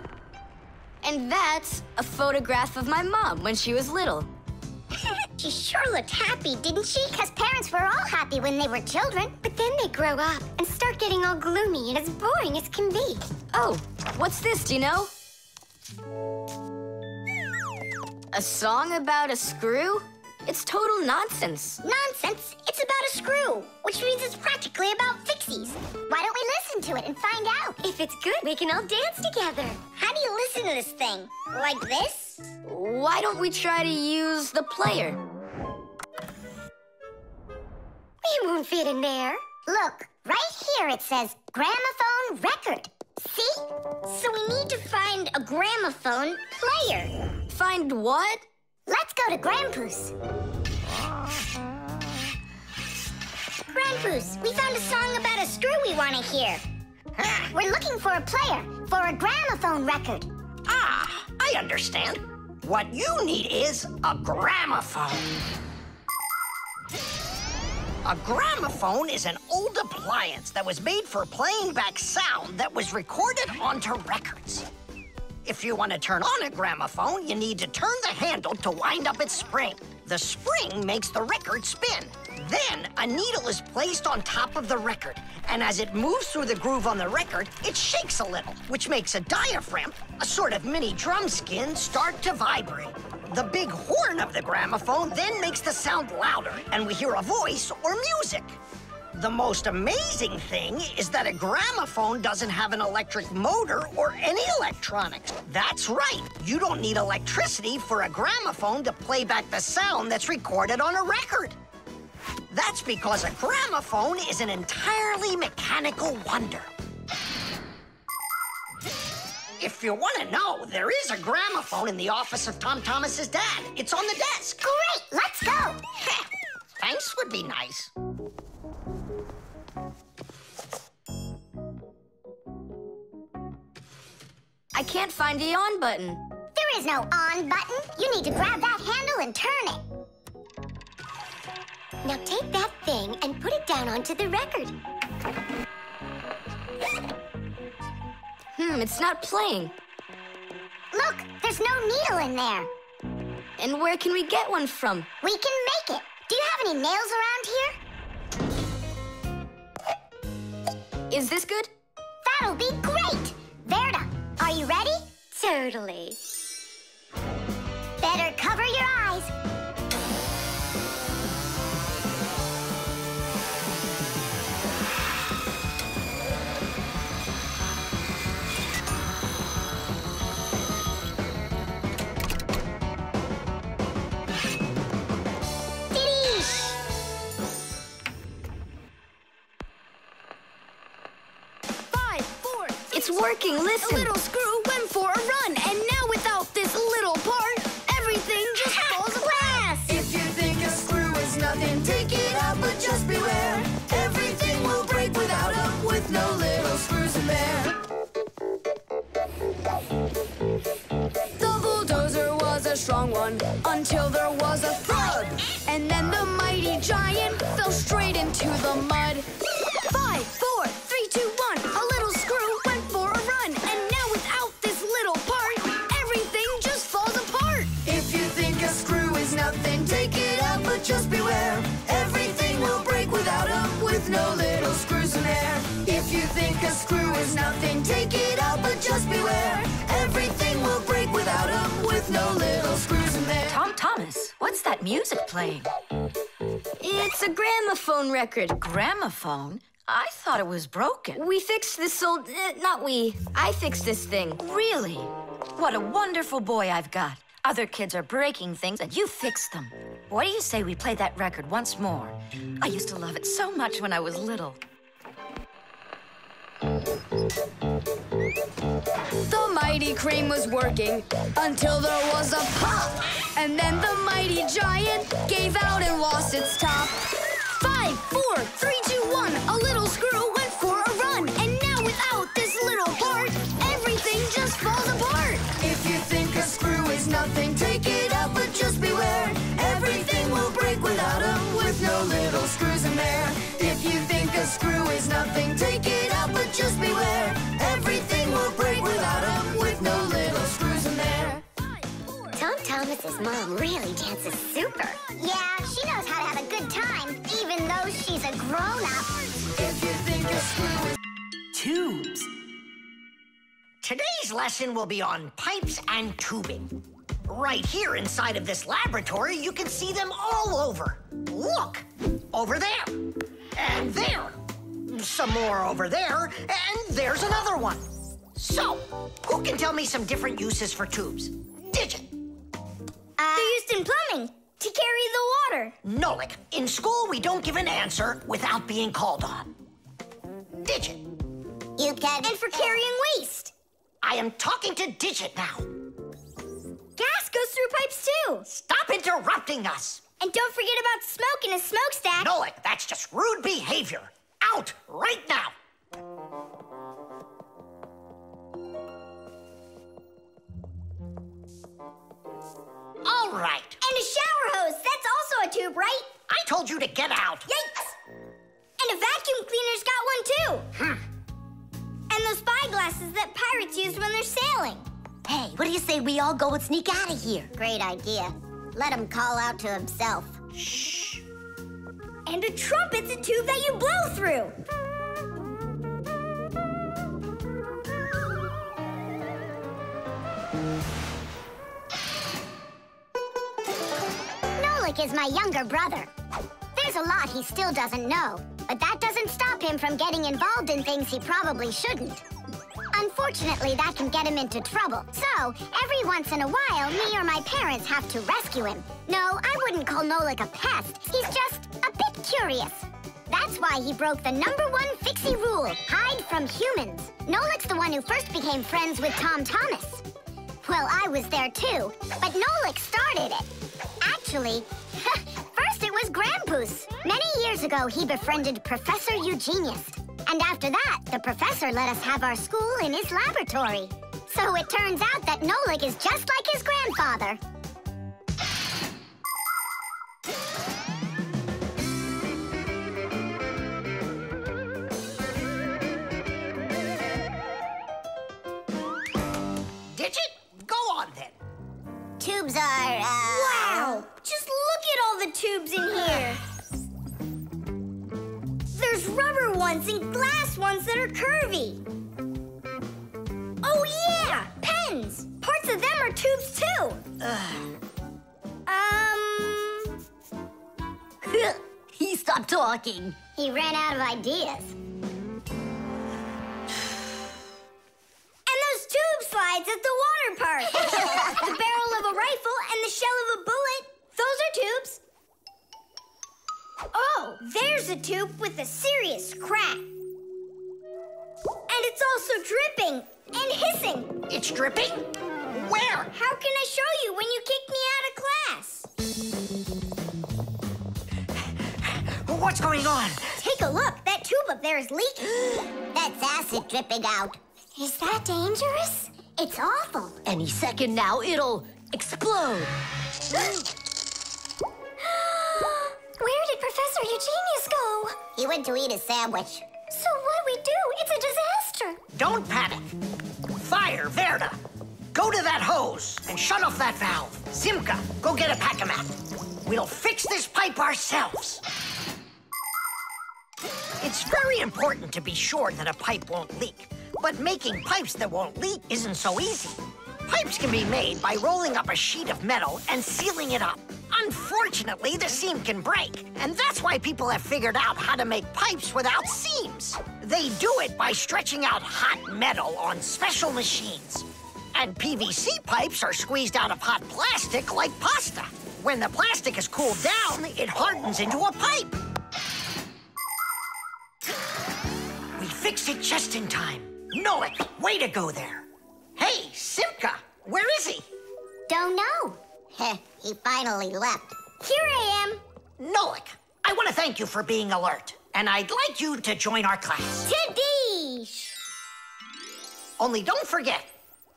And that's a photograph of my mom when she was little. [LAUGHS] she sure looked happy, didn't she? Because parents were all happy when they were children. But then they grow up and start getting all gloomy and as boring as can be. Oh, what's this, do you know? A song about a screw? It's total nonsense. Nonsense? It's about a screw, which means it's practically about fixies. Why don't we listen to it and find out? If it's good, we can all dance together. How do you listen to this thing? Like this? Why don't we try to use the player? We won't fit in there. Look, right here it says gramophone record. See? So we need to find a gramophone player. Find what? Let's go to Grandpus. Grandpus, we found a song about a screw we want to hear. We're looking for a player for a gramophone record. Ah, I understand. What you need is a gramophone. A gramophone is an old appliance that was made for playing back sound that was recorded onto records. If you want to turn on a gramophone, you need to turn the handle to wind up its spring. The spring makes the record spin. Then a needle is placed on top of the record, and as it moves through the groove on the record, it shakes a little, which makes a diaphragm, a sort of mini drum skin, start to vibrate. The big horn of the gramophone then makes the sound louder, and we hear a voice or music. The most amazing thing is that a gramophone doesn't have an electric motor or any electronics. That's right. You don't need electricity for a gramophone to play back the sound that's recorded on a record. That's because a gramophone is an entirely mechanical wonder. If you want to know, there is a gramophone in the office of Tom Thomas's dad. It's on the desk. Great, let's go. [LAUGHS] Thanks would be nice. I can't find the on button. There is no on button. You need to grab that handle and turn it. Now take that thing and put it down onto the record. Hmm, it's not playing. Look, there's no needle in there. And where can we get one from? We can make it. Do you have any nails around here? Is this good? That'll be great. Verta, are you ready? Totally. Better cover your eyes. Working, listen. A little screw went for a run, and now without this little part, everything just falls apart. If you think a screw is nothing, take it out, but just beware. Everything will break without them, with no little screws in there. The bulldozer was a strong one until there was a thud. And then the mighty giant fell straight into the mud. Screw is nothing, take it out, but just beware. Everything will break without them, with no little screws in there. Tom Thomas, what's that music playing? It's a gramophone record. Gramophone? I thought it was broken. We fixed this old. Uh, not we. I fixed this thing. Really? What a wonderful boy I've got. Other kids are breaking things and you fix them. What do you say we play that record once more? I used to love it so much when I was little. The mighty crane was working until there was a pop. And then the mighty giant gave out and lost its top. Five, four, three, two, one. A little screw went for a run. And now without this little part, everything just falls apart. If you think a screw is nothing, take it out, but just beware. Everything will break without them, with no little screws in there. If you think a screw is nothing, Tom Thomas's mom really dances super. Yeah, she knows how to have a good time, even though she's a grown-up. If you think a screw is Tubes. Today's lesson will be on pipes and tubing. Right here inside of this laboratory, you can see them all over. Look, over there, and there, some more over there, and there's another one. So, who can tell me some different uses for tubes? Digit. Uh, They're used in plumbing to carry the water. Nolik, in school we don't give an answer without being called on. Digit. You can. And for carrying waste. I am talking to Digit now. Gas goes through pipes too. Stop interrupting us. And don't forget about smoke in a smokestack. Nolik, that's just rude behavior. Out right now. Tube, right? I told you to get out. Yikes! And a vacuum cleaner's got one too. Hmm. And those spyglasses that pirates use when they're sailing. Hey, what do you say we all go and sneak out of here? Great idea. Let him call out to himself. Shh. And a trumpet's a tube that you blow through. Is my younger brother. There's a lot he still doesn't know, but that doesn't stop him from getting involved in things he probably shouldn't. Unfortunately, that can get him into trouble. So, every once in a while, me or my parents have to rescue him. No, I wouldn't call Nolik a pest. He's just a bit curious. That's why he broke the number one fixie rule, hide from humans. Nolik's the one who first became friends with Tom Thomas. Well, I was there too, but Nolik started it. Actually, [LAUGHS] first it was Grandpus. Many years ago, he befriended Professor Eugenius. And after that, the professor let us have our school in his laboratory. So it turns out that Nolik is just like his grandfather. Tubes are, uh... Wow! Just look at all the tubes in here. There's rubber ones and glass ones that are curvy. Oh, yeah! Pens! Parts of them are tubes, too. Um... [LAUGHS] he stopped talking. He ran out of ideas. Those tube slides at the water park. the barrel of a rifle and the shell of a bullet. Those are tubes. Oh, there's a tube with a serious crack. And it's also dripping and hissing. It's dripping? Where? How can I show you when you kicked me out of class? What's going on? Take a look. That tube up there is leaking. [GASPS] That's acid dripping out. Is that dangerous? It's awful. Any second now, it'll explode. [GASPS] Where did Professor Eugenius go? He went to eat a sandwich. So what do we do? It's a disaster. Don't panic. Fire, Verta. Go to that hose and shut off that valve. Simka, go get a pack-o-mat. We'll fix this pipe ourselves. It's very important to be sure that a pipe won't leak. But making pipes that won't leak isn't so easy. Pipes can be made by rolling up a sheet of metal and sealing it up. Unfortunately, the seam can break, and that's why people have figured out how to make pipes without seams. They do it by stretching out hot metal on special machines. And PVC pipes are squeezed out of hot plastic like pasta. When the plastic is cooled down, it hardens into a pipe. We fixed it just in time. Nolik, way to go there. Hey, Simka, where is he? Don't know. Heh, [LAUGHS] he finally left. Here I am. Nolik, I want to thank you for being alert, and I'd like you to join our class. Tadish! Only don't forget,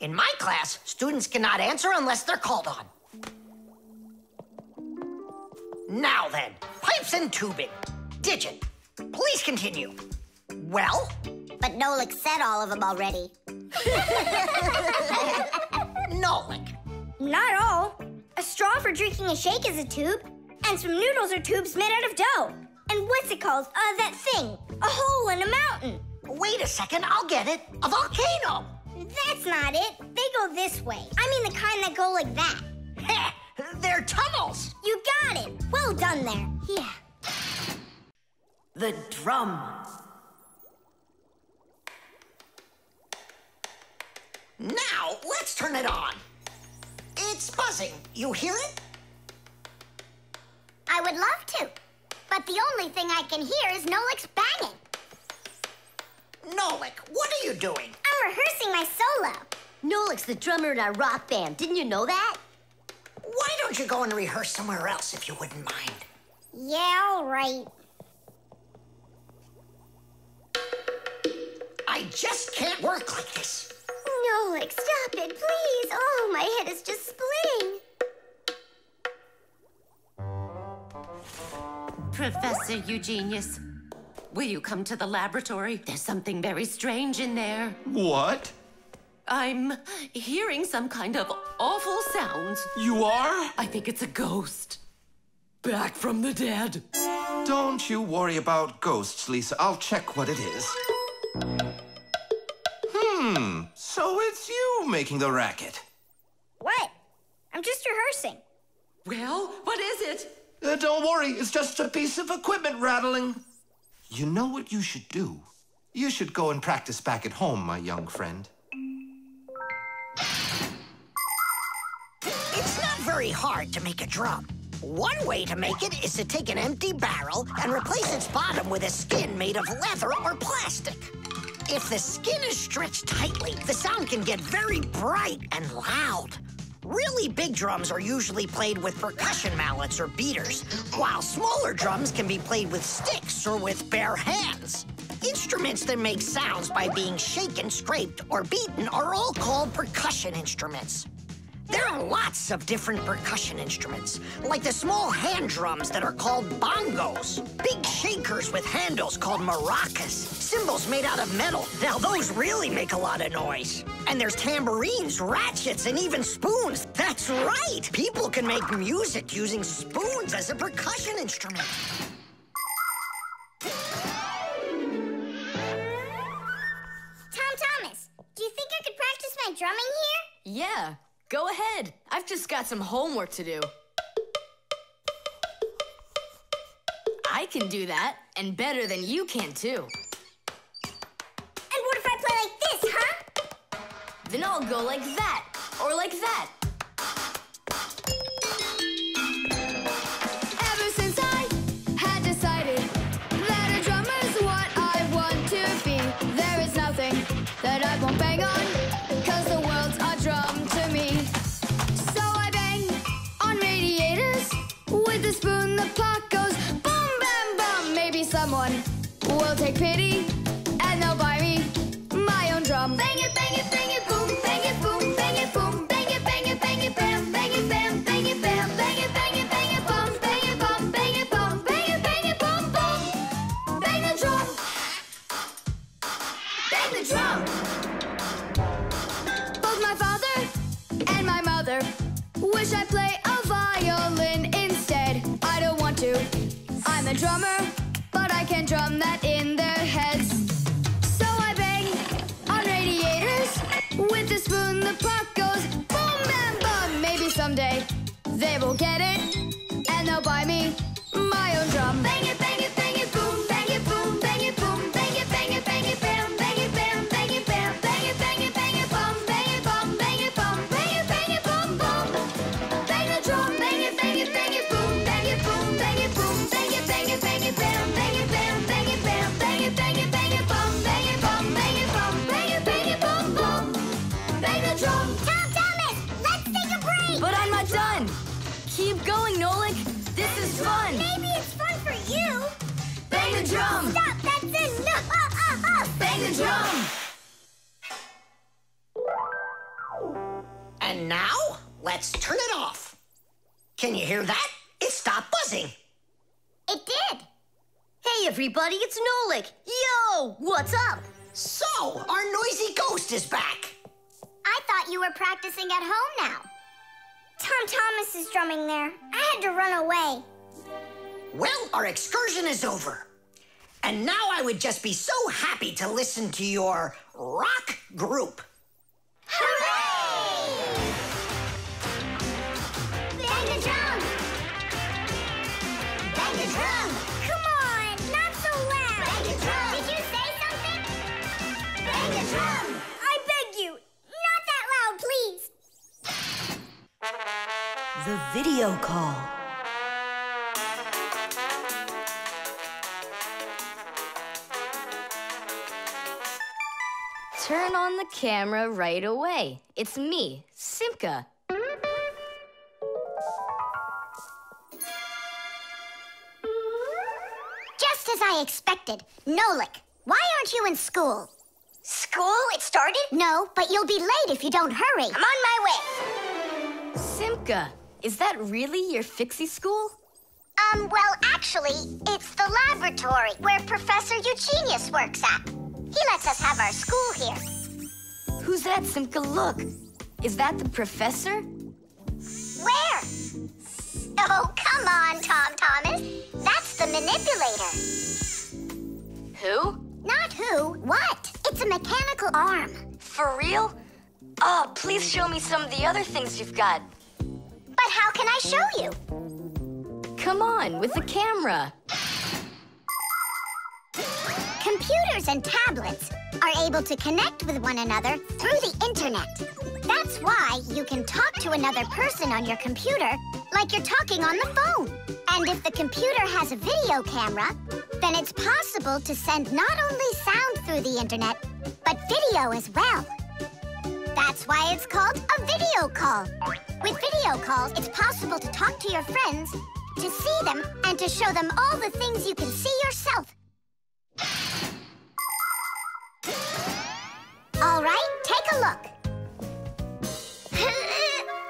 in my class, students cannot answer unless they're called on. Now then, pipes and tubing. Digit, please continue. Well? But Nolik said all of them already. [LAUGHS] Nolik. Not all. A straw for drinking a shake is a tube, and some noodles are tubes made out of dough. And what's it called? Uh, that thing. A hole in a mountain. Wait a second, I'll get it. A volcano. That's not it. They go this way. I mean the kind that go like that. Heh, [LAUGHS] they're tunnels. You got it. Well done there. Yeah. The drum. Now, let's turn it on. It's buzzing. You hear it? I would love to. But the only thing I can hear is Nolik's banging. Nolik, what are you doing? I'm rehearsing my solo. Nolik's the drummer in our rock band. Didn't you know that? Why don't you go and rehearse somewhere else if you wouldn't mind? Yeah, all right. I just can't work like this. Nolik, stop it, please. Oh, my head is just splitting. Professor Eugenius, will you come to the laboratory? There's something very strange in there. What? I'm hearing some kind of awful sounds. You are? I think it's a ghost. Back from the dead. Don't you worry about ghosts, Lisa. I'll check what it is. So it's you making the racket. What? I'm just rehearsing. Well, what is it? Uh, don't worry, it's just a piece of equipment rattling. You know what you should do? You should go and practice back at home, my young friend. It's not very hard to make a drum. One way to make it is to take an empty barrel and replace its bottom with a skin made of leather or plastic. If the skin is stretched tightly, the sound can get very bright and loud. Really big drums are usually played with percussion mallets or beaters, while smaller drums can be played with sticks or with bare hands. Instruments that make sounds by being shaken, scraped, or beaten are all called percussion instruments. There are lots of different percussion instruments, like the small hand drums that are called bongos, big shakers with handles called maracas, cymbals made out of metal. Now, those really make a lot of noise. And there's tambourines, ratchets, and even spoons. That's right! People can make music using spoons as a percussion instrument. Tom Thomas, do you think I could practice my drumming here? Yeah, go ahead. I've just got some homework to do. I can do that, and better than you can, too. And what if I play like this, huh? Then I'll go like that, or like that. Take pity everybody, it's Nolik. Yo, what's up? So, our noisy ghost is back. I thought you were practicing at home now. Tom Thomas is drumming there. I had to run away. Well, our excursion is over. And now I would just be so happy to listen to your rock group. Hooray! The video call. Turn on the camera right away. It's me, Simka. Just as I expected. Nolik, why aren't you in school? School? It started? No, but you'll be late if you don't hurry. I'm on my way. Simka, is that really your fixie school? Um, well, actually, it's the laboratory where Professor Eugenius works at. He lets us have our school here. Who's that, Simka? Look. Is that the professor? Where? Oh, come on, Tom Thomas. That's the manipulator. Who? Not who, what? It's a mechanical arm. For real? Oh, please show me some of the other things you've got. But how can I show you? Come on, with the camera. Computers and tablets are able to connect with one another through the internet. That's why you can talk to another person on your computer like you're talking on the phone. And if the computer has a video camera, then it's possible to send not only sound through the internet, but video as well. That's why it's called a video call. With video calls, it's possible to talk to your friends, to see them, and to show them all the things you can see yourself. All right, take a look. [LAUGHS]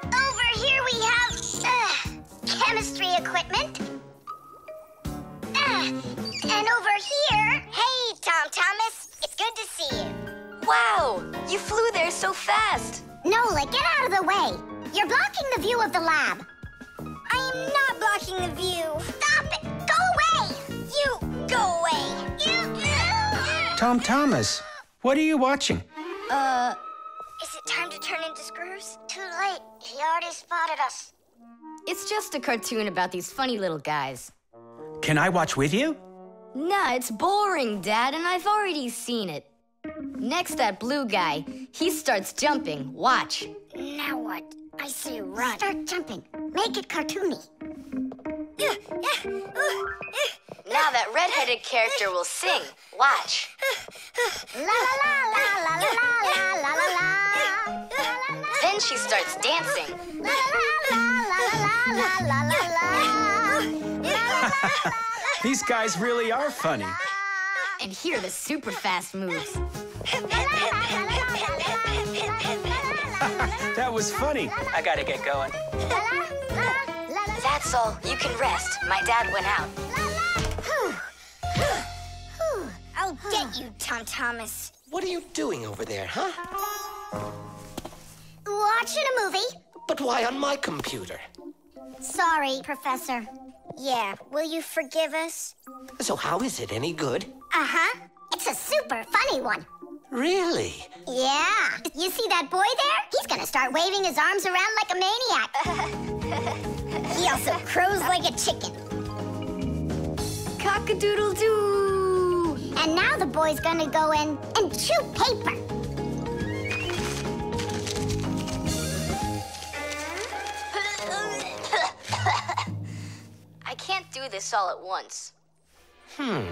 Over here we have uh, chemistry equipment. Uh, and over here... Hey, Tom Thomas. It's good to see you fast. Nola, get out of the way. You're blocking the view of the lab. I am not blocking the view. Stop it! Go away! You go away! You. Tom Thomas, what are you watching? Uh. Is it time to turn into screws? Too late. He already spotted us. It's just a cartoon about these funny little guys. Can I watch with you? Nah, it's boring, Dad, and I've already seen it. Next, that blue guy. He starts jumping. Watch. Now what? I say run. Start jumping. Make it cartoony. Now that redheaded character will sing. Watch. La la la la la la la la la la. Then she starts dancing. La la la la la la la la. These guys really are funny. And here are the super fast moves. that was funny. I gotta get going. That's all. You can rest. My dad went out. I'll get you, Tom Thomas. What are you doing over there, huh? Watching a movie. But why on my computer? Sorry, Professor. Yeah, will you forgive us? So how is it any good? Uh-huh. It's a super funny one. Really? Yeah. You see that boy there? He's gonna start waving his arms around like a maniac. he also crows like a chicken. Cock-a-doodle-doo! And now the boy's gonna go in and chew paper. Can't do this all at once. Hmm.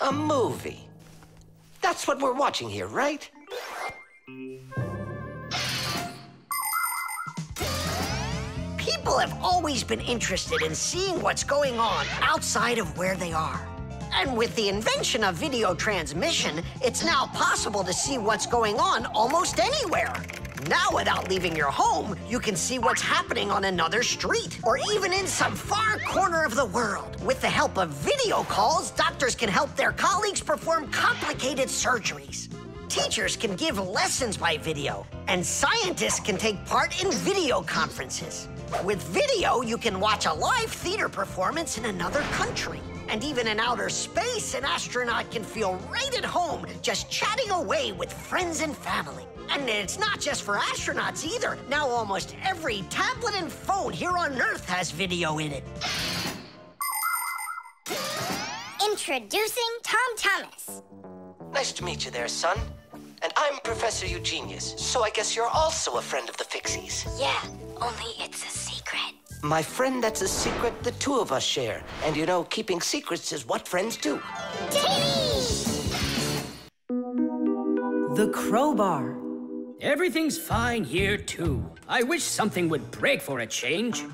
A movie. That's what we're watching here, right? People have always been interested in seeing what's going on outside of where they are. And with the invention of video transmission, it's now possible to see what's going on almost anywhere. Now, without leaving your home, you can see what's happening on another street or even in some far corner of the world. With the help of video calls, doctors can help their colleagues perform complicated surgeries. Teachers can give lessons by video, and scientists can take part in video conferences. With video, you can watch a live theater performance in another country. And even in outer space, an astronaut can feel right at home just chatting away with friends and family. And it's not just for astronauts either. Now almost every tablet and phone here on Earth has video in it. Introducing Tom Thomas. Nice to meet you there, son. And I'm Professor Eugenius, so I guess you're also a friend of the Fixies. Yeah, only it's a secret. My friend, that's a secret the two of us share. And you know, keeping secrets is what friends do. The crowbar. Everything's fine here, too. I wish something would break for a change.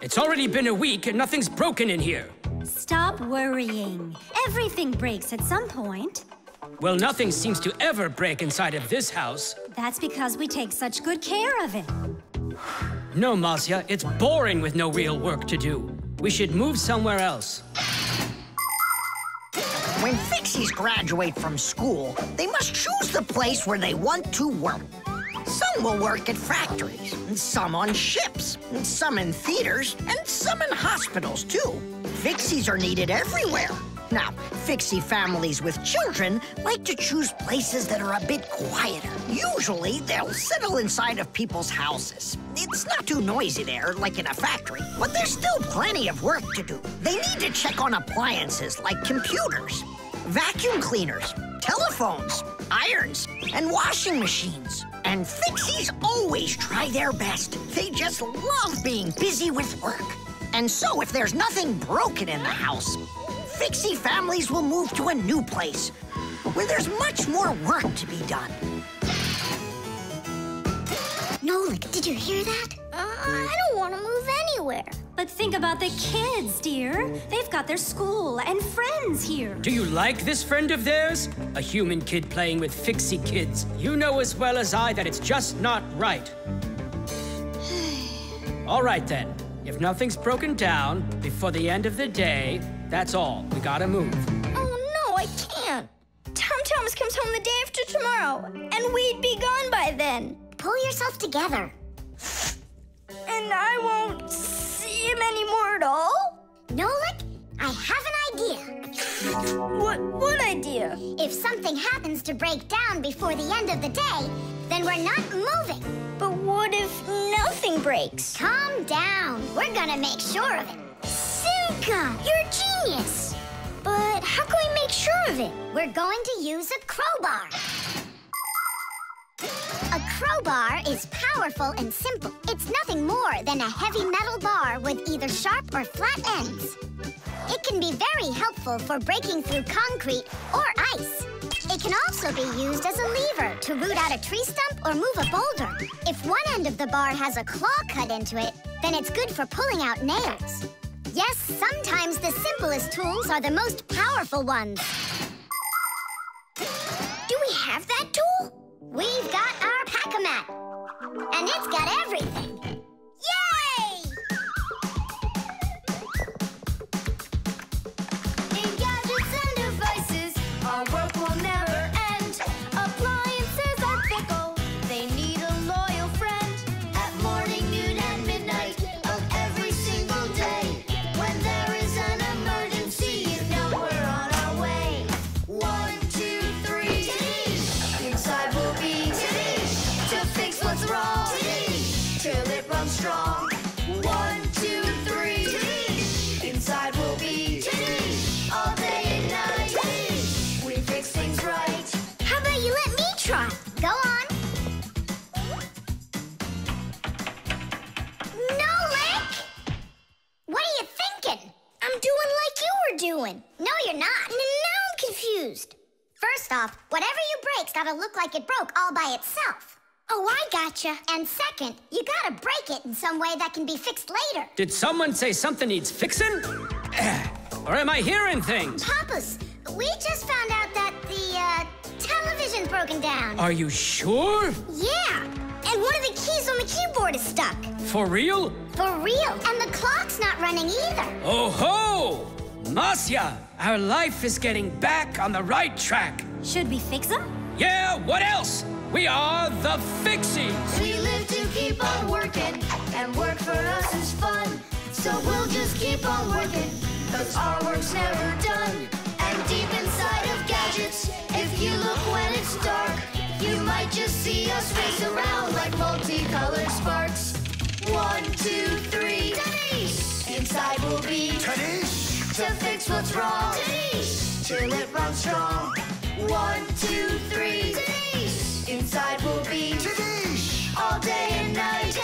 It's already been a week and nothing's broken in here. Stop worrying. Everything breaks at some point. Well, nothing seems to ever break inside of this house. That's because we take such good care of it. No, Marcia, it's boring with no real work to do. We should move somewhere else. When Fixies graduate from school, they must choose the place where they want to work. Some will work at factories, and some on ships, and some in theaters, and some in hospitals, too. Fixies are needed everywhere. Now, Fixie families with children like to choose places that are a bit quieter. Usually, they'll settle inside of people's houses. It's not too noisy there, like in a factory, but there's still plenty of work to do. They need to check on appliances like computers, vacuum cleaners, telephones, irons, and washing machines. And Fixies always try their best. They just love being busy with work. And so, if there's nothing broken in the house, Fixie families will move to a new place where there's much more work to be done. Nolik, did you hear that? Uh, I don't want to move anywhere. But think about the kids, dear. They've got their school and friends here. Do you like this friend of theirs? A human kid playing with fixie kids. You know as well as I that it's just not right. [SIGHS] all right then. If nothing's broken down before the end of the day, that's all. We gotta move. Oh, no, I can't. Tom Thomas comes home the day after tomorrow, and we'd be gone by then. Pull yourself together. And I won't see him anymore at all? No, Nolik, I have an idea. What, what idea? If something happens to break down before the end of the day, then we're not moving. But what if nothing breaks? Calm down. We're gonna make sure of it. Simka, you're a genius. But how can we make sure of it? We're going to use a crowbar. A crowbar is powerful and simple. It's nothing more than a heavy metal bar with either sharp or flat ends. It can be very helpful for breaking through concrete or ice. It can also be used as a lever to root out a tree stump or move a boulder. If one end of the bar has a claw cut into it, then it's good for pulling out nails. Yes, sometimes the simplest tools are the most powerful ones. Do we have that tool? We've got our pack-o-mat. And it's got everything. Off, whatever you break's gotta look like it broke all by itself. Oh, I gotcha. And second, you gotta break it in some way that can be fixed later. Did someone say something needs fixing? [CLEARS THROAT] or am I hearing things? Papus, we just found out that the, uh, television's broken down. Are you sure? Yeah. And one of the keys on the keyboard is stuck. For real? For real. And the clock's not running either. Oh ho! Marcia, our life is getting back on the right track. Should we fix them? Yeah, what else? We are the Fixies! We live to keep on working, and work for us is fun. So we'll just keep on working, cause our work's never done. And deep inside of gadgets, if you look when it's dark, you might just see us race around like multicolored sparks. One, two, three. Inside we'll be to fix what's wrong. Till it runs strong. One, two, three. Inside we'll be all day and night.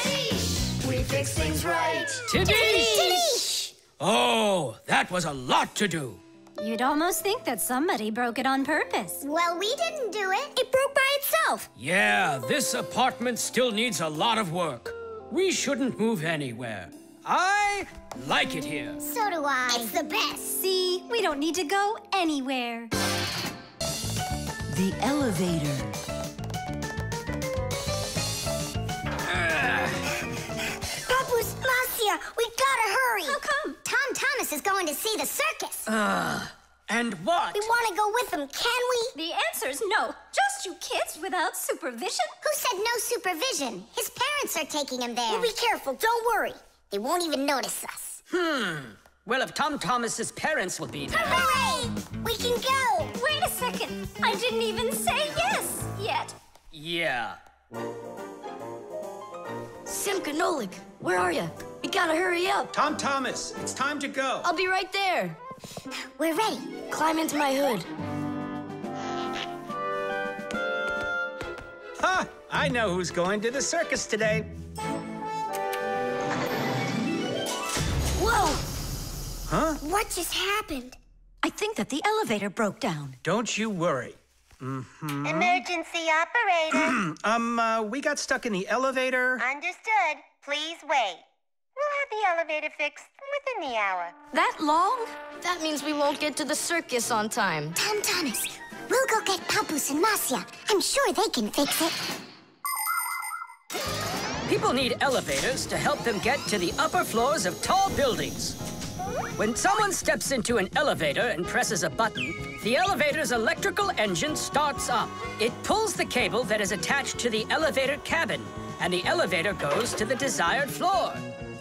We fix things right. Tidish! Oh, that was a lot to do. You'd almost think that somebody broke it on purpose. Well, we didn't do it. It broke by itself. Yeah, this apartment still needs a lot of work. We shouldn't move anywhere. I like it here. So do I. It's the best. See, we don't need to go anywhere. The elevator. Papus, Marcia, we gotta hurry. How come? Tom Thomas is going to see the circus. Uh, and what? We want to go with them, can we? The answer's no. Just you kids without supervision. Who said no supervision? His parents are taking him there. We'll be careful, don't worry. They won't even notice us. Hmm. Well, if Tom Thomas's parents will be there. Hooray! We can go. Wait a second. I didn't even say yes yet. Yeah. Simka Nolik, where are you? We gotta hurry up. Tom Thomas, it's time to go. I'll be right there. We're ready. Climb into my hood. Ha! I know who's going to the circus today. Whoa! Huh? What just happened? I think that the elevator broke down. Don't you worry. Mm-hmm. Emergency operator. [CLEARS THROAT] um, uh, we got stuck in the elevator. Understood. Please wait. We'll have the elevator fixed within the hour. That long? That means we won't get to the circus on time. Tom Thomas, we'll go get Papus and Marcia. I'm sure they can fix it. People need elevators to help them get to the upper floors of tall buildings. When someone steps into an elevator and presses a button, the elevator's electrical engine starts up. It pulls the cable that is attached to the elevator cabin, and the elevator goes to the desired floor.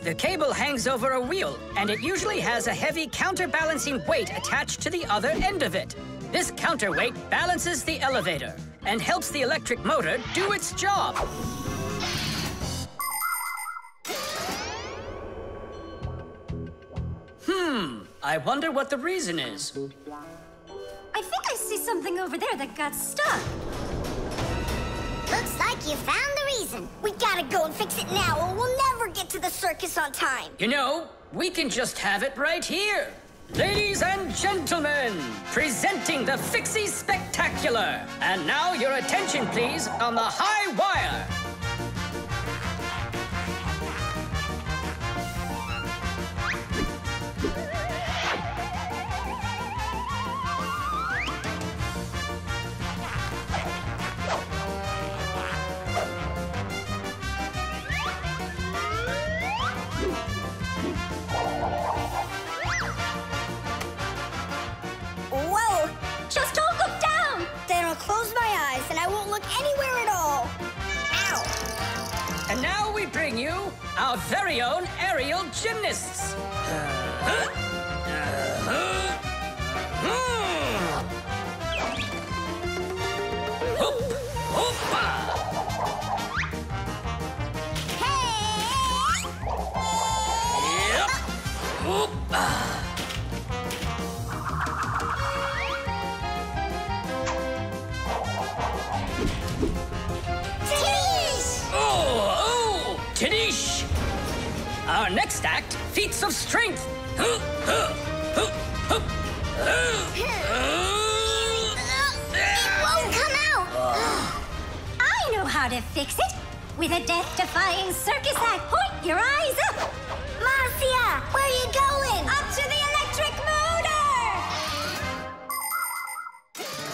The cable hangs over a wheel, and it usually has a heavy counterbalancing weight attached to the other end of it. This counterweight balances the elevator and helps the electric motor do its job. Hmm, I wonder what the reason is. I think I see something over there that got stuck. Looks like you found the reason. We gotta go and fix it now, or we'll never get to the circus on time. You know, we can just have it right here. Ladies and gentlemen, presenting the Fixie Spectacular. And now your attention, please, on the high wire. Anywhere at all. Ow! And now we bring you our very own aerial gymnasts. Hoop, hoopa. Yep. Hoopa. Our next act, feats of strength. It won't come out! I know how to fix it. With a death-defying circus act, point your eyes up. Marcia, where are you going? Up to the electric motor!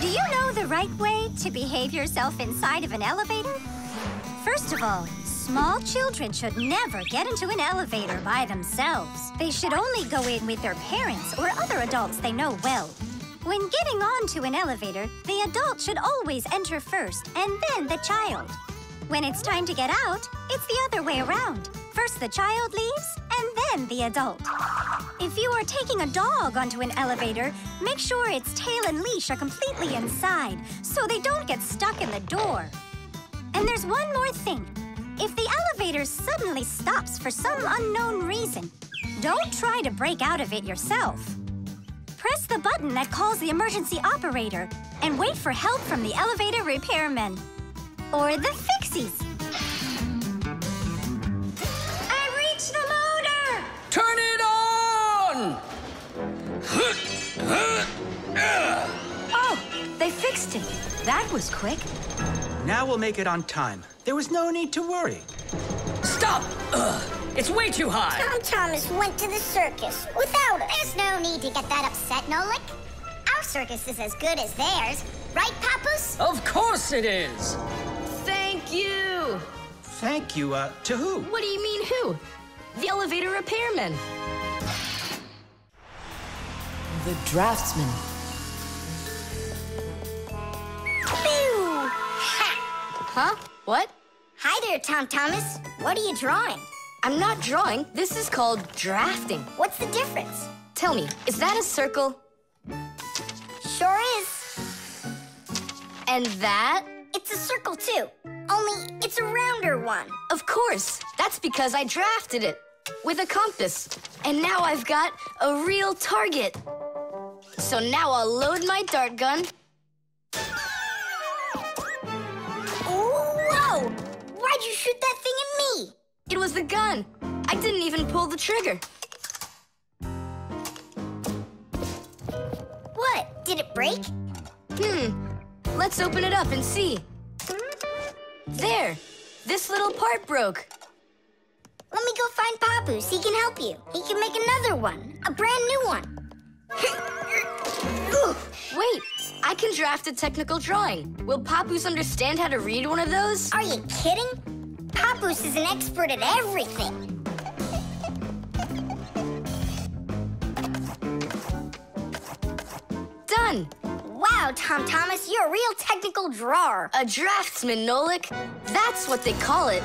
Do you know the right way to behave yourself inside of an elevator? First of all, small children should never get into an elevator by themselves. They should only go in with their parents or other adults they know well. When getting onto an elevator, the adult should always enter first and then the child. When it's time to get out, it's the other way around. First the child leaves, and then the adult. If you are taking a dog onto an elevator, make sure its tail and leash are completely inside so they don't get stuck in the door. And there's one more thing. If the elevator suddenly stops for some unknown reason, don't try to break out of it yourself. Press the button that calls the emergency operator and wait for help from the elevator repairmen. Or the fixies. I reached the motor! Turn it on! [LAUGHS] They fixed it. That was quick. Now we'll make it on time. There was no need to worry. Stop! Ugh, it's way too high. Tom Thomas went to the circus without us. There's no need to get that upset, Nolik. Our circus is as good as theirs. Right, Papus? Of course it is. Thank you. Thank you, uh, to who? What do you mean, who? The elevator repairman. The draftsman. Huh? What? Hi there, Tom Thomas. What are you drawing? I'm not drawing. This is called drafting. What's the difference? Tell me, is that a circle? Sure is. And that? It's a circle, too. Only it's a rounder one. Of course. That's because I drafted it with a compass. And now I've got a real target. So now I'll load my dart gun. Why'd you shoot that thing at me? It was the gun. I didn't even pull the trigger. What? Did it break? Hmm. Let's open it up and see. There. This little part broke. Let me go find Papus. He can help you. He can make another one. A brand new one. [LAUGHS] Wait, I can draft a technical drawing. Will Papus understand how to read one of those? Are you kidding? Papus is an expert at everything. Done. Wow, Tom Thomas, you're a real technical drawer. A draftsman, Nolik. That's what they call it.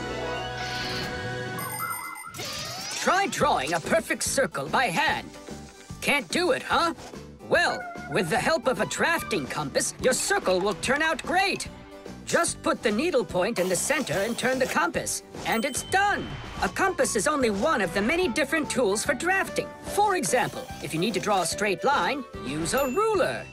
Try drawing a perfect circle by hand. Can't do it, huh? Well, with the help of a drafting compass, your circle will turn out great. Just put the needle point in the center and turn the compass, and it's done. A compass is only one of the many different tools for drafting. For example, if you need to draw a straight line, use a ruler.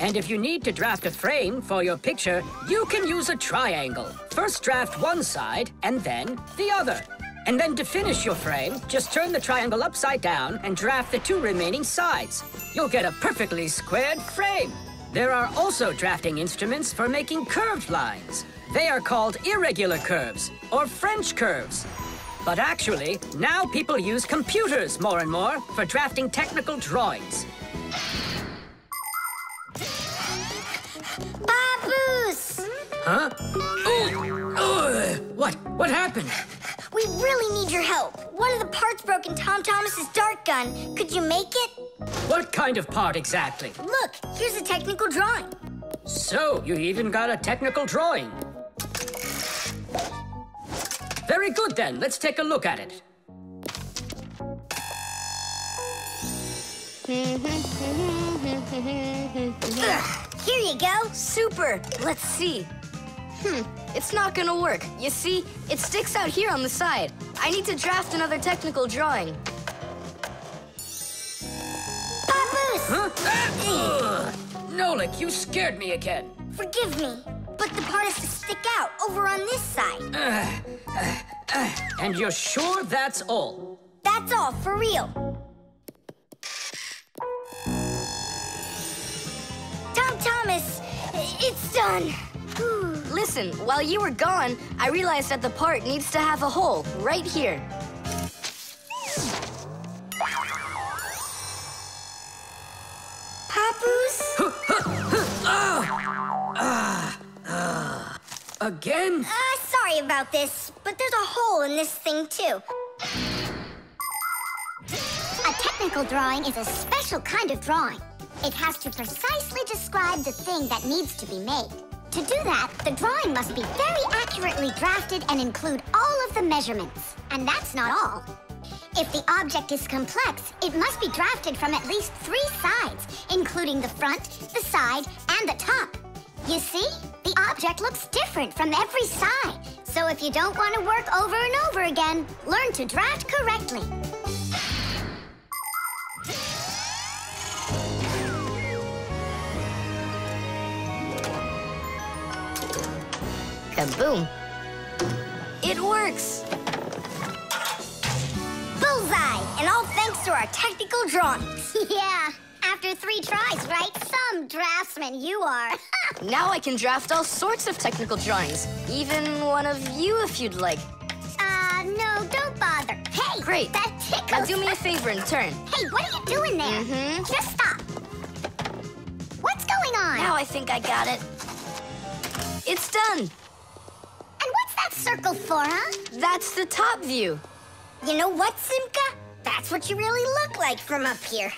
And if you need to draft a frame for your picture, you can use a triangle. First draft one side and then the other. And then to finish your frame, just turn the triangle upside down and draft the two remaining sides. You'll get a perfectly squared frame. There are also drafting instruments for making curved lines. They are called irregular curves or French curves. But actually, now people use computers more and more for drafting technical drawings. Huh? Ooh, ugh, what? What happened? We really need your help. One of the parts broke in Tom Thomas's dart gun. Could you make it? What kind of part exactly? Look, here's a technical drawing. So, you even got a technical drawing. Very good then, let's take a look at it. Mm-hmm. Ugh, [LAUGHS] here you go. Super. Let's see. Hmm, it's not gonna work. You see, it sticks out here on the side. I need to draft another technical drawing. Papus! Huh? Ah! Nolik, you scared me again. Forgive me, but the part has to stick out over on this side. And you're sure that's all? That's all, for real. Thomas, it's done. Listen, while you were gone, I realized that the part needs to have a hole right here. Papus? [SIGHS] Again? Uh, sorry about this, but there's a hole in this thing, too. A technical drawing is a special kind of drawing. It has to precisely describe the thing that needs to be made. To do that, the drawing must be very accurately drafted and include all of the measurements. And that's not all. If the object is complex, it must be drafted from at least three sides, including the front, the side, and the top. You see, the object looks different from every side. So if you don't want to work over and over again, learn to draft correctly. Kaboom. It works. Bullseye! And all thanks to our technical drawings. [LAUGHS] yeah, after three tries, right? Some draftsman you are. [LAUGHS] Now I can draft all sorts of technical drawings. Even one of you if you'd like. Uh, no, don't bother. Hey, Great. that tickles. Now do me a favor and turn. Hey, what are you doing there? Mm -hmm. Just stop. What's going on? Now I think I got it. It's done. And what's that circle for, huh? That's the top view. You know what, Simka? That's what you really look like from up here.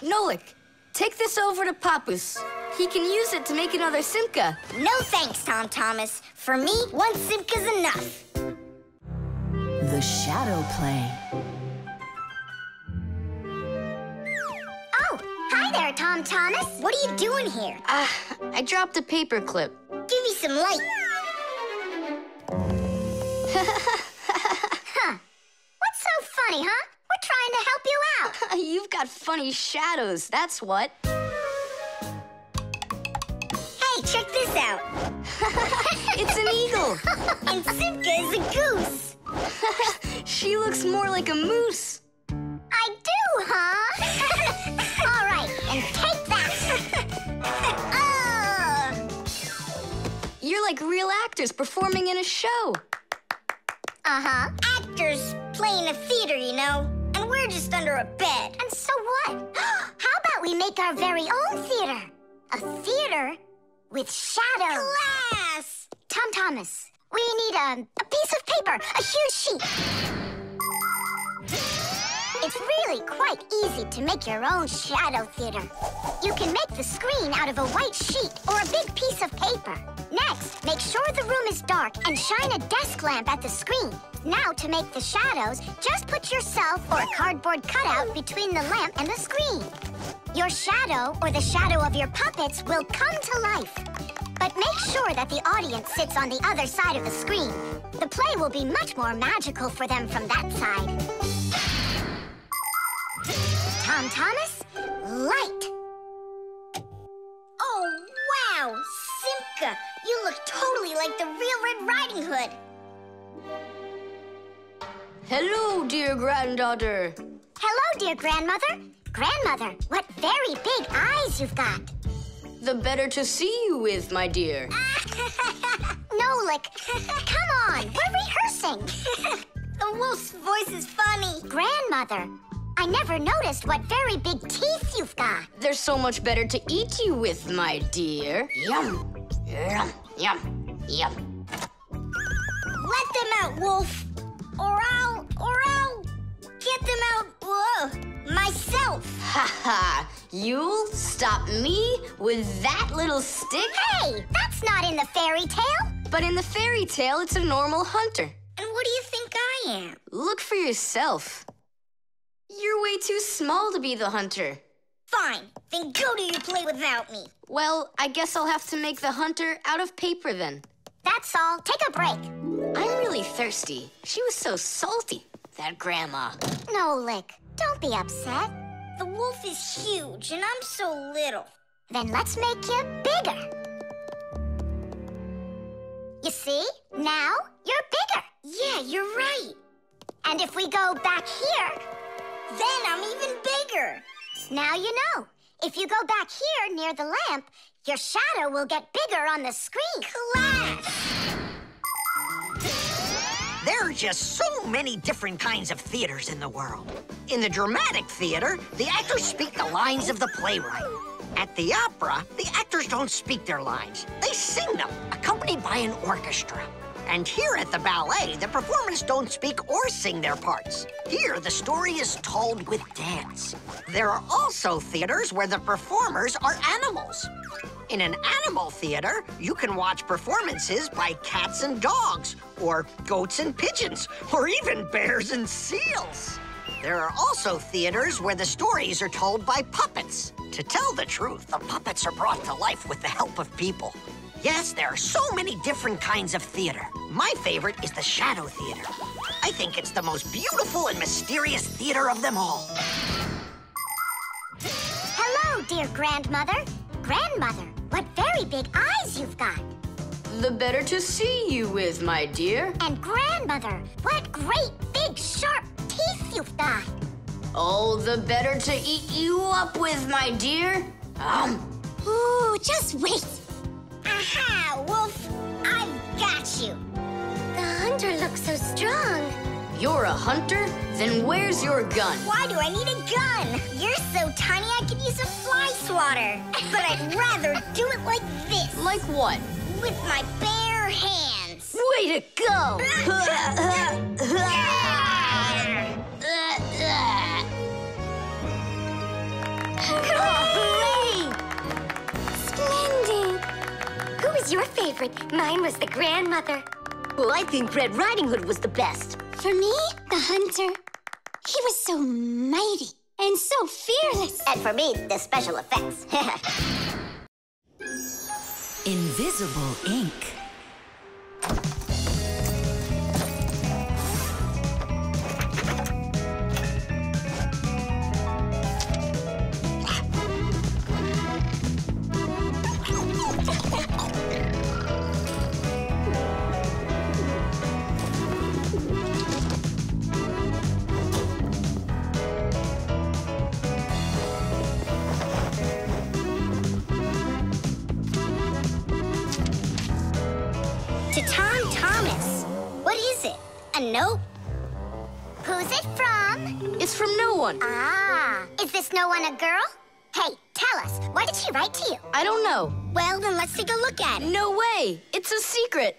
Nolik, take this over to Papus. He can use it to make another Simka. No thanks, Tom Thomas. For me, one Simka's enough. The shadow play. Oh, hi there, Tom Thomas. What are you doing here? Ah, I dropped a paper clip. Give me some light. Huh. What's so funny, huh? We're trying to help you out. [LAUGHS] You've got funny shadows, that's what. Hey, check this out. [LAUGHS] It's an eagle. [LAUGHS] And Simka is a goose. she looks more like a moose. I do, huh? You're like real actors performing in a show. Uh-huh. Actors playing a theater, you know? And we're just under a bed. And so what? [GASPS] How about we make our very own theater? A theater with shadows. Class! Tom Thomas, we need a, a piece of paper, a huge sheet. It's really quite easy to make your own shadow theater. You can make the screen out of a white sheet or a big piece of paper. Next, make sure the room is dark and shine a desk lamp at the screen. Now, to make the shadows, just put yourself or a cardboard cutout between the lamp and the screen. Your shadow or the shadow of your puppets will come to life. But make sure that the audience sits on the other side of the screen. The play will be much more magical for them from that side. Tom Thomas, light. Oh, wow! Simka, you look totally like the real Red Riding Hood. Hello, dear granddaughter. Hello, dear grandmother. Grandmother, what very big eyes you've got. The better to see you with, my dear. [LAUGHS] no, Nolik, [LAUGHS] come on, we're rehearsing. [LAUGHS] the wolf's voice is funny. Grandmother, I never noticed what very big teeth you've got. They're so much better to eat you with, my dear. Yum, yum, yum, yum. Let them out, wolf. Or I'll, or I'll get them out, whoa, myself. Ha ha! You'll stop me with that little stick? Hey, that's not in the fairy tale. But in the fairy tale, it's a normal hunter. And what do you think I am? Look for yourself. You're way too small to be the hunter. Fine, then go to your play without me. Well, I guess I'll have to make the hunter out of paper then. That's all. Take a break. I'm really thirsty. She was so salty, that grandma. Nolik. don't be upset. The wolf is huge and I'm so little. Then let's make you bigger. You see? Now you're bigger. Yeah, you're right. And if we go back here, then I'm even bigger. Now you know. If you go back here near the lamp, your shadow will get bigger on the screen. Class! There are just so many different kinds of theaters in the world. In the dramatic theater, the actors speak the lines of the playwright. At the opera, the actors don't speak their lines. They sing them, accompanied by an orchestra. And here at the ballet, the performers don't speak or sing their parts. Here, the story is told with dance. There are also theaters where the performers are animals. In an animal theater, you can watch performances by cats and dogs, or goats and pigeons, or even bears and seals. There are also theaters where the stories are told by puppets. To tell the truth, the puppets are brought to life with the help of people. Yes, there are so many different kinds of theater. My favorite is the Shadow Theater. I think it's the most beautiful and mysterious theater of them all. Hello, dear grandmother. Grandmother, what very big eyes you've got. The better to see you with, my dear. And grandmother, what great big sharp teeth you've got. Oh, the better to eat you up with, my dear. Um. Ooh, just wait. Aha, Wolf! I've got you. The hunter looks so strong. You're a hunter? Then where's your gun? Why do I need a gun? You're so tiny I could use a fly swatter. But I'd rather do it like this. Like what? With my bare hands. Way to go! [LAUGHS] [LAUGHS] Hooray! Was your favorite? Mine was the grandmother. Well, I think Red Riding Hood was the best. For me, the hunter. He was so mighty and so fearless. And for me, the special effects. [LAUGHS] Invisible ink. Is it? A note? Who's it from? It's from no one. Ah, is this no one a girl? Hey, tell us, what did she write to you? I don't know. Well, then let's take a look at it. No way! It's a secret.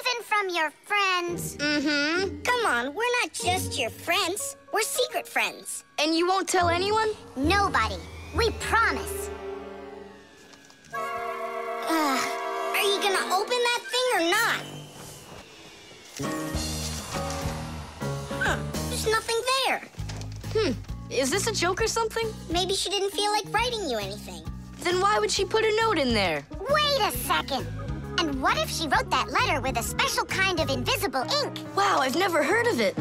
Even from your friends. Mm-hmm. Come on, we're not just your friends. We're secret friends. And you won't tell anyone? Nobody. We promise. Uh, are you gonna open that thing or not? Huh, there's nothing there. Hmm. Is this a joke or something? Maybe she didn't feel like writing you anything. Then why would she put a note in there? Wait a second. And what if she wrote that letter with a special kind of invisible ink? Wow, I've never heard of it.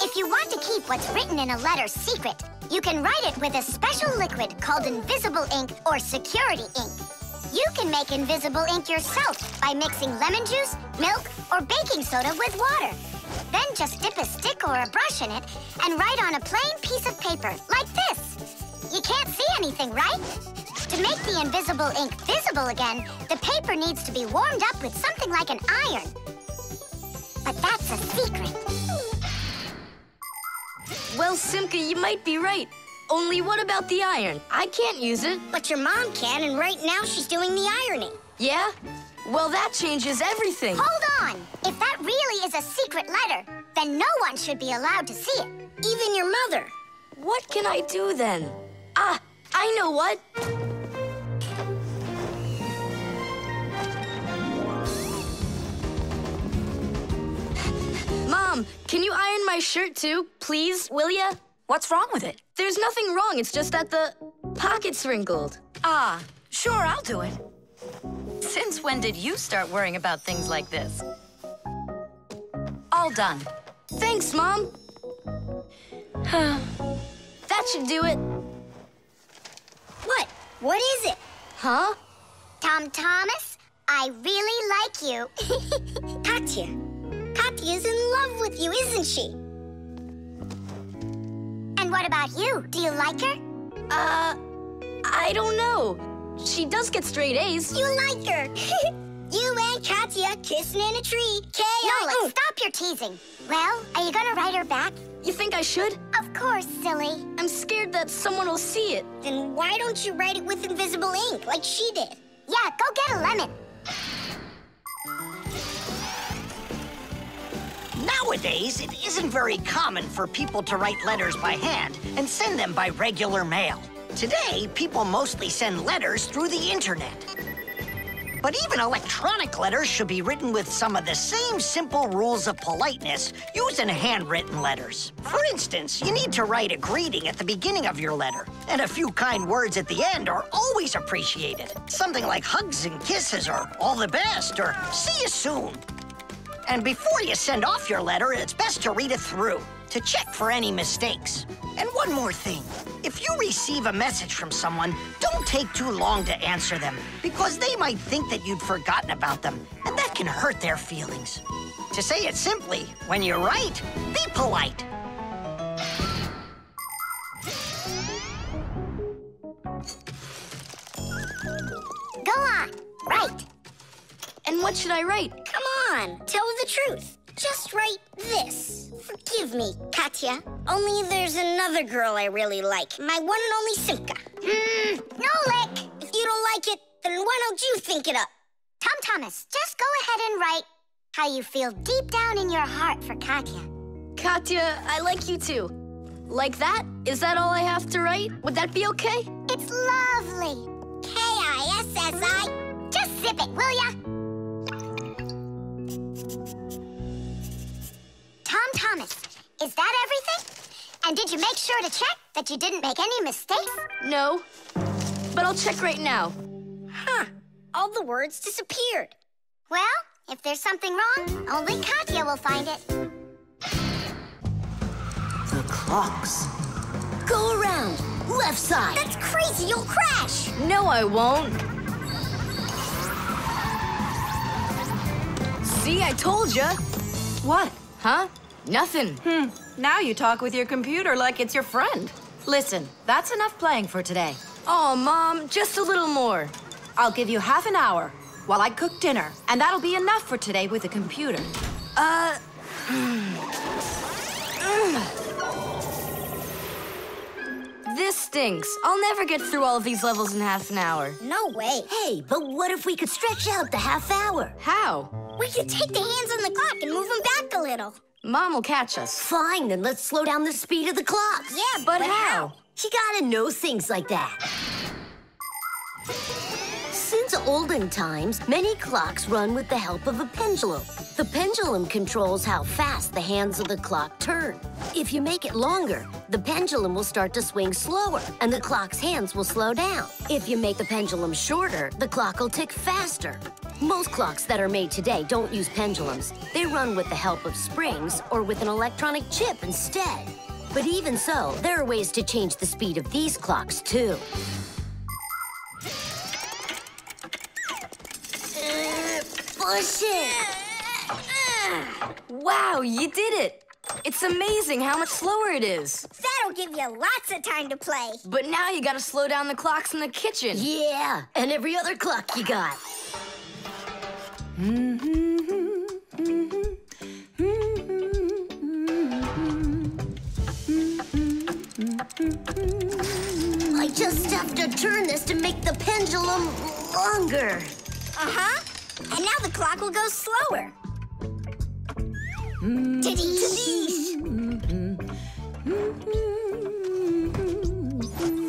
If you want to keep what's written in a letter secret, you can write it with a special liquid called invisible ink or security ink. You can make invisible ink yourself by mixing lemon juice, milk, or baking soda with water. Then just dip a stick or a brush in it and write on a plain piece of paper, like this. You can't see anything, right? To make the invisible ink visible again, the paper needs to be warmed up with something like an iron. But that's a secret. Well, Simka, you might be right. Only what about the iron? I can't use it. But your mom can, and right now she's doing the ironing. Yeah? Well, that changes everything. Hold on! If that really is a secret letter, then no one should be allowed to see it. Even your mother. What can I do then? Ah, I know what. Mom, can you iron my shirt too, please, will ya? What's wrong with it? There's nothing wrong, it's just that the pocket's wrinkled. Ah, sure, I'll do it. Since when did you start worrying about things like this? All done. Thanks, Mom. [SIGHS] that should do it. What? What is it? Huh? Tom Thomas, I really like you. [LAUGHS] Katya. Katya's in love with you, isn't she? What about you? Do you like her? Uh, I don't know. She does get straight A's. You like her. [LAUGHS] you and Katya kissing in a tree. K Nolik, stop your teasing. Well, are you gonna write her back? You think I should? Of course, silly. I'm scared that someone will see it. Then why don't you write it with invisible ink like she did? Yeah, go get a lemon. Nowadays, it isn't very common for people to write letters by hand and send them by regular mail. Today, people mostly send letters through the internet. But even electronic letters should be written with some of the same simple rules of politeness used in handwritten letters. For instance, you need to write a greeting at the beginning of your letter, and a few kind words at the end are always appreciated. Something like hugs and kisses, or all the best, or see you soon. And before you send off your letter, it's best to read it through to check for any mistakes. And one more thing. If you receive a message from someone, don't take too long to answer them because they might think that you'd forgotten about them, and that can hurt their feelings. To say it simply, when you write, be polite. Go on, write. And what should I write? Come on, tell the truth. Just write this. Forgive me, Katya. Only there's another girl I really like. My one and only Simka. Hmm, Nolik! If you don't like it, then why don't you think it up? Tom Thomas, just go ahead and write how you feel deep down in your heart for Katya. Katya, I like you too. Like that? Is that all I have to write? Would that be okay? It's lovely. K-I-S-S-I. Just zip it, will ya? Tom Thomas, is that everything? And did you make sure to check that you didn't make any mistakes? No, but I'll check right now. Huh, all the words disappeared. Well, if there's something wrong, only Katya will find it. The clocks. Go around, left side. That's crazy, you'll crash. No, I won't. See, I told you. What? Huh? Nothing. Hmm. Now you talk with your computer like it's your friend. Listen, that's enough playing for today. Oh, Mom, just a little more. I'll give you half an hour while I cook dinner, and that'll be enough for today with the computer. Uh. [SIGHS] This stinks. I'll never get through all of these levels in half an hour. No way. Hey, but what if we could stretch out the half hour? How? We could take the hands on the clock and move them back a little. Mom will catch us. Fine, then let's slow down the speed of the clock. Yeah, But how? You gotta know things like that. Since olden times, many clocks run with the help of a pendulum. The pendulum controls how fast the hands of the clock turn. If you make it longer, the pendulum will start to swing slower, and the clock's hands will slow down. If you make the pendulum shorter, the clock will tick faster. Most clocks that are made today don't use pendulums. They run with the help of springs or with an electronic chip instead. But even so, there are ways to change the speed of these clocks, too. Push it! Wow, you did it! It's amazing how much slower it is. That'll give you lots of time to play. But now you gotta slow down the clocks in the kitchen. Yeah, and every other clock you got. I just have to turn this to make the pendulum longer. Uh-huh. And now the clock will go slower. Tadee!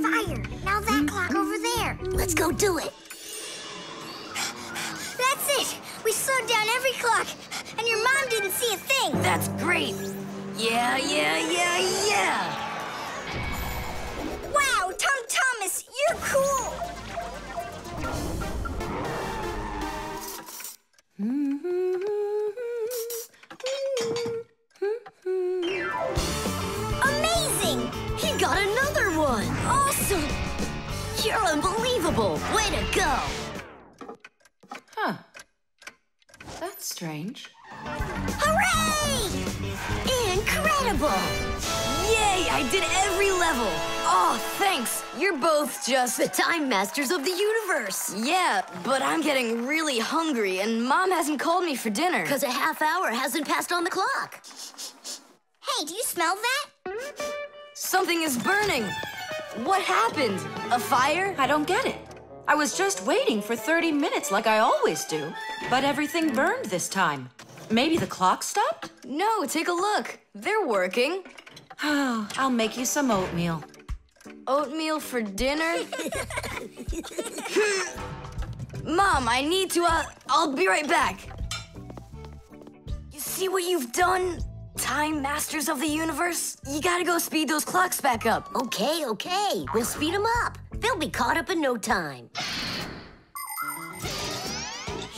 Fire! Now that clock over there. Let's go do it. That's it! We slowed down every clock, and your mom didn't see a thing. That's great. Yeah, yeah, yeah, yeah. Thomas, you're cool! Amazing! He got another one. Awesome. You're unbelievable. Way to go. Huh. That's strange. Hooray! Incredible. Yay, I did every level. Oh, thanks. You're both just. The time masters of the universe. Yeah, but I'm getting really hungry, and Mom hasn't called me for dinner. Because a half hour hasn't passed on the clock. Hey, do you smell that? Something is burning. What happened? A fire? I don't get it. I was just waiting for 30 minutes like I always do, but everything burned this time. Maybe the clock stopped? No, take a look. They're working. Oh, I'll make you some oatmeal. Oatmeal for dinner? Mom, I need to, uh, I'll be right back. You see what you've done? Time Masters of the Universe? You gotta go speed those clocks back up. Okay, okay. We'll speed them up. They'll be caught up in no time.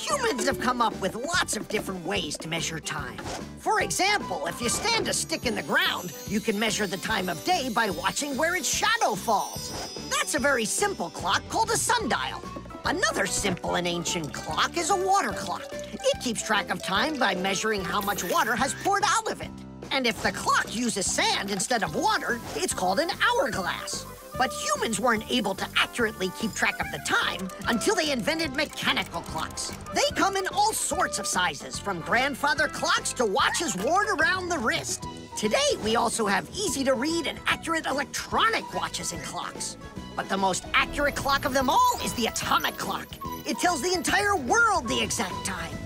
Humans have come up with lots of different ways to measure time. For example, if you stand a stick in the ground, you can measure the time of day by watching where its shadow falls. That's a very simple clock called a sundial. Another simple and ancient clock is a water clock. It keeps track of time by measuring how much water has poured out of it. And if the clock uses sand instead of water, it's called an hourglass. But humans weren't able to accurately keep track of the time until they invented mechanical clocks. They come in all sorts of sizes, from grandfather clocks to watches worn around the wrist. Today, we also have easy to read and accurate electronic watches and clocks. But the most accurate clock of them all is the atomic clock. It tells the entire world the exact time.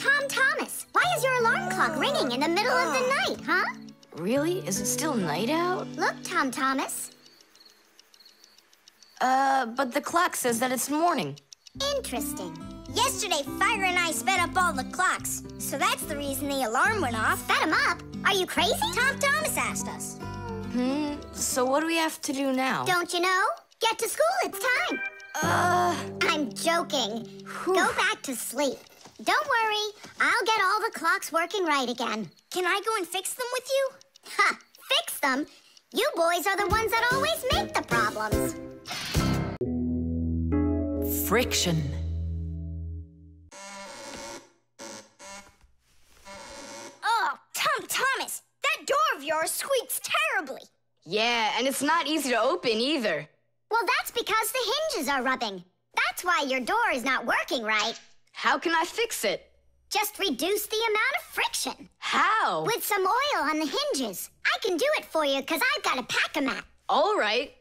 Tom Thomas, why is your alarm clock ringing in the middle of the night, huh? Really? Is it still night out? Look, Tom Thomas. Uh, but the clock says that it's morning. Interesting. Yesterday, Fire and I sped up all the clocks, so that's the reason the alarm went off. Sped them up? Are you crazy? Tom Thomas asked us. Hmm, so what do we have to do now? Don't you know? Get to school, it's time. Uh, I'm joking. Go back to sleep. Don't worry, I'll get all the clocks working right again. Can I go and fix them with you? Ha! Fix them? You boys are the ones that always make the problems. Friction. Oh, Tom Thomas, that door of yours squeaks terribly. Yeah, and it's not easy to open either. Well, that's because the hinges are rubbing. That's why your door is not working right. How can I fix it? Just reduce the amount of friction. How? With some oil on the hinges. I can do it for you because I've got a pack-a-mat. All right.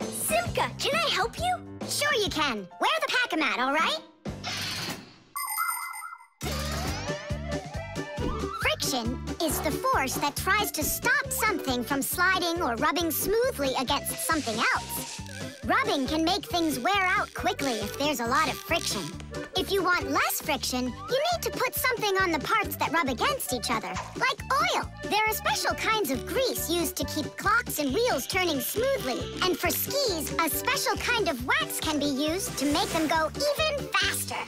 Simka, can I help you? Sure you can. Wear the pack-a-mat, all right? Friction is the force that tries to stop something from sliding or rubbing smoothly against something else. Rubbing can make things wear out quickly if there's a lot of friction. If you want less friction, you need to put something on the parts that rub against each other, like oil. There are special kinds of grease used to keep clocks and wheels turning smoothly. And for skis, a special kind of wax can be used to make them go even faster.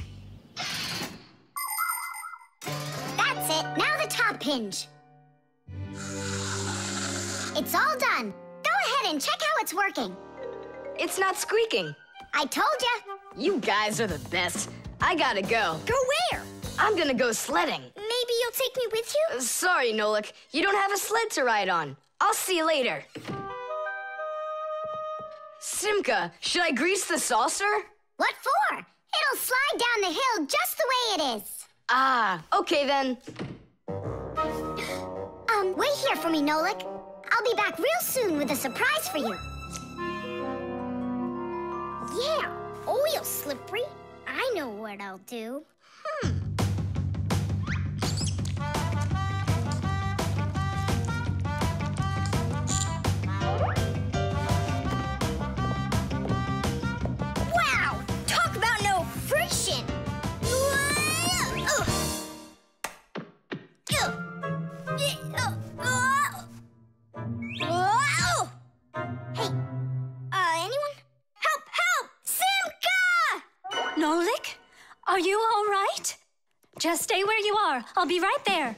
That's it. Now the top hinge. It's all done. Go ahead and check how it's working. It's not squeaking. I told ya. You guys are the best. I gotta go. Go where? I'm gonna go sledding. Maybe you'll take me with you? Uh, sorry, Nolik. You don't have a sled to ride on. I'll see you later. Simka, should I grease the saucer? What for? It'll slide down the hill just the way it is. Ah, okay then. Um, wait here for me, Nolik. I'll be back real soon with a surprise for you. Yeah, oil slippery. I know what I'll do. Hmm. Wow! Are you all right? Just stay where you are. I'll be right there.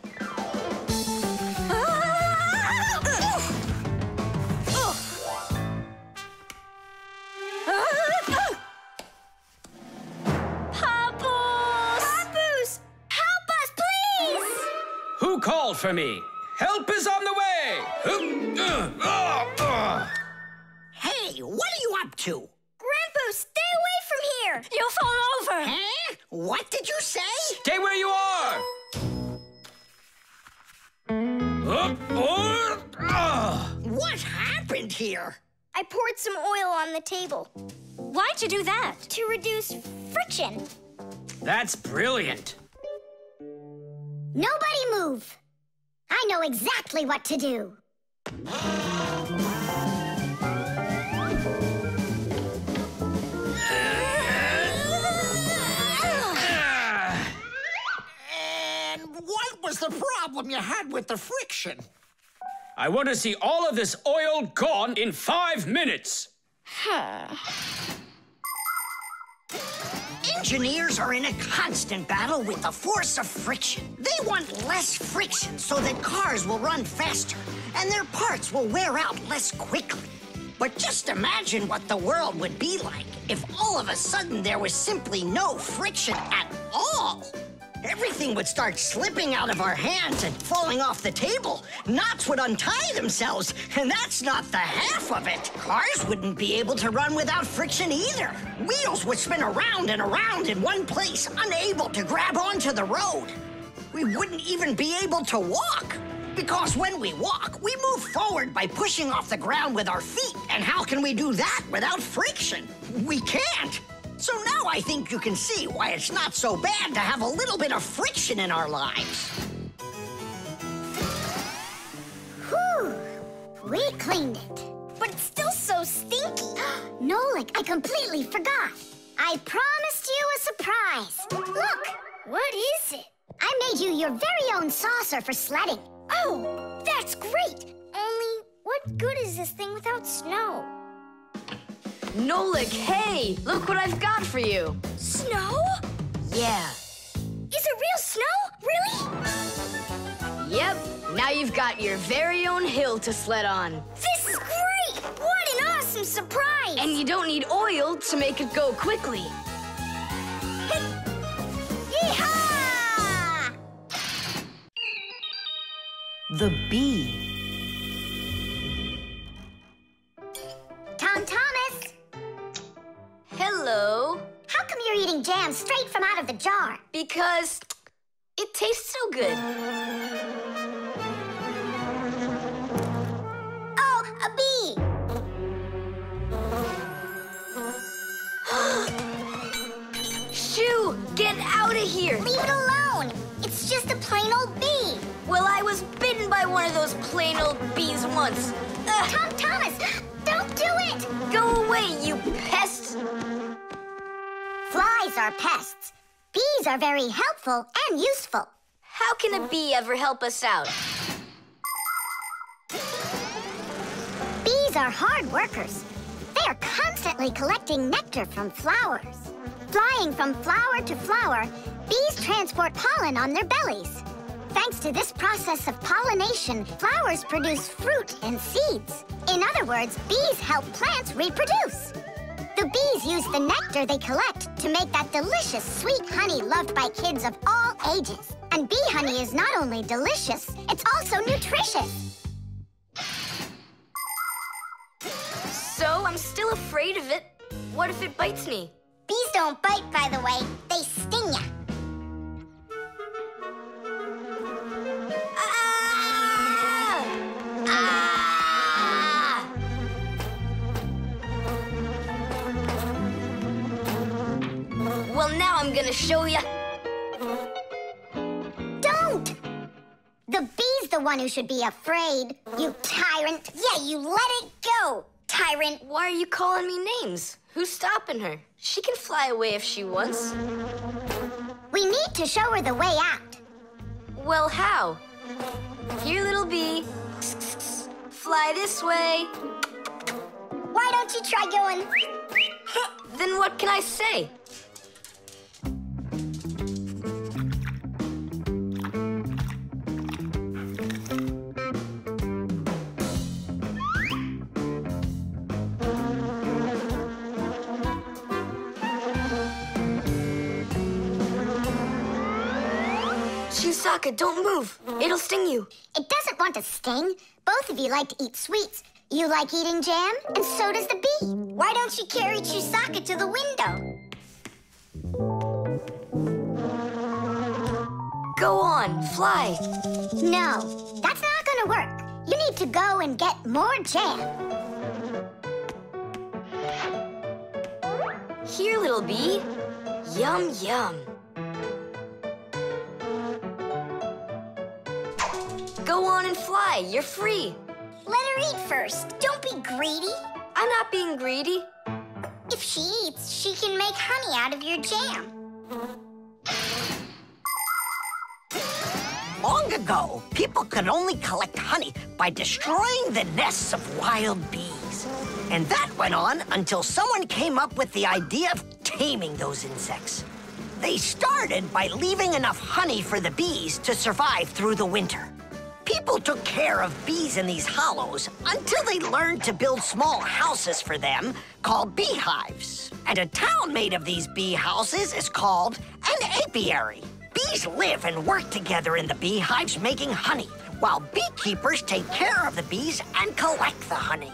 Papus! Papus! Help us, please! Who called for me? Help is on the way! Huh? Hey, what are you up to? Grandpa, stay away from here! You'll fall over! Huh? What did you say? Stay where you are! Uh, uh, uh. What happened here? I poured some oil on the table Why'd you do that? to reduce friction. That's brilliant. Nobody move! I know exactly what to do. [GASPS] [GASPS] was the problem you had with the friction? I want to see all of this oil gone in five minutes. Engineers are in a constant battle with the force of friction. They want less friction so that cars will run faster and their parts will wear out less quickly. But just imagine what the world would be like if all of a sudden there was simply no friction at all. Everything would start slipping out of our hands and falling off the table. Knots would untie themselves, and that's not the half of it. Cars wouldn't be able to run without friction either. Wheels would spin around and around in one place, unable to grab onto the road. We wouldn't even be able to walk. Because when we walk, we move forward by pushing off the ground with our feet. And how can we do that without friction? We can't. So now I think you can see why it's not so bad to have a little bit of friction in our lives. Whew! We cleaned it. But it's still so stinky. [GASPS] Nolik, I completely forgot. I promised you a surprise. Look! What is it? I made you your very own saucer for sledding. Oh, that's great! Only, what good is this thing without snow? Nolik, hey! Look what I've got for you. Snow? Yeah. Is it real snow? Really? Yep. Now you've got your very own hill to sled on. This is great! What an awesome surprise! And you don't need oil to make it go quickly. [LAUGHS] Yeehaw! The bee. Straight from out of the jar? Because it tastes so good. Oh, a bee! [GASPS] Shoo! Get out of here! Leave it alone! It's just a plain old bee! Well, I was bitten by one of those plain old bees once. Ugh. Tom Thomas, [GASPS] don't do it! Go away, you pest! Flies are pests. Bees are very helpful and useful. How can a bee ever help us out? Bees are hard workers. They are constantly collecting nectar from flowers. Flying from flower to flower, bees transport pollen on their bellies. Thanks to this process of pollination, flowers produce fruit and seeds. In other words, bees help plants reproduce. The bees use the nectar they collect to make that delicious sweet honey loved by kids of all ages. And bee honey is not only delicious, it's also nutritious. So I'm still afraid of it. What if it bites me? Bees don't bite, by the way. They sting ya. Gonna show ya. Don't! The bee's the one who should be afraid. You tyrant. Yeah, you let it go, tyrant. Why are you calling me names? Who's stopping her? She can fly away if she wants. We need to show her the way out. Well, how? Here, little bee. Fly this way. Why don't you try going? Then what can I say? Chusaka, don't move. It'll sting you. It doesn't want to sting. Both of you like to eat sweets. You like eating jam, and so does the bee. Why don't you carry Chusaka to the window? Go on, fly. No, that's not gonna work. You need to go and get more jam. Here, little bee. Yum, yum. Go on and fly. You're free. Let her eat first. Don't be greedy. I'm not being greedy. If she eats, she can make honey out of your jam. Long ago, people could only collect honey by destroying the nests of wild bees. And that went on until someone came up with the idea of taming those insects. They started by leaving enough honey for the bees to survive through the winter. People took care of bees in these hollows until they learned to build small houses for them called beehives. And a town made of these bee houses is called an apiary. Bees live and work together in the beehives making honey, while beekeepers take care of the bees and collect the honey.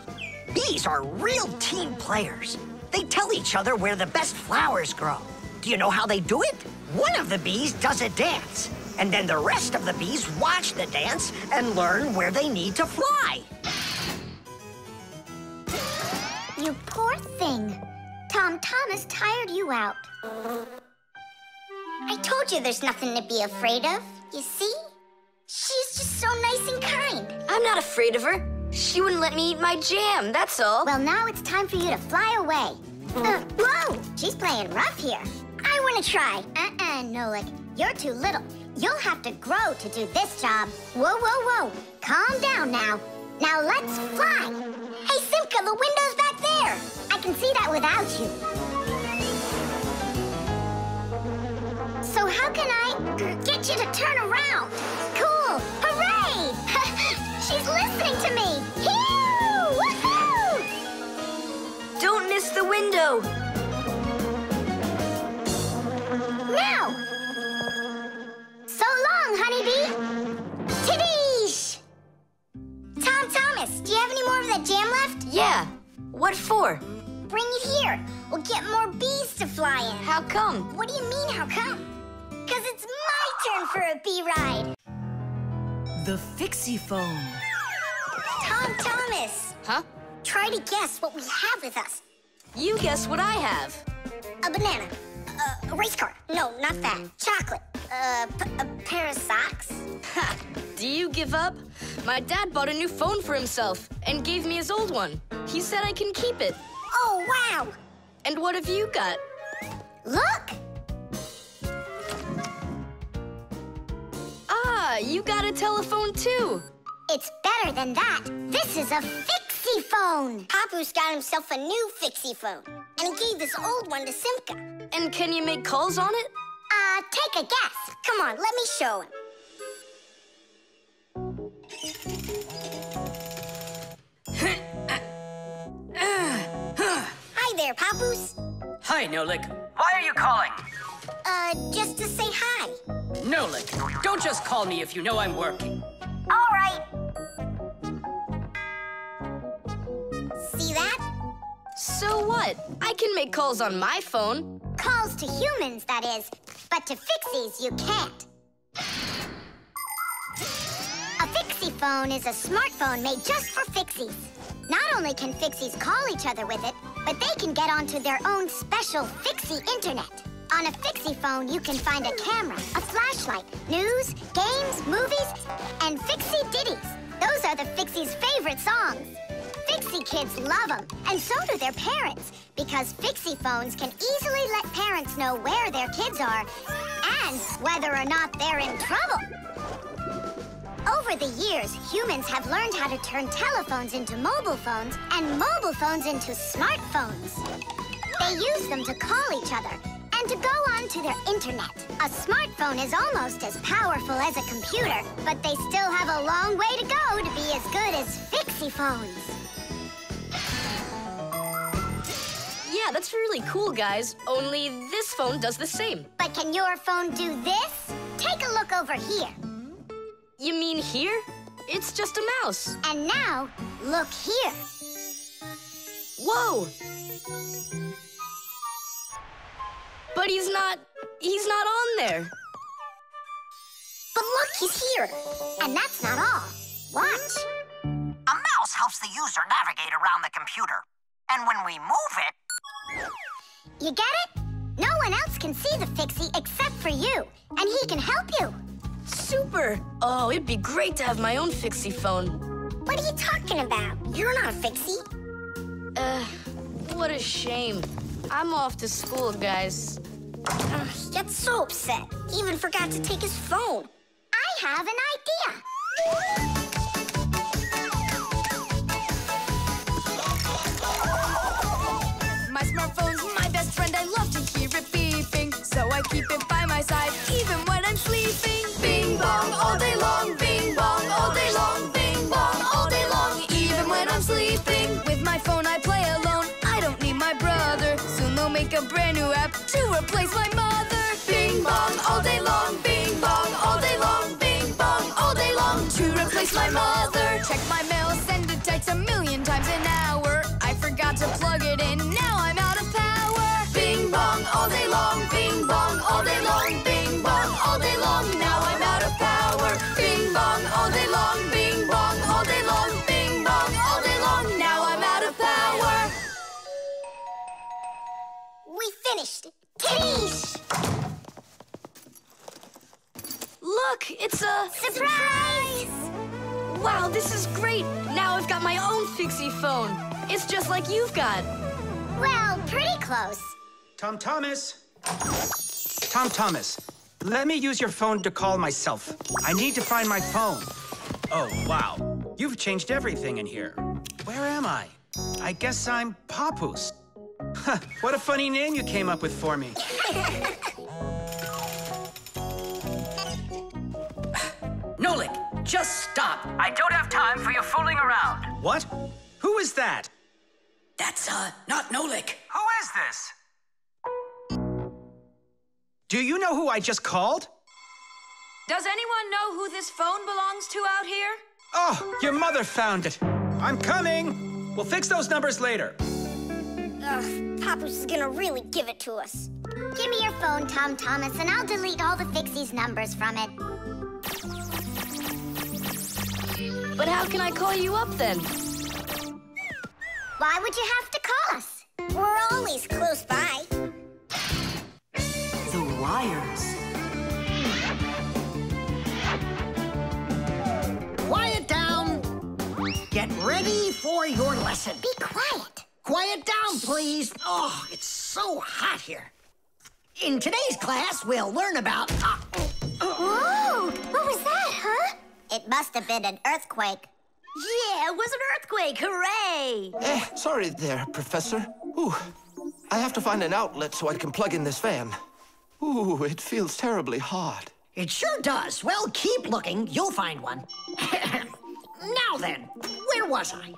Bees are real team players. They tell each other where the best flowers grow. Do you know how they do it? One of the bees does a dance, and then the rest of the bees watch the dance and learn where they need to fly. You poor thing. Tom Thomas tired you out. I told you there's nothing to be afraid of. You see? She's just so nice and kind. I'm not afraid of her. She wouldn't let me eat my jam, that's all. Well, now it's time for you to fly away. Uh, whoa! She's playing rough here. I want to try. Uh-uh, Nolik. You're too little. You'll have to grow to do this job. Whoa, whoa, whoa. Calm down now. Now let's fly. Hey, Simka, the window's back there. I can see that without you. So how can I get you to turn around? Cool! Hooray! [LAUGHS] She's listening to me! Woohoo! Don't miss the window. Now! So long, honeybee! Tidish! Tom Thomas, do you have any more of that jam left? Yeah. What for? Bring it here. We'll get more bees to fly in. How come? What do you mean, how come? Because it's my turn for a bee ride. The Fixie Phone. Tom Thomas. Huh? Try to guess what we have with us. You guess what I have. A banana. Uh, a race car. No, not that. Chocolate. Uh, a pair of socks. [LAUGHS] Ha! Do you give up? My dad bought a new phone for himself and gave me his old one. He said I can keep it. Oh, wow! And what have you got? Look! Ah, you got a telephone too. It's better than that. This is a Fixie phone. Papus got himself a new Fixie phone. And he gave this old one to Simka. And can you make calls on it? Uh, take a guess. Come on, let me show him. Hi there, Papus. Hi, Nolik. Why are you calling? Uh, just to say hi. Nolik, don't just call me if you know I'm working. All right. So what? I can make calls on my phone. Calls to humans, that is. But to Fixies, you can't. A Fixie phone is a smartphone made just for Fixies. Not only can Fixies call each other with it, but they can get onto their own special Fixie internet. On a Fixie phone, you can find a camera, a flashlight, news, games, movies, and Fixie ditties. Those are the Fixies' favorite songs. Fixie kids love them, and so do their parents, because Fixie phones can easily let parents know where their kids are and whether or not they're in trouble. Over the years, humans have learned how to turn telephones into mobile phones and mobile phones into smartphones. They use them to call each other and to go onto their internet. A smartphone is almost as powerful as a computer, but they still have a long way to go to be as good as Fixie phones. Yeah, that's really cool, guys. Only this phone does the same. But can your phone do this? Take a look over here. You mean here? It's just a mouse. And now, look here. Whoa! But he's not. He's not on there. But look, he's here. And that's not all. Watch. A mouse helps the user navigate around the computer. And when we move it, You get it? No one else can see the Fixie except for you, and he can help you. Super! Oh, it'd be great to have my own Fixie phone. What are you talking about? You're not a Fixie. Uh, what a shame. I'm off to school, guys. Ugh, he gets so upset. He even forgot to take his phone. I have an idea. Smartphone's my best friend. I love to hear it beeping, so I keep it by my side even when I'm sleeping. Bing bong all day long, bing bong all day long, bing bong all day long, even when I'm sleeping. With my phone, I play alone. I don't need my brother. Soon they'll make a brand new app to replace my mother. Bing bong all day long, bing bong all day long, bing bong all day long, to replace my mother. Check my mail, send a text a million times an hour. I forgot to plug it in. All day long, bing bong all day long. Now I'm out of power. Bing bong all day long, bing bong all day long, bing bong all day long. Now I'm out of power. We finished. Tidish! Look, it's a. Surprise! Wow, this is great! Now I've got my own Fixie phone. It's just like you've got. Well, pretty close. Tom Thomas. Tom Thomas, let me use your phone to call myself. I need to find my phone. Oh, wow. You've changed everything in here. Where am I? I guess I'm Papus. Huh, what a funny name you came up with for me. Nolik, just stop. I don't have time for your fooling around. What? Who is that? That's, uh, not Nolik. Who is this? Do you know who I just called? Does anyone know who this phone belongs to out here? Oh, your mother found it. I'm coming. We'll fix those numbers later. Ugh, Papus is gonna really give it to us. Give me your phone, Tom Thomas, and I'll delete all the Fixie's numbers from it. But how can I call you up then? Why would you have to call us? We're always close by. The wires. Quiet down. Get ready for your lesson. Be quiet. Quiet down, please. Oh, it's so hot here. In today's class, we'll learn about. Uh, Whoa! What was that, huh? It must have been an earthquake. Yeah, it was an earthquake! Hooray! Eh, sorry there, Professor. Ooh, I have to find an outlet so I can plug in this fan. Ooh, it feels terribly hot. it sure does. Well, keep looking. You'll find one. [LAUGHS] now then, where was I?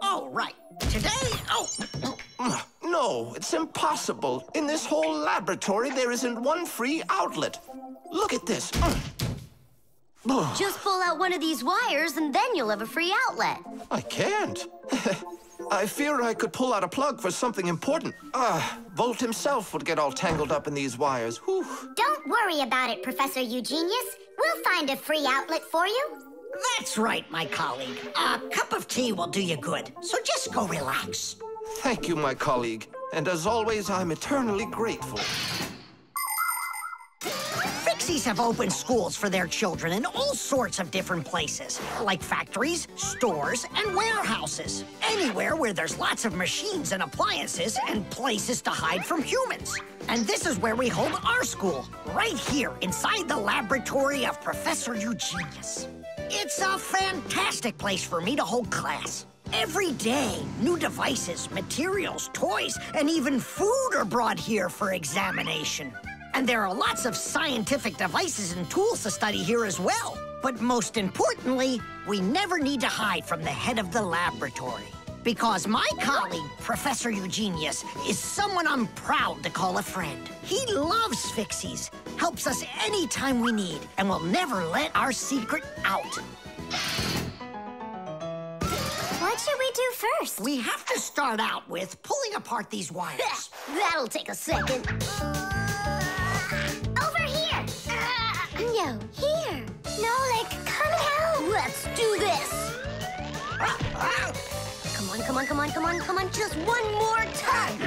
Oh, right. Today, oh, No, it's impossible. In this whole laboratory, there isn't one free outlet. Look at this. Ugh, [SIGHS] Just pull out one of these wires and then you'll have a free outlet. I can't. [LAUGHS] I fear I could pull out a plug for something important. Ah, Volt himself would get all tangled up in these wires. Whew. Don't worry about it, Professor Eugenius. We'll find a free outlet for you. that's right, my colleague. A cup of tea will do you good, so just go relax. Thank you, my colleague. And as always, I'm eternally grateful. Fixies have opened schools for their children in all sorts of different places, like factories, stores, and warehouses. Anywhere where there's lots of machines and appliances and places to hide from humans. And this is where we hold our school, right here inside the laboratory of Professor Eugenius. It's a fantastic place for me to hold class. Every day, new devices, materials, toys, and even food are brought here for examination. And there are lots of scientific devices and tools to study here as well. But most importantly, we never need to hide from the head of the laboratory. Because my colleague, Professor Eugenius, is someone I'm proud to call a friend. He loves Fixies, helps us anytime we need, and will never let our secret out. What should we do first? We have to start out with pulling apart these wires. [LAUGHS] That'll take a second. No, here. Nolik, come help. Let's do this. Come on, come on, come on, come on, come on. Just one more time.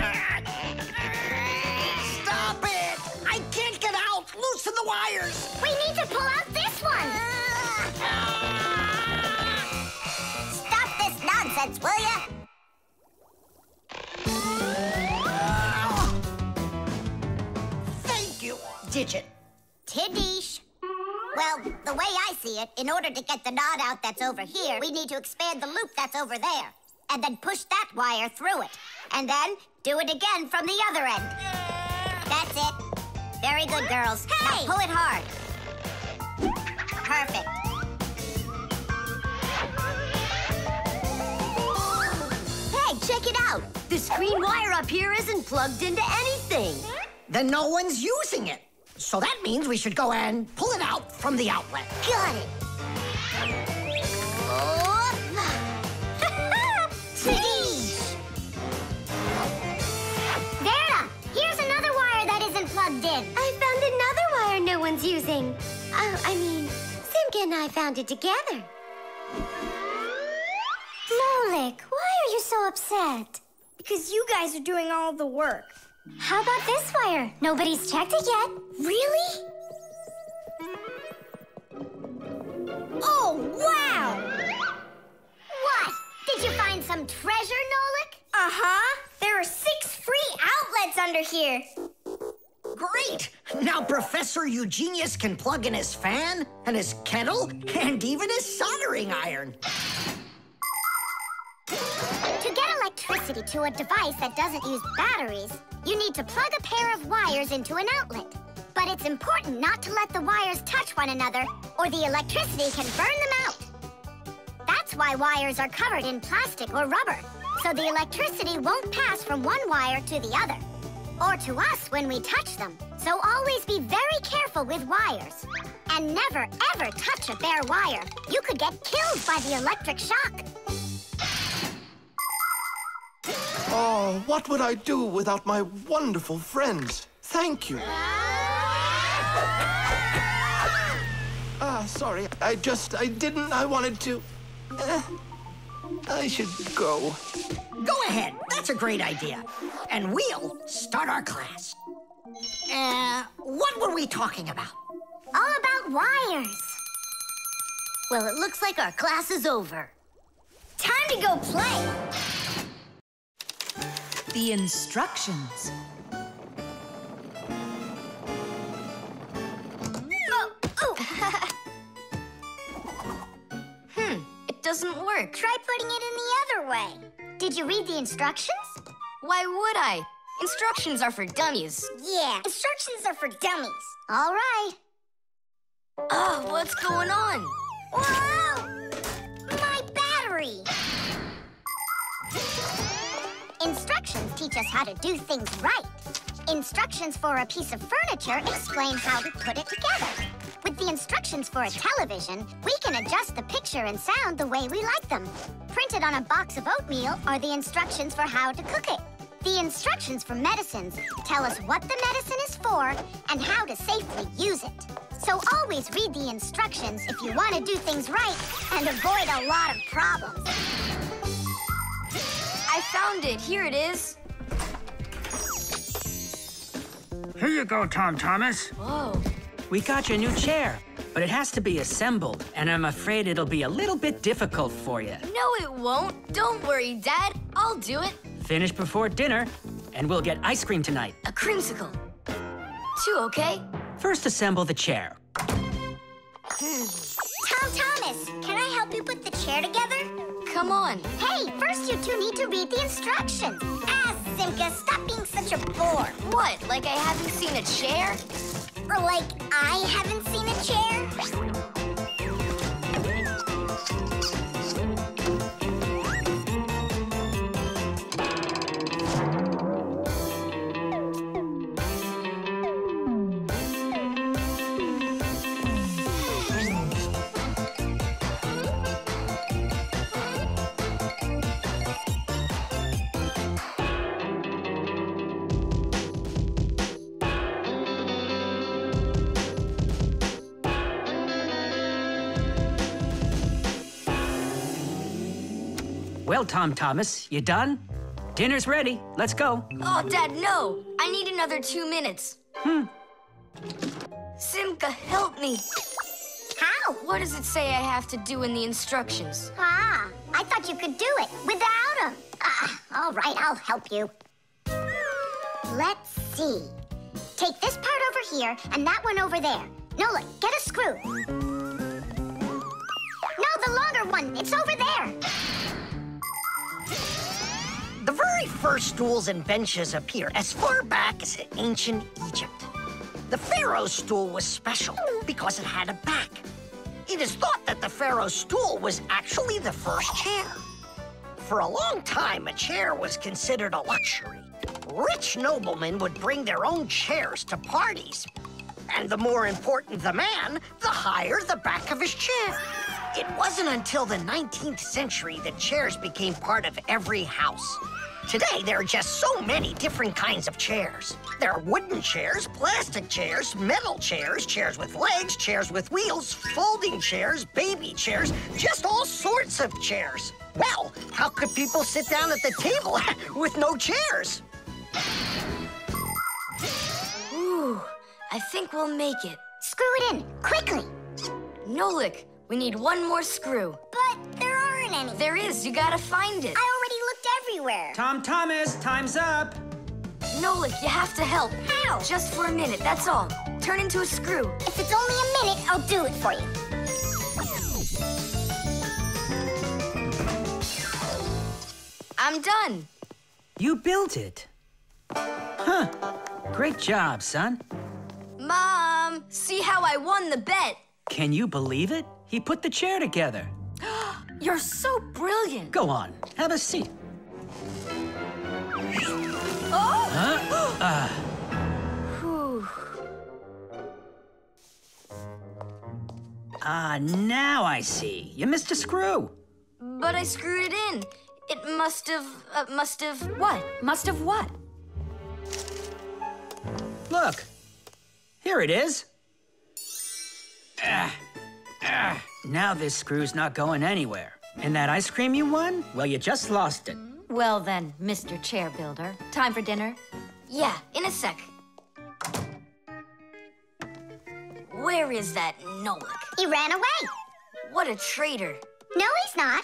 Stop it! I can't get out! Loosen the wires! We need to pull out this one. Stop this nonsense, will ya? Thank you, Digit. Tidish. Well, the way I see it, in order to get the knot out that's over here, we need to expand the loop that's over there. And then push that wire through it. And then do it again from the other end. That's it. Very good, girls. Now pull it hard. Perfect. Hey, check it out. This green wire up here isn't plugged into anything. Then no one's using it. So that means we should go and pull it out from the outlet. Got it. Oh. [LAUGHS] Tidish. Verta, here's another wire that isn't plugged in. I found another wire no one's using. Oh, I mean, Simka and I found it together. Nolik, why are you so upset? Because you guys are doing all the work. How about this wire? Nobody's checked it yet. Really? Oh, wow! What? Did you find some treasure, Nolik? Uh-huh. There are six free outlets under here. Great! Now Professor Eugenius can plug in his fan, and his kettle, and even his soldering iron. To get electricity to a device that doesn't use batteries, you need to plug a pair of wires into an outlet. But it's important not to let the wires touch one another, or the electricity can burn them out. That's why wires are covered in plastic or rubber, so the electricity won't pass from one wire to the other, or to us when we touch them. So always be very careful with wires. And never, ever touch a bare wire. You could get killed by the electric shock. Oh, what would I do without my wonderful friends? Thank you. Ah, sorry. I just, I didn't, I wanted to. Eh, I should go. Go ahead. That's a great idea. And we'll start our class. Uh, what were we talking about? All about wires. Well, it looks like our class is over. Time to go play. The instructions. [LAUGHS] hmm, it doesn't work. Try putting it in the other way. Did you read the instructions? Why would I? Instructions are for dummies. Yeah, instructions are for dummies. All right. Oh, what's going on? Whoa! Instructions teach us how to do things right. Instructions for a piece of furniture explain how to put it together. With the instructions for a television, we can adjust the picture and sound the way we like them. Printed on a box of oatmeal are the instructions for how to cook it. The instructions for medicines tell us what the medicine is for and how to safely use it. So always read the instructions if you want to do things right and avoid a lot of problems. I found it. Here it is. Here you go, Tom Thomas. Whoa. We got your new chair, but it has to be assembled, and I'm afraid it'll be a little bit difficult for you. No, it won't. Don't worry, Dad. I'll do it. Finish before dinner, and we'll get ice cream tonight. A creamsicle. Two, okay? First, assemble the chair. Hmm. Tom Thomas, can I help you put the chair together? Come on. Hey, first you two need to read the instructions. Ah, Simka, stop being such a bore. What, like I haven't seen a chair? Or like I haven't seen a chair? Tom Thomas, you done? Dinner's ready. Let's go. Oh, Dad, no. I need another two minutes. Hmm. Simka, help me. How? What does it say I have to do in the instructions? Ah, I thought you could do it without him. Ah, all right, I'll help you. Let's see. Take this part over here and that one over there. Nola, get a screw. No, the longer one. It's over there. First stools and benches appear as far back as ancient Egypt. The pharaoh's stool was special because it had a back. It is thought that the pharaoh's stool was actually the first chair. For a long time, a chair was considered a luxury. Rich noblemen would bring their own chairs to parties. And the more important the man, the higher the back of his chair. It wasn't until the 19th century that chairs became part of every house. Today, there are just so many different kinds of chairs. There are wooden chairs, plastic chairs, metal chairs, chairs with legs, chairs with wheels, folding chairs, baby chairs, just all sorts of chairs. Well, how could people sit down at the table [LAUGHS] with no chairs? Ooh, I think we'll make it. Screw it in, quickly. Nolik, we need one more screw. But there aren't any. There is, you gotta find it. I already everywhere. Tom Thomas, time's up. Nolik, you have to help. How? Just for a minute, that's all. Turn into a screw. If it's only a minute, I'll do it for you. I'm done. You built it. Huh. Great job, son. Mom, see how I won the bet. Can you believe it? He put the chair together. [GASPS] You're so brilliant. Go on, have a seat. Oh! Huh? Uh, ah, now I see. You missed a screw. But I screwed it in. It must have, uh, must have. What? Must have what? Look. Here it is. Ah, ah. Now this screw's not going anywhere. And that ice cream you won? Well, you just lost it. Well then, Mr. Chair Builder, time for dinner? Yeah, in a sec. Where is that Nolik? He ran away. What a traitor. No, he's not.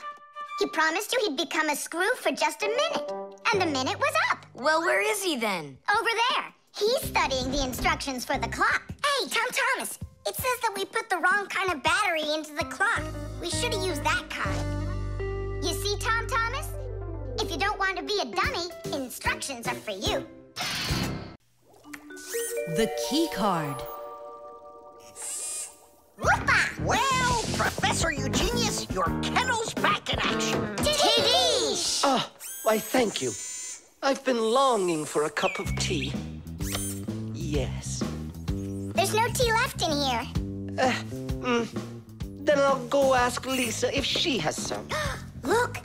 He promised you he'd become a screw for just a minute. And the minute was up. Well, where is he then? Over there. He's studying the instructions for the clock. Hey, Tom Thomas, it says that we put the wrong kind of battery into the clock. We should have used that kind. You see, Tom Thomas? If you don't want to be a dummy, instructions are for you. The key card. Whoopa! Well, Professor Eugenius, your kennel's back in action. Tiddy! Ah, why, thank you. I've been longing for a cup of tea. Yes. There's no tea left in here. Uh, mm, then I'll go ask Lisa if she has some. [GASPS] Look!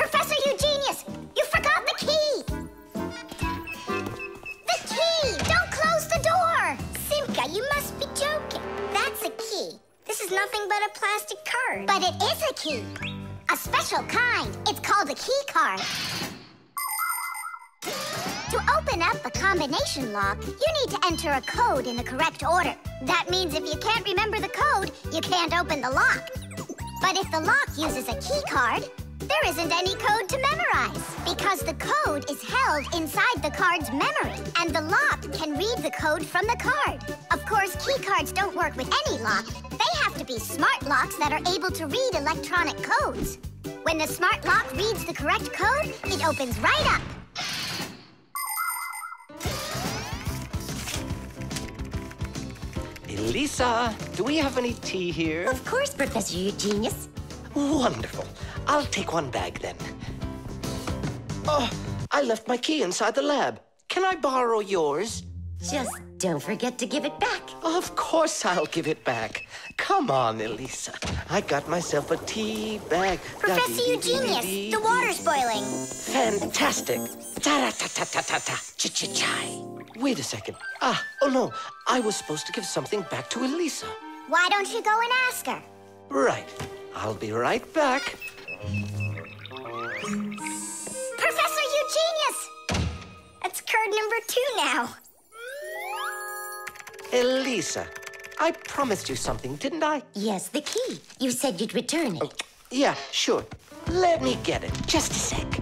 Professor Eugenius! You forgot the key! The key! Don't close the door! Simka, you must be joking. That's a key. This is nothing but a plastic card. But it is a key. A special kind. It's called a key card. To open up a combination lock, you need to enter a code in the correct order. That means if you can't remember the code, you can't open the lock. But if the lock uses a key card, there isn't any code to memorize because the code is held inside the card's memory and the lock can read the code from the card. Of course, key cards don't work with any lock. They have to be smart locks that are able to read electronic codes. When the smart lock reads the correct code, it opens right up. Elisa, do we have any tea here? Of course, Professor Eugenius. Wonderful. I'll take one bag then. Oh, I left my key inside the lab. Can I borrow yours? Just don't forget to give it back. Of course I'll give it back. Come on, Elisa. I got myself a tea bag. Professor Eugenius, the water's boiling. Fantastic. Ta-ra-ta-ta-ta-ta-ta. Ch-ch-chai. Wait a second. Ah, oh no. I was supposed to give something back to Elisa. Why don't you go and ask her? Right. I'll be right back. Professor Eugenius! That's card number two now. Elisa, I promised you something, didn't I? Yes, the key. You said you'd return it. Oh, yeah, sure. Let me get it. Just a sec.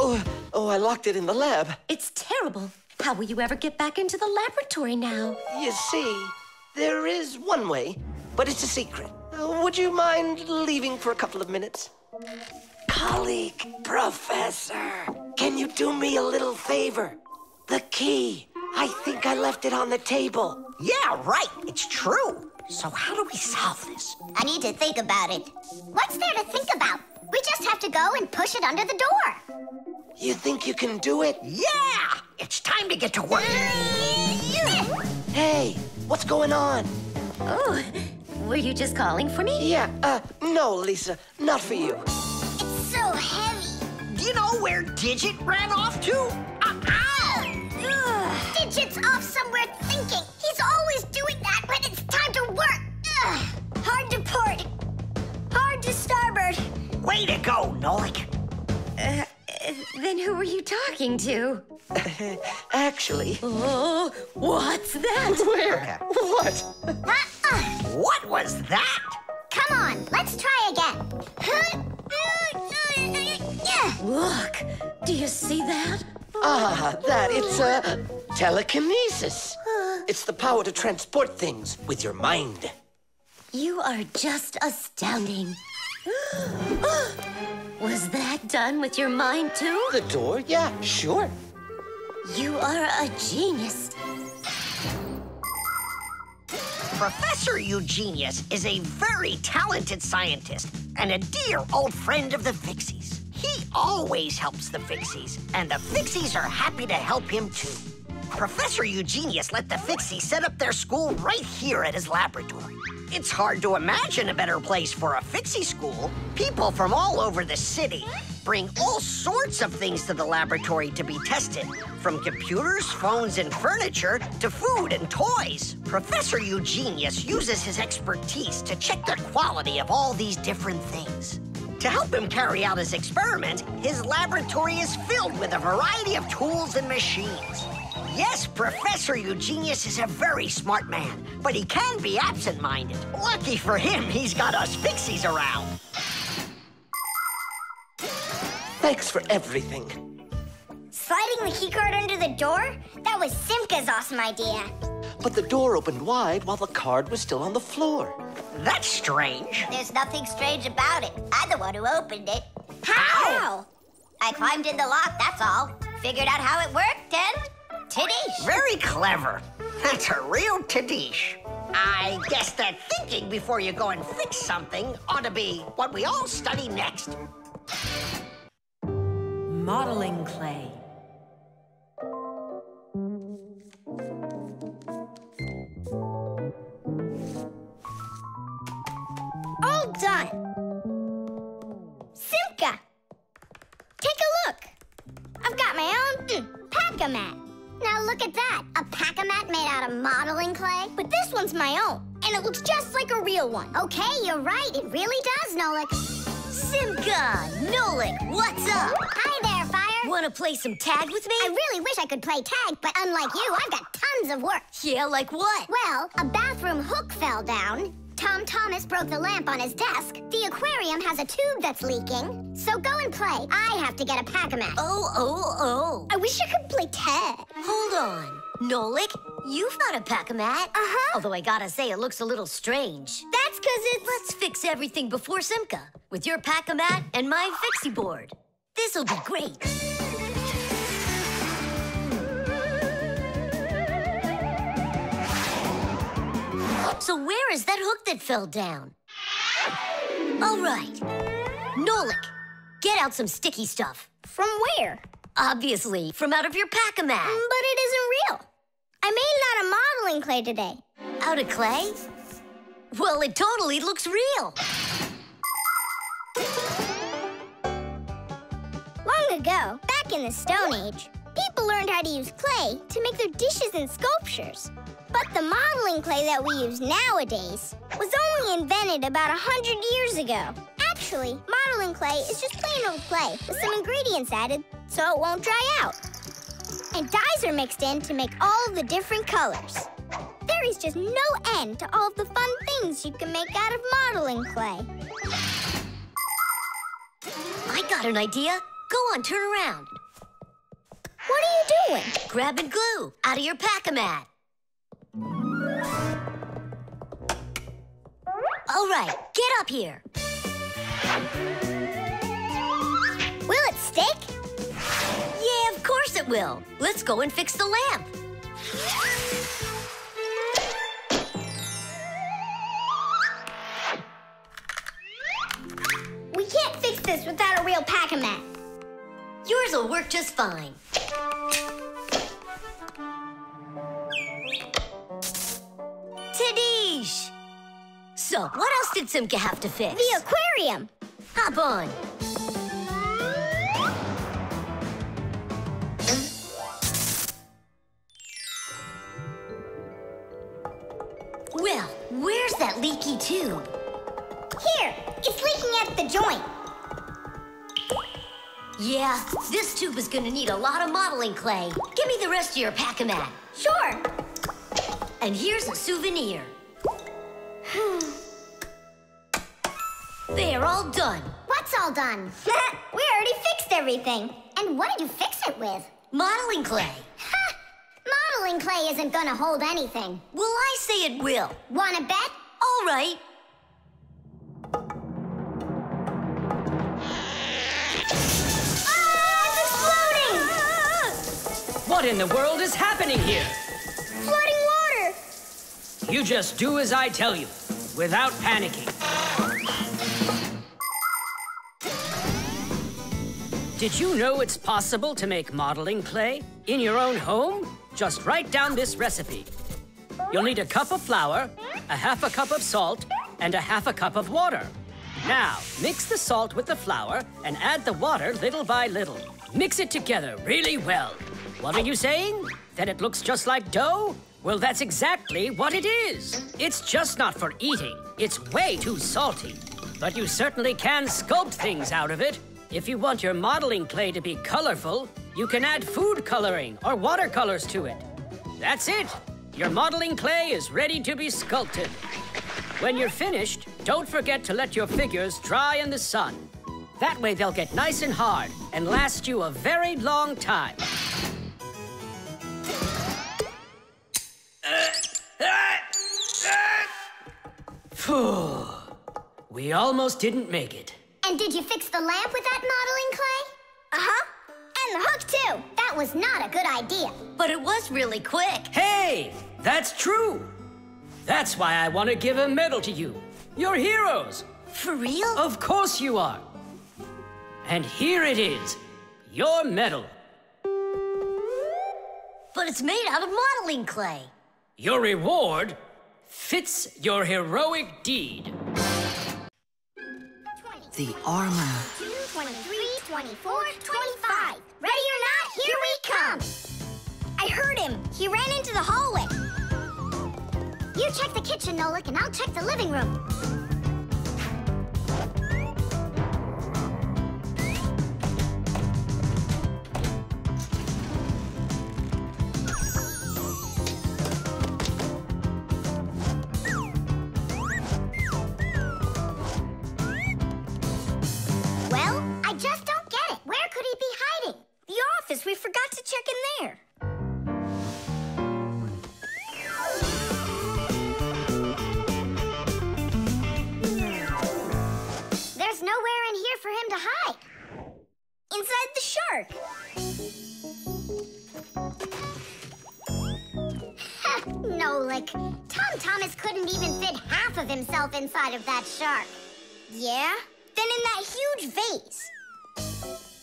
Oh, oh, I locked it in the lab. It's terrible. How will you ever get back into the laboratory now? You see, there is one way, but it's a secret. Would you mind leaving for a couple of minutes? Colleague, Professor, can you do me a little favor? The key. I think I left it on the table. Yeah, right. It's true. So how do we solve this? I need to think about it. What's there to think about? We just have to go and push it under the door. You think you can do it? Yeah! It's time to get to work. [LAUGHS] Hey, what's going on? Oh, were you just calling for me? Yeah, uh, no, Lisa, not for you. It's so heavy. Do you know where Digit ran off to? Uh, ow! Digit's off somewhere thinking. He's always doing that when it's time to work. Ugh. Hard to port. Hard to starboard. Way to go, Nolik. Uh, then who were you talking to? [LAUGHS] Actually. Oh, what's that? [LAUGHS] Where? What? Uh-uh. What was that? Come on, let's try again. Look, do you see that? Ah, that, it's uh, telekinesis. It's the power to transport things with your mind. You are just astounding. [GASPS] [GASPS] Was that done with your mind, too? The door? Yeah, sure. You are a genius. Professor Eugenius is a very talented scientist and a dear old friend of the Fixies. He always helps the Fixies, and the Fixies are happy to help him too. Professor Eugenius let the Fixie set up their school right here at his laboratory. It's hard to imagine a better place for a Fixie school. People from all over the city bring all sorts of things to the laboratory to be tested, from computers, phones, and furniture to food and toys. Professor Eugenius uses his expertise to check the quality of all these different things. To help him carry out his experiment, his laboratory is filled with a variety of tools and machines. Yes, Professor Eugenius is a very smart man, but he can be absent-minded. Lucky for him, he's got us Fixies around. Thanks for everything. Sliding the keycard under the door? That was Simka's awesome idea. But the door opened wide while the card was still on the floor. That's strange. There's nothing strange about it. I'm the one who opened it. How? I climbed in the lock, that's all. Figured out how it worked, and Tidish. Very clever. That's a real Tidish. I guess that thinking before you go and fix something ought to be what we all study next. Modeling clay. All done. Simka, take a look. I've got my own mm, pack-o-mat. Now look at that, a pack-o-mat made out of modeling clay. But this one's my own, and it looks just like a real one. Okay, you're right. It really does, Nolik. Simka! Nolik, what's up? Hi there, Fire. Want to play some tag with me? I really wish I could play tag, but unlike you, I've got tons of work. Yeah, like what? Well, a bathroom hook fell down. Tom Thomas broke the lamp on his desk. The aquarium has a tube that's leaking. So go and play. I have to get a pack-o-mat. Oh, oh, oh. I wish I could play tag. Hold on. Nolik, you've got a pack-o-mat. Uh-huh. Although I gotta say, it looks a little strange. That's because it's... Let's fix everything before Simka. With your pack-o-mat and my fixie board. This'll be great. So where is that hook that fell down? All right. Nolik, get out some sticky stuff. From where? Obviously, from out of your pack-o-mat. Mm, but it isn't real. I made it out of modeling clay today. Out of clay? Well, it totally looks real. Long ago, back in the Stone Age, people learned how to use clay to make their dishes and sculptures. But the modeling clay that we use nowadays was only invented about a hundred years ago. Actually, modeling clay is just plain old clay with some ingredients added so it won't dry out. And dyes are mixed in to make all the different colors. There is just no end to all of the fun things you can make out of modeling clay. I got an idea. Go on, turn around. What are you doing? Grabbing glue out of your pack-o-mat. All right, get up here. Will it stick? Yeah, of course it will. Let's go and fix the lamp. We can't fix this without a real pack-o-mat. Yours will work just fine. Tidish! So, what else did Simka have to fix? The aquarium. Hop on. Well, where's that leaky tube? Here, it's leaking at the joint. Yeah, this tube is gonna need a lot of modeling clay. Give me the rest of your pack-o-mat. Sure. And here's a souvenir. They're all done. What's all done? we already fixed everything. And what did you fix it with? Modeling clay. Ha! Modeling clay isn't gonna hold anything. Well, I say it will. Wanna bet? All right. Ah, What in the world is happening here? Flooding water. You just do as I tell you, without panicking. Did you know it's possible to make modeling clay in your own home? Just write down this recipe. You'll need a cup of flour, a half a cup of salt, and a half a cup of water. Now, mix the salt with the flour and add the water little by little. Mix it together really well. What are you saying? That it looks just like dough? Well, that's exactly what it is. It's just not for eating. It's way too salty. But you certainly can sculpt things out of it. If you want your modeling clay to be colorful, you can add food coloring or watercolors to it. That's it. Your modeling clay is ready to be sculpted. When you're finished, don't forget to let your figures dry in the sun. That way they'll get nice and hard and last you a very long time. Phew. We almost didn't make it. And did you fix the lamp with that modeling clay? Uh-huh. And the hook, too. That was not a good idea. But it was really quick. Hey, that's true. That's why I want to give a medal to you. You're heroes. For real? Of course you are. And here it is. Your medal. But it's made out of modeling clay. Your reward fits your heroic deed. The armor. 23, 24, 25. Ready or not, here we come. I heard him. He ran into the hallway. You check the kitchen, Nolik, and I'll check the living room. Inside the shark. [LAUGHS] Nolik, Tom Thomas couldn't even fit half of himself inside of that shark. Yeah? Then in that huge vase.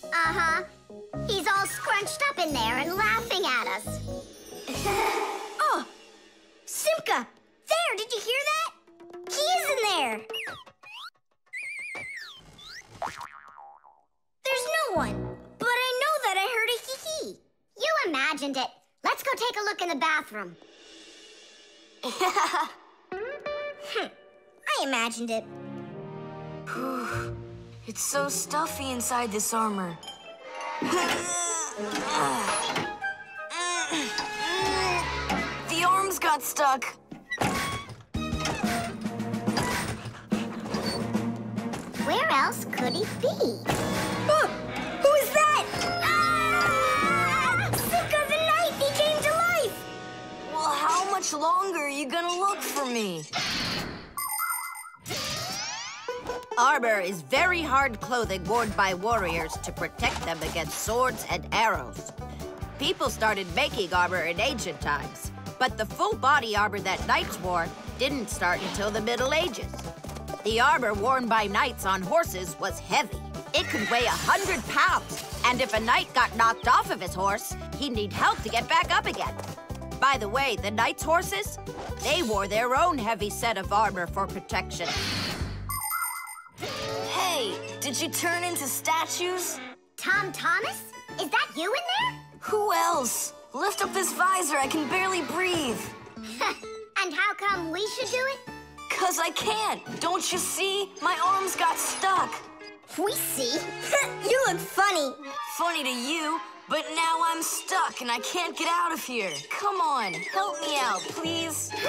Uh-huh. He's all scrunched up in there and laughing at us. [LAUGHS] oh! Simka! There! Did you hear that? He is in there! There's no one. But I know that I heard a hee-hee. You imagined it. Let's go take a look in the bathroom. [LAUGHS] Hmm. I imagined it. It's so stuffy inside this armor. [LAUGHS] The arms got stuck. Where else could he be? Oh, who is that? Ah! Simka the Knight! He came to life! Well, how much longer are you gonna look for me? Armor is very hard clothing worn by warriors to protect them against swords and arrows. People started making armor in ancient times, but the full body armor that knights wore didn't start until the Middle Ages. The armor worn by knights on horses was heavy. It could weigh a hundred pounds, and if a knight got knocked off of his horse, he'd need help to get back up again. By the way, the knights' horses, they wore their own heavy set of armor for protection. Hey, did you turn into statues? Tom Thomas? Is that you in there? Who else? Lift up this visor, I can barely breathe. [LAUGHS] and how come we should do it? Cause I can't. Don't you see? My arms got stuck. We see. [LAUGHS] you look funny. Funny to you, but now I'm stuck and I can't get out of here. Come on, help me out, please. [LAUGHS]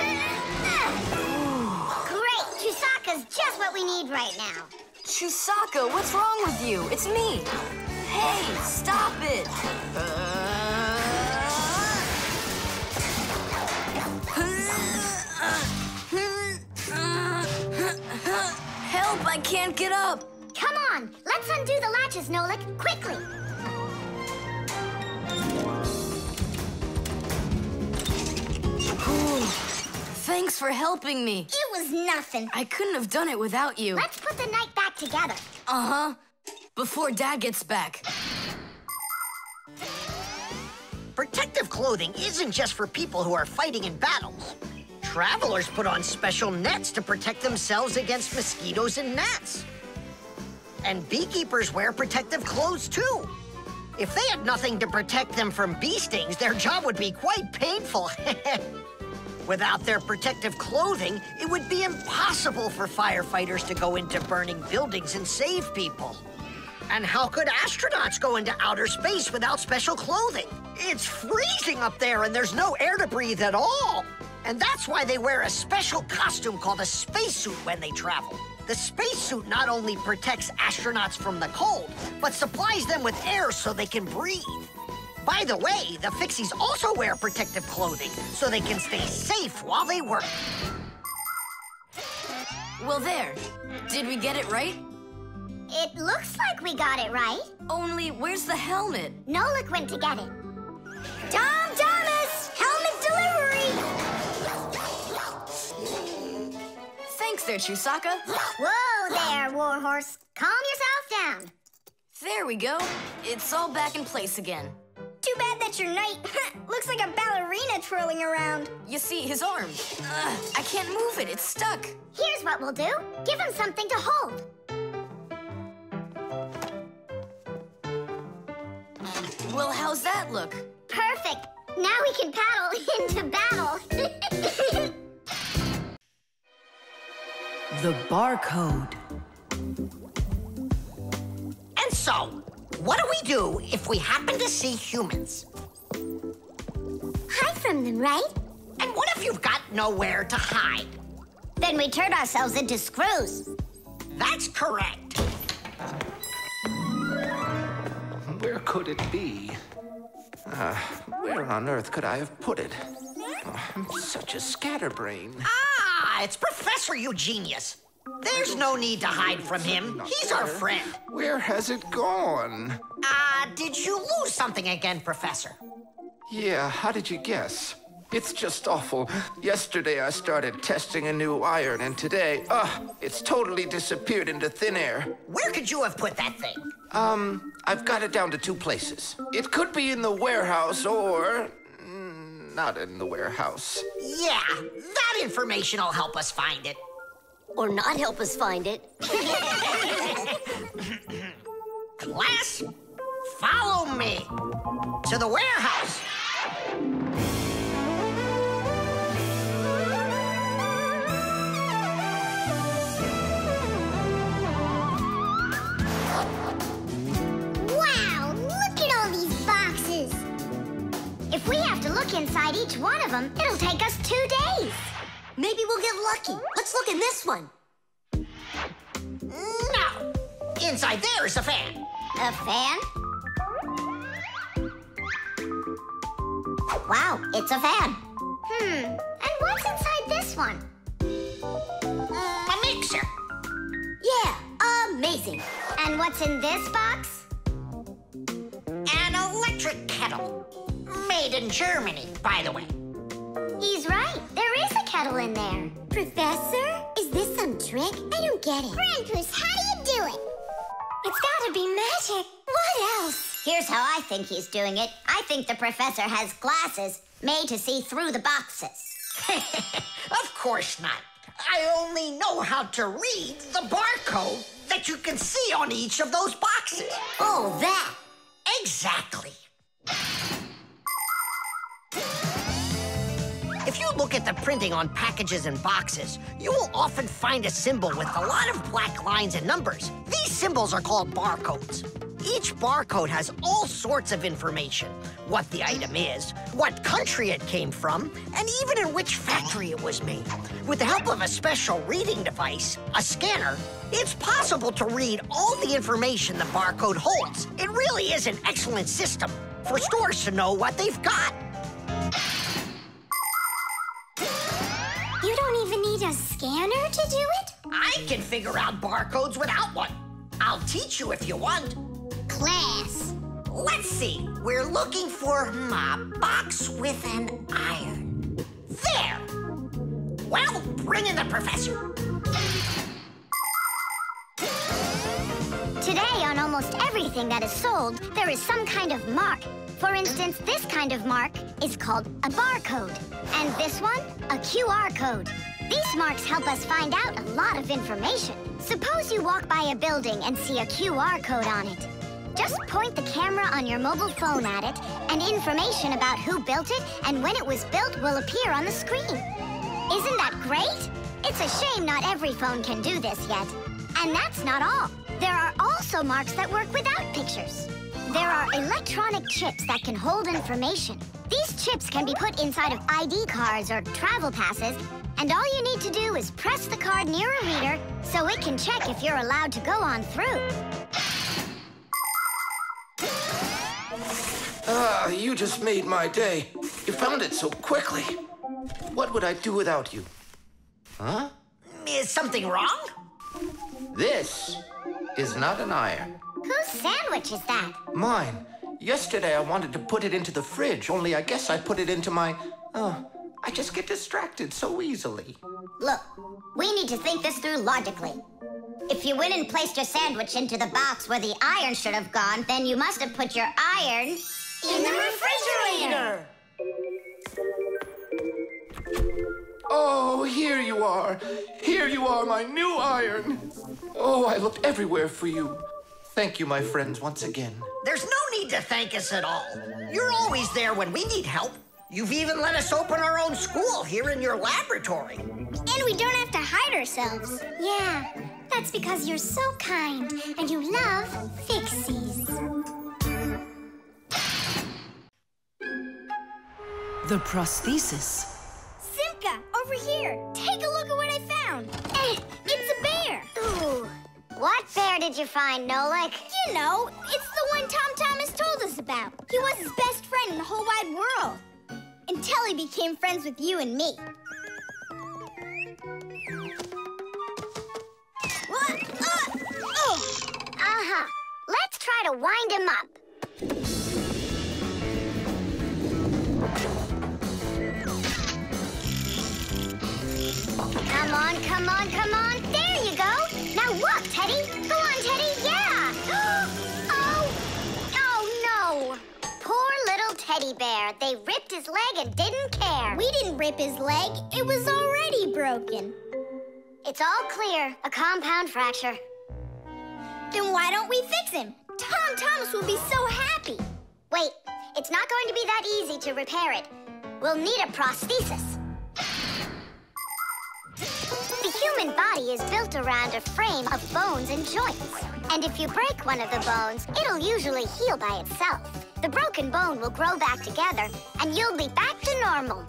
Great! Chusaka's just what we need right now. Chusaka, what's wrong with you? It's me. Hey, stop it. Uh, Help, I can't get up. Come on, let's undo the latches, Nolik, quickly. [SIGHS] Thanks for helping me. It was nothing. I couldn't have done it without you. Let's put the knight back together. Uh-huh. Before Dad gets back. Protective clothing isn't just for people who are fighting in battles. Travelers put on special nets to protect themselves against mosquitoes and gnats. And beekeepers wear protective clothes too. If they had nothing to protect them from bee stings, their job would be quite painful. [LAUGHS] Without their protective clothing, it would be impossible for firefighters to go into burning buildings and save people. And how could astronauts go into outer space without special clothing? It's freezing up there and there's no air to breathe at all. And that's why they wear a special costume called a spacesuit when they travel. The spacesuit not only protects astronauts from the cold, but supplies them with air so they can breathe. By the way, the Fixies also wear protective clothing so they can stay safe while they work. Well, there. Did we get it right? It looks like we got it right. Only, where's the helmet? Nolik went to get it. Tom Thomas! Thanks there, Chusaka. Whoa there, Warhorse. Calm yourself down. There we go. It's all back in place again. Too bad that your knight [LAUGHS] looks like a ballerina twirling around. You see, his arm. Ugh, I can't move it. It's stuck. Here's what we'll do. Give him something to hold. Well, how's that look? Perfect. Now we can paddle [LAUGHS] into battle. [LAUGHS] The barcode. And so, what do we do if we happen to see humans? Hide from them, right? And what if you've got nowhere to hide? Then we turn ourselves into screws. That's correct. Where could it be? Uh, where on earth could I have put it? Oh, I'm such a scatterbrain. Ah, it's Professor Eugenius. There's no need to hide from him. He's our friend. Where has it gone? Ah, uh, did you lose something again, Professor? Yeah, how did you guess? It's just awful. Yesterday I started testing a new iron, and today, ah, uh, it's totally disappeared into thin air. Where could you have put that thing? Um, I've got it down to two places. It could be in the warehouse or not in the warehouse. Yeah, that information will help us find it. Or not help us find it. [LAUGHS] Class, follow me to the warehouse. Look inside each one of them, it'll take us two days. Maybe we'll get lucky. Let's look in this one. No. Inside there is a fan. A fan? Wow, it's a fan. Hmm, and what's inside this one? A mixer. Yeah, amazing. And what's in this box? An electric kettle. Made in Germany, by the way. He's right. There is a kettle in there. Professor, is this some trick? I don't get it. Grandpus, how do you do it? It's gotta be magic. What else? Here's how I think he's doing it. I think the professor has glasses made to see through the boxes. [LAUGHS] of course not. I only know how to read the barcode that you can see on each of those boxes. Oh, that. Exactly. If you look at the printing on packages and boxes, you will often find a symbol with a lot of black lines and numbers. These symbols are called barcodes. Each barcode has all sorts of information. What the item is, what country it came from, and even in which factory it was made. With the help of a special reading device, a scanner, it's possible to read all the information the barcode holds. It really is an excellent system for stores to know what they've got. You don't even need a scanner to do it? I can figure out barcodes without one. I'll teach you if you want. Class. Let's see. We're looking for hmm, a box with an iron. There. Well, bring in the professor. Today, on almost everything that is sold, there is some kind of mark. For instance, this kind of mark is called a barcode, and this one, a QR code. These marks help us find out a lot of information. Suppose you walk by a building and see a QR code on it. Just point the camera on your mobile phone at it, and information about who built it and when it was built will appear on the screen. Isn't that great? It's a shame not every phone can do this yet. And that's not all. There are also marks that work without pictures. There are electronic chips that can hold information. These chips can be put inside of ID cards or travel passes, and all you need to do is press the card near a reader so it can check if you're allowed to go on through. Ah, you just made my day. You found it so quickly. What would I do without you? Huh? Is something wrong? This is not an iron. Whose sandwich is that? Mine. Yesterday I wanted to put it into the fridge, only I guess I put it into my. Oh, I just get distracted so easily. Look, we need to think this through logically. If you went and placed your sandwich into the box where the iron should have gone, then you must have put your iron in the refrigerator. Oh, here you are. Here you are, my new iron. Oh, I looked everywhere for you. Thank you, my friends, once again. There's no need to thank us at all. You're always there when we need help. You've even let us open our own school here in your laboratory. And we don't have to hide ourselves. Yeah, that's because you're so kind and you love fixies. The prosthesis. Simka, over here. Take a look Bear did you find, Nolik? You know, it's the one Tom Thomas told us about. He was his best friend in the whole wide world. Until he became friends with you and me. What? Uh, oh. Uh-huh. Let's try to wind him up. Come on, come on, come on. Bear. They ripped his leg and didn't care. We didn't rip his leg. It was already broken. It's all clear. A compound fracture. Then why don't we fix him? Tom Thomas will be so happy. Wait, it's not going to be that easy to repair it. We'll need a prosthesis. The human body is built around a frame of bones and joints. And if you break one of the bones, it'll usually heal by itself. The broken bone will grow back together, and you'll be back to normal.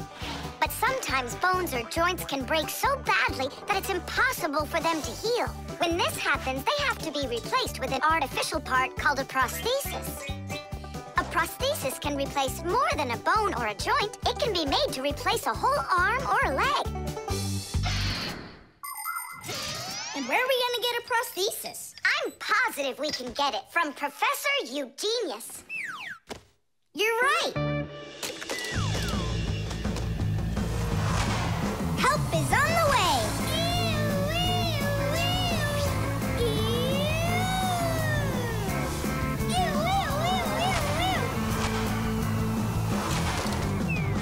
But sometimes bones or joints can break so badly that it's impossible for them to heal. When this happens, they have to be replaced with an artificial part called a prosthesis. A prosthesis can replace more than a bone or a joint. It can be made to replace a whole arm or a leg. And where are we gonna get a prosthesis? I'm positive we can get it from Professor Eugenius. You're right. Help is on the way.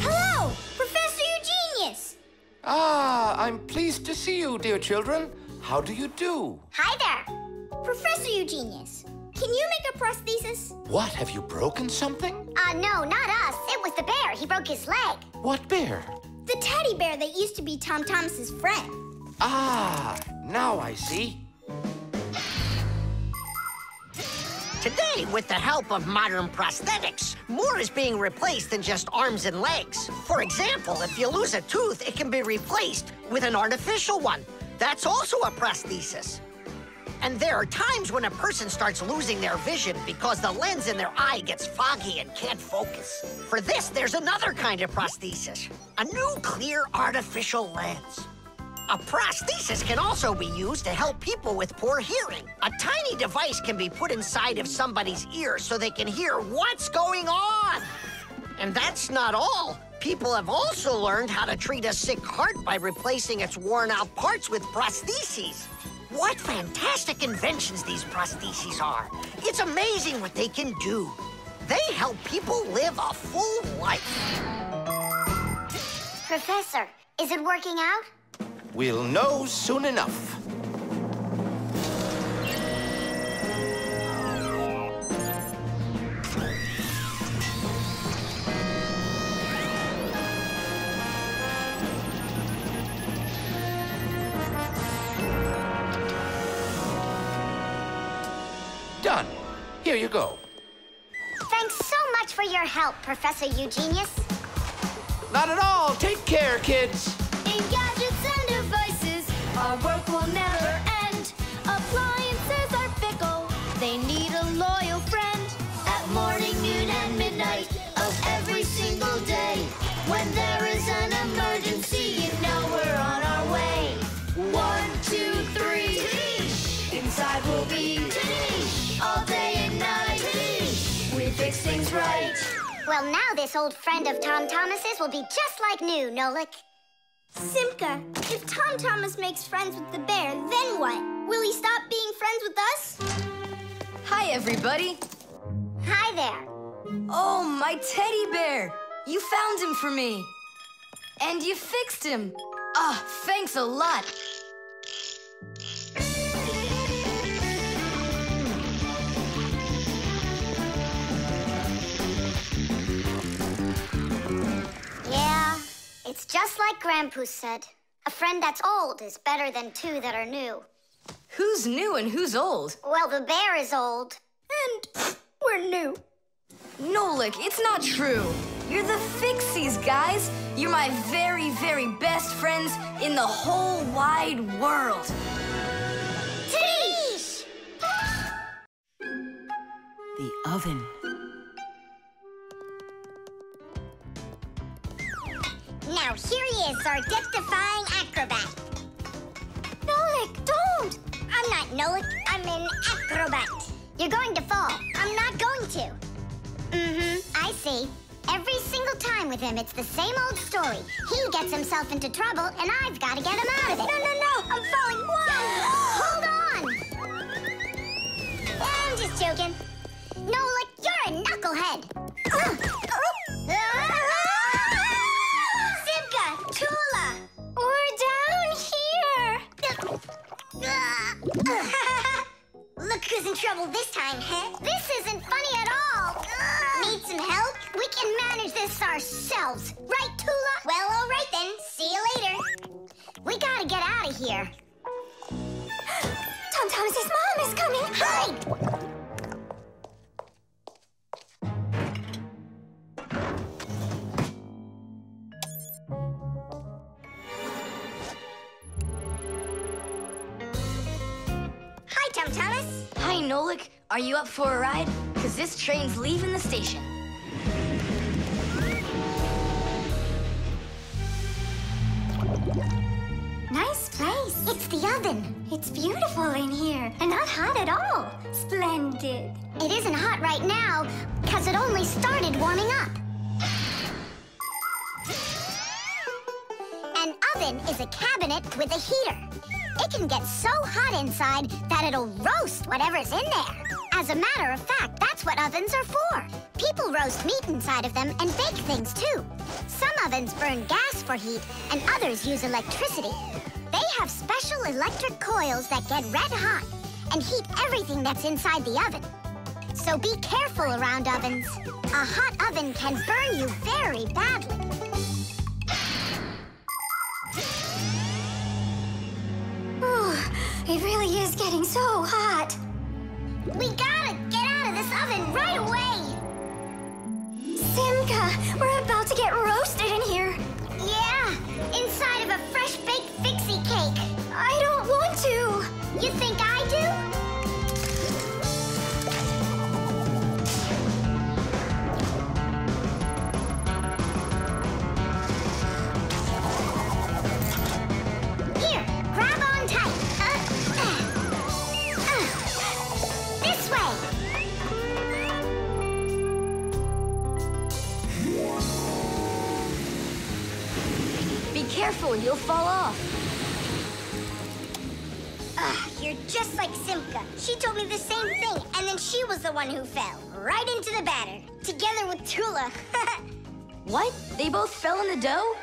Hello, Professor Eugenius. Ah, I'm pleased to see you, dear children. How do you do? Hi there. Professor Eugenius, can you make a prosthesis? What, have you broken something? Uh, no, not us. It was the bear. He broke his leg. What bear? The teddy bear that used to be Tom Thomas's friend. Ah, now I see. Today, with the help of modern prosthetics, more is being replaced than just arms and legs. For example, if you lose a tooth, it can be replaced with an artificial one. That's also a prosthesis. And there are times when a person starts losing their vision because the lens in their eye gets foggy and can't focus. For this, there's another kind of prosthesis, a new clear artificial lens. A prosthesis can also be used to help people with poor hearing. A tiny device can be put inside of somebody's ear so they can hear what's going on. And that's not all. People have also learned how to treat a sick heart by replacing its worn out parts with prostheses. What fantastic inventions these prostheses are. It's amazing what they can do. They help people live a full life. Professor, is it working out? We'll know soon enough. Here you go. Thanks so much for your help, Professor Eugenius. Not at all. Take care, kids. In gadgets and devices, our work will never this old friend of Tom Thomas's will be just like new, Nolik. Simka, if Tom Thomas makes friends with the bear, then what? Will he stop being friends with us? Hi, everybody. Hi there. Oh, my teddy bear. You found him for me. And you fixed him. Ah, thanks a lot. Yeah, it's just like Grandpus said. A friend that's old is better than two that are new. Who's new and who's old? Well, the bear is old. And [LAUGHS] we're new. Nolik, it's not true. You're the Fixies, guys. You're my very, very best friends in the whole wide world. Tish! The oven. Now here he is, our death-defying acrobat. Nolik, don't! I'm not Nolik, I'm an acrobat. You're going to fall. I'm not going to. Mm-hmm, I see. Every single time with him, it's the same old story. He gets himself into trouble, and I've got to get him out of it. No, no, no! I'm falling. Whoa! [GASPS] Hold on! I'm just joking. Nolik, you're a knucklehead. [GASPS] we're down here. [LAUGHS] Look who's in trouble this time, huh? This isn't funny at all. Need some help? We can manage this ourselves. Right, Tula? Well, all right then. See you later. We gotta get out of here. [GASPS] Tom Thomas's mom is coming. Hide! [GASPS] Nolik. Are you up for a ride? Because this train's leaving the station. Nice place. It's the oven. It's beautiful in here and not hot at all. Splendid. It isn't hot right now because it only started warming up. An oven is a cabinet with a heater. It can get so hot inside that it'll roast whatever's in there. As a matter of fact, that's what ovens are for. People roast meat inside of them and bake things too. Some ovens burn gas for heat and others use electricity. They have special electric coils that get red hot and heat everything that's inside the oven. So be careful around ovens. A hot oven can burn you very badly. Ooh, it really is getting so hot. We gotta get out of this oven right away! Simka, we're about to get roasted in here. Yeah, inside of a fresh baked fixie cake. I don't want to. You think I do? Careful, you'll fall off. Ah, You're just like Simka. She told me the same thing, and then she was the one who fell right into the batter, together with Tula. [LAUGHS] What? They both fell in the dough?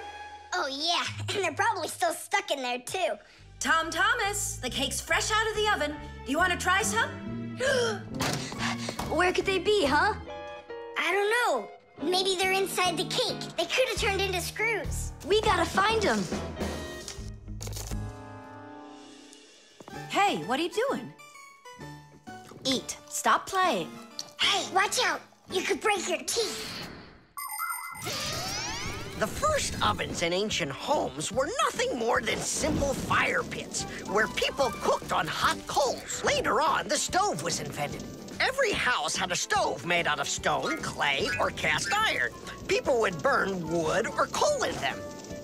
oh, yeah, [LAUGHS] and they're probably still stuck in there, too. Tom Thomas, the cake's fresh out of the oven. Do you want to try some? [GASPS] Where could they be, huh? I don't know. Maybe they're inside the cake. They could have turned into screws. We gotta find them. Hey, what are you doing? Eat. Stop playing. Hey, watch out. You could break your teeth. The first ovens in ancient homes were nothing more than simple fire pits where people cooked on hot coals. Later on, the stove was invented. Every house had a stove made out of stone, clay, or cast iron. People would burn wood or coal in them.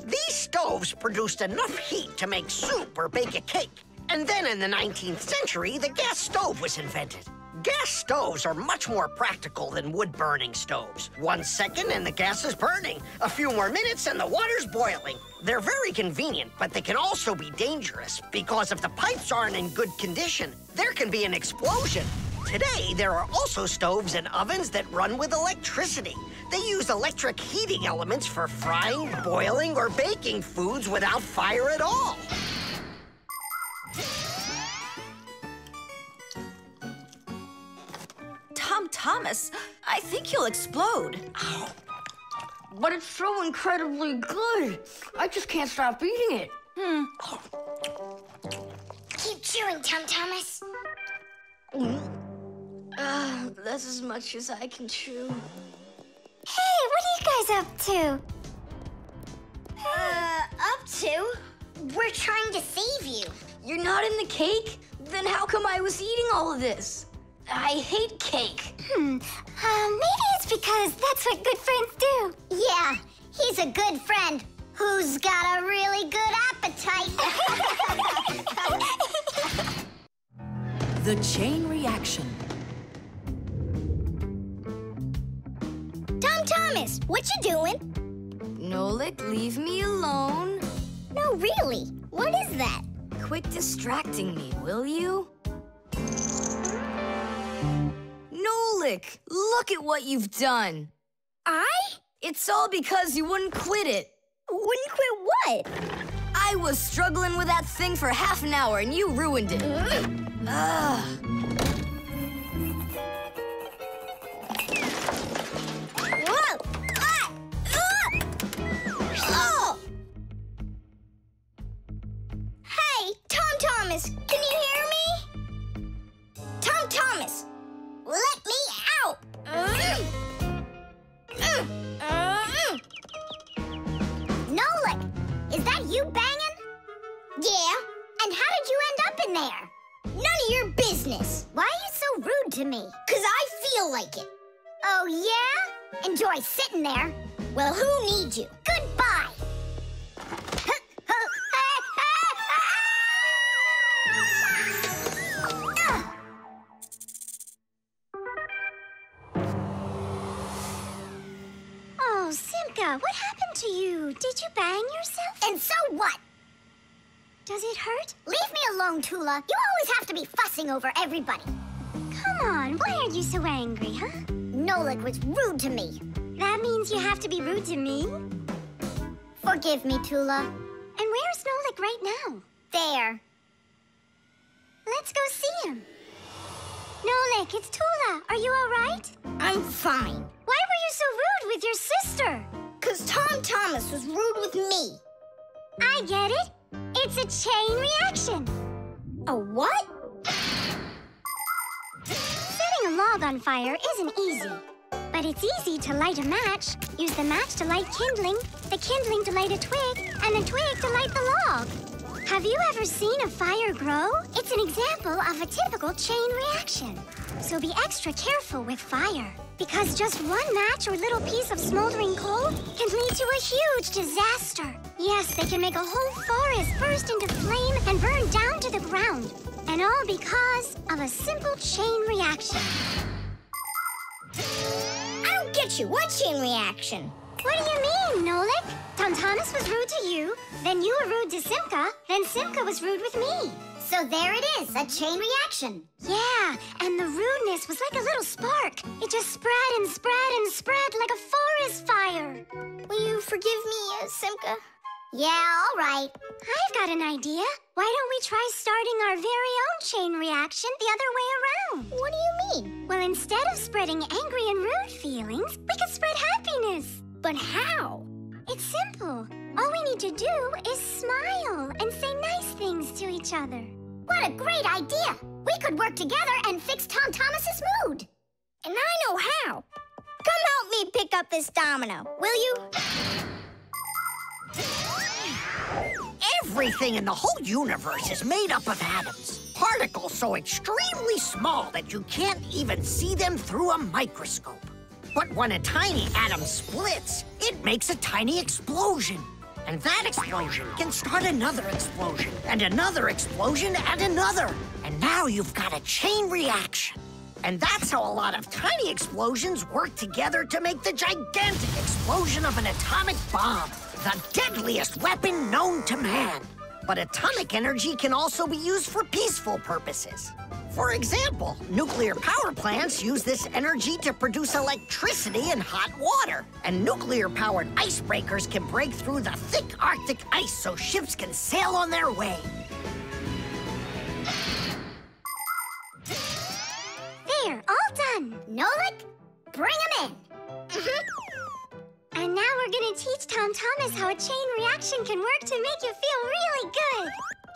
These stoves produced enough heat to make soup or bake a cake. And then in the 19th century, the gas stove was invented. Gas stoves are much more practical than wood-burning stoves. One second and the gas is burning. A few more minutes and the water's boiling. They're very convenient, but they can also be dangerous because if the pipes aren't in good condition, there can be an explosion. Today, there are also stoves and ovens that run with electricity. They use electric heating elements for frying, boiling, or baking foods without fire at all. Tom Thomas, I think you'll explode. But it's so incredibly good. I just can't stop eating it. Hmm. Keep chewing, Tom Thomas. Ah, that's as much as I can chew. Hey, what are you guys up to? Uh, up to? We're trying to save you. You're not in the cake? Then how come I was eating all of this? I hate cake. Hmm. Uh, maybe it's because that's what good friends do. Yeah, he's a good friend who's got a really good appetite. [LAUGHS] [LAUGHS] The chain reaction. Thomas, what you doing? Nolik, leave me alone. No, really. What is that? Quit distracting me, will you? Nolik, look at what you've done. I? It's all because you wouldn't quit it. Wouldn't quit what? I was struggling with that thing for half an hour and you ruined it. Ugh. Thomas, can you hear me? Tom Thomas, let me out! Mm. Mm. Mm. Nolik, is that you banging? Yeah. And how did you end up in there? None of your business. Why are you so rude to me? Because I feel like it. Oh, yeah? Enjoy sitting there. Well, who needs you? Goodbye. [LAUGHS] What happened to you? Did you bang yourself? And so what? Does it hurt? Leave me alone, Tula. You always have to be fussing over everybody. Come on, why are you so angry, huh? Nolik was rude to me. That means you have to be rude to me? Forgive me, Tula. And where's Nolik right now? There. Let's go see him. Nolik, it's Tula. Are you all right? I'm fine. Why were you so rude with your sister? Because Tom Thomas was rude with me. I get it. It's a chain reaction. A what? Setting a log on fire isn't easy. But it's easy to light a match. Use the match to light kindling, the kindling to light a twig, and the twig to light the log. Have you ever seen a fire grow? It's an example of a typical chain reaction. So be extra careful with fire. Because just one match or little piece of smoldering coal can lead to a huge disaster. Yes, they can make a whole forest burst into flame and burn down to the ground. And all because of a simple chain reaction. I don't get you. What chain reaction? What do you mean, Nolik? Tom Thomas was rude to you, then you were rude to Simka, then Simka was rude with me. So there it is, a chain reaction. Yeah, and the rudeness was like a little spark. It just spread and spread and spread like a forest fire. Will you forgive me, uh, Simka? Yeah, all right. I've got an idea. Why don't we try starting our very own chain reaction the other way around? What do you mean? Well, instead of spreading angry and rude feelings, we could spread happiness. But how? It's simple. All we need to do is smile and say nice things to each other. What a great idea! We could work together and fix Tom Thomas's mood. And I know how. Come help me pick up this domino, will you? Everything in the whole universe is made up of atoms. Particles so extremely small that you can't even see them through a microscope. But when a tiny atom splits, it makes a tiny explosion. And that explosion can start another explosion, and another explosion, and another. And now you've got a chain reaction. And that's how a lot of tiny explosions work together to make the gigantic explosion of an atomic bomb, the deadliest weapon known to man. But atomic energy can also be used for peaceful purposes. For example, nuclear power plants use this energy to produce electricity and hot water. And nuclear-powered icebreakers can break through the thick Arctic ice so ships can sail on their way. There, all done. Nolik, bring him in. And now we're gonna teach Tom Thomas how a chain reaction can work to make you feel really good.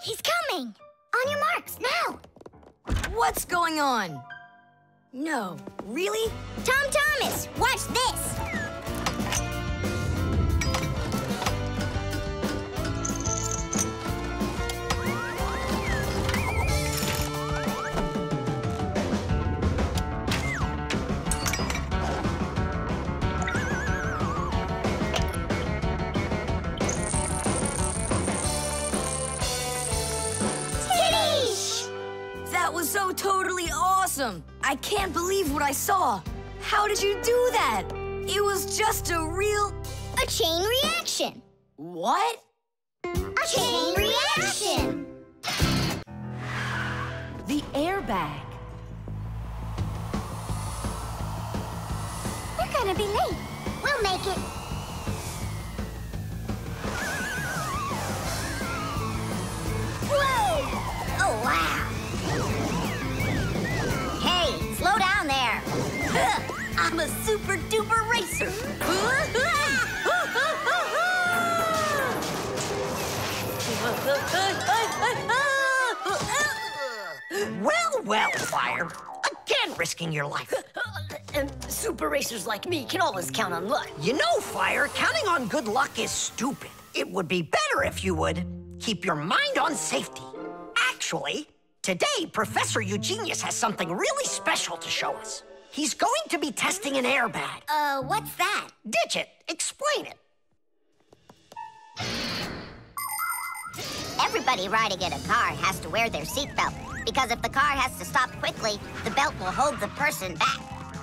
He's coming. On your marks, now. What's going on? No, really? Tom Thomas, watch this. Awesome! I can't believe what I saw! How did you do that? It was just a real... A chain reaction. What? A chain reaction. The airbag. We're gonna be late. We'll make it. Whoa! Oh, wow. Hey, slow down there. I'm a super duper racer! Well, well, Fire. Again risking your life. And super racers like me can always count on luck. You know, Fire, counting on good luck is stupid. It would be better if you would keep your mind on safety. Actually, today, Professor Eugenius has something really special to show us. He's going to be testing an airbag. Uh, what's that? Digit, explain it. Everybody riding in a car has to wear their seatbelt because if the car has to stop quickly, the belt will hold the person back.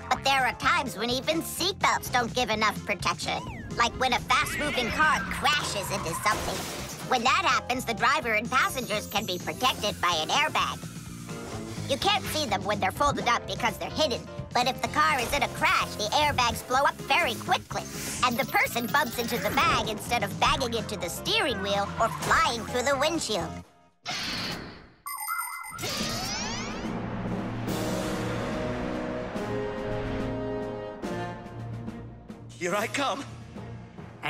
But there are times when even seatbelts don't give enough protection, like when a fast-moving car crashes into something. When that happens, the driver and passengers can be protected by an airbag. You can't see them when they're folded up because they're hidden, but if the car is in a crash, the airbags blow up very quickly, and the person bumps into the bag instead of banging into the steering wheel or flying through the windshield. Here I come.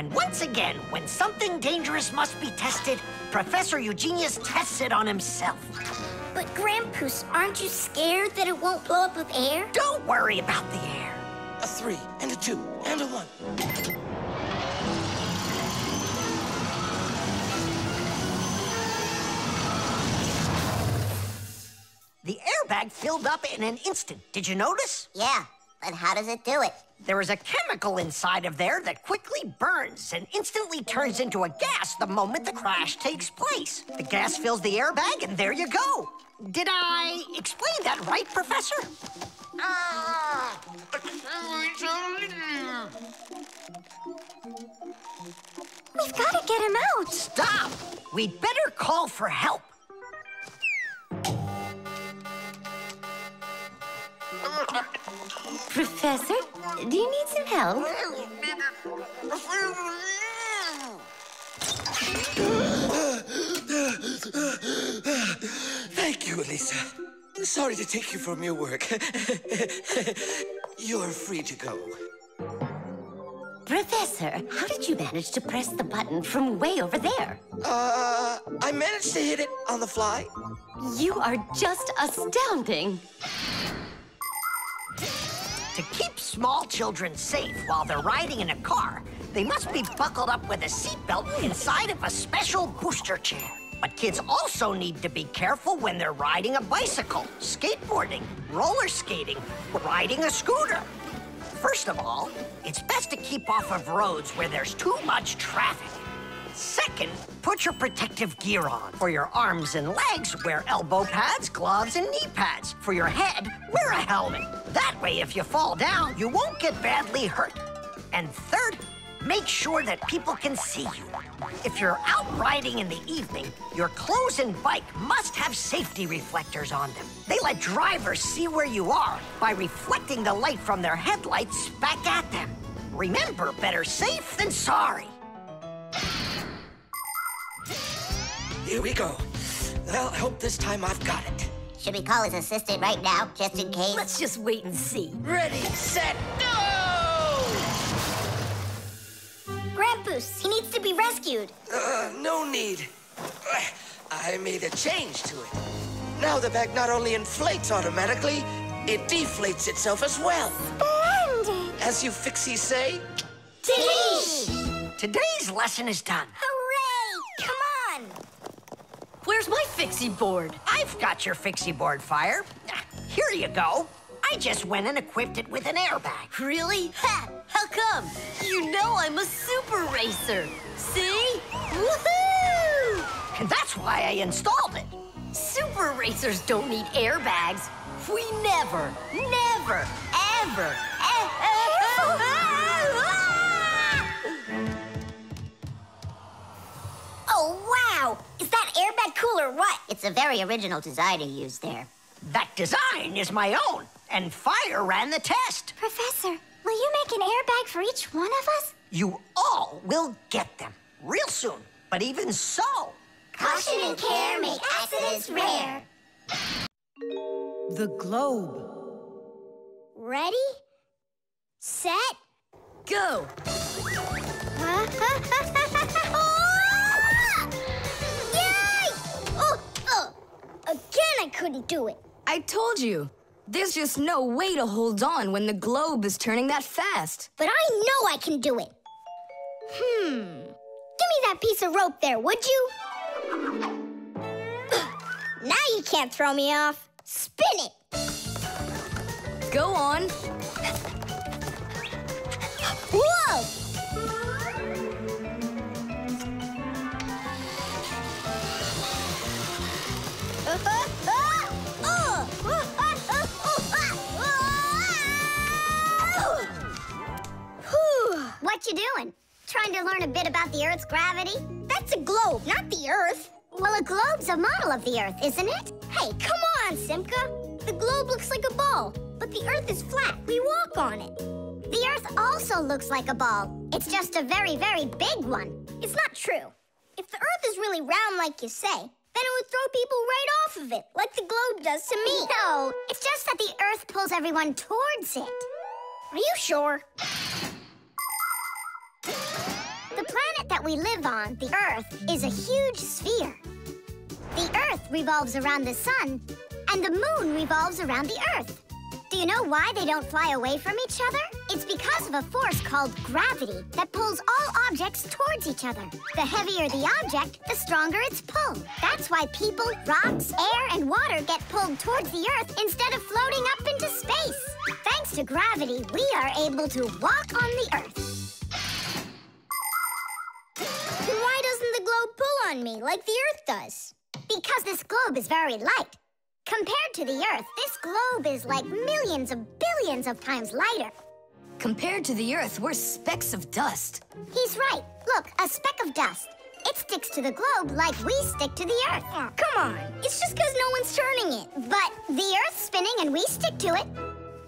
And once again, when something dangerous must be tested, Professor Eugenius tests it on himself. But Grandpus, aren't you scared that it won't blow up with air? Don't worry about the air. A three, and a two, and a one. The airbag filled up in an instant. Did you notice? Yeah, but how does it do it? There is a chemical inside of there that quickly burns and instantly turns into a gas the moment the crash takes place. The gas fills the airbag, and there you go. Did I explain that right, Professor? We've got to get him out. Stop! We'd better call for help. Professor, do you need some help? Thank you, Elisa. Sorry to take you from your work. [LAUGHS] You're free to go. Professor, how did you manage to press the button from way over there? Uh, I managed to hit it on the fly. You are just astounding. To keep small children safe while they're riding in a car, they must be buckled up with a seatbelt inside of a special booster chair. But kids also need to be careful when they're riding a bicycle, skateboarding, roller skating, riding a scooter. First of all, it's best to keep off of roads where there's too much traffic. Second, put your protective gear on. For your arms and legs, wear elbow pads, gloves, and knee pads. For your head, wear a helmet. That way, if you fall down, you won't get badly hurt. And third, make sure that people can see you. If you're out riding in the evening, your clothes and bike must have safety reflectors on them. They let drivers see where you are by reflecting the light from their headlights back at them. Remember, better safe than sorry. Here we go. Well, I hope this time I've got it. Should we call his assistant right now, just in case? Let's just wait and see. Ready, set, go! Grandpus, he needs to be rescued. Uh, no need. I made a change to it. Now the bag not only inflates automatically, it deflates itself as well. Splendid! As you fixies say, Tidish! Today's lesson is done. Hooray! Come on! Where's my fixie board? I've got your fixie board, Fire. Ah, here you go. I just went and equipped it with an airbag. Really? Ha! How come? You know I'm a super racer. See? Woohoo! And that's why I installed it. Super racers don't need airbags. We never, never, ever, ever. Oh, wow! Is that airbag cool or what? It's a very original design you used there. That design is my own, and Fire ran the test. Professor, will you make an airbag for each one of us? You all will get them real soon. But even so, Caution and care make accidents rare. The globe. Ready? Set? Go! [LAUGHS] Again, I couldn't do it. I told you. There's just no way to hold on when the globe is turning that fast. But I know I can do it. Hmm. Give me that piece of rope there, would you? [GASPS] now you can't throw me off. Spin it. Go on. Whoa! What you doing? Trying to learn a bit about the Earth's gravity? That's a globe, not the Earth. Well, a globe's a model of the Earth, isn't it? Hey, come on, Simka. The globe looks like a ball, but the Earth is flat. We walk on it. The Earth also looks like a ball. It's just a very, very big one. It's not true. If the Earth is really round like you say, then it would throw people right off of it, like the globe does to me. No, it's just that the Earth pulls everyone towards it. Are you sure? The planet that we live on, the Earth, is a huge sphere. The Earth revolves around the sun, and the moon revolves around the Earth. Do you know why they don't fly away from each other? It's because of a force called gravity that pulls all objects towards each other. The heavier the object, the stronger its pull. That's why people, rocks, air, and water get pulled towards the Earth instead of floating up into space. Thanks to gravity, we are able to walk on the Earth. Why doesn't the globe pull on me like the Earth does? Because this globe is very light. Compared to the Earth, this globe is like millions of billions of times lighter. Compared to the Earth, we're specks of dust. He's right. Look, a speck of dust. It sticks to the globe like we stick to the Earth. Oh, come on. It's just because no one's turning it. But the Earth's spinning and we stick to it.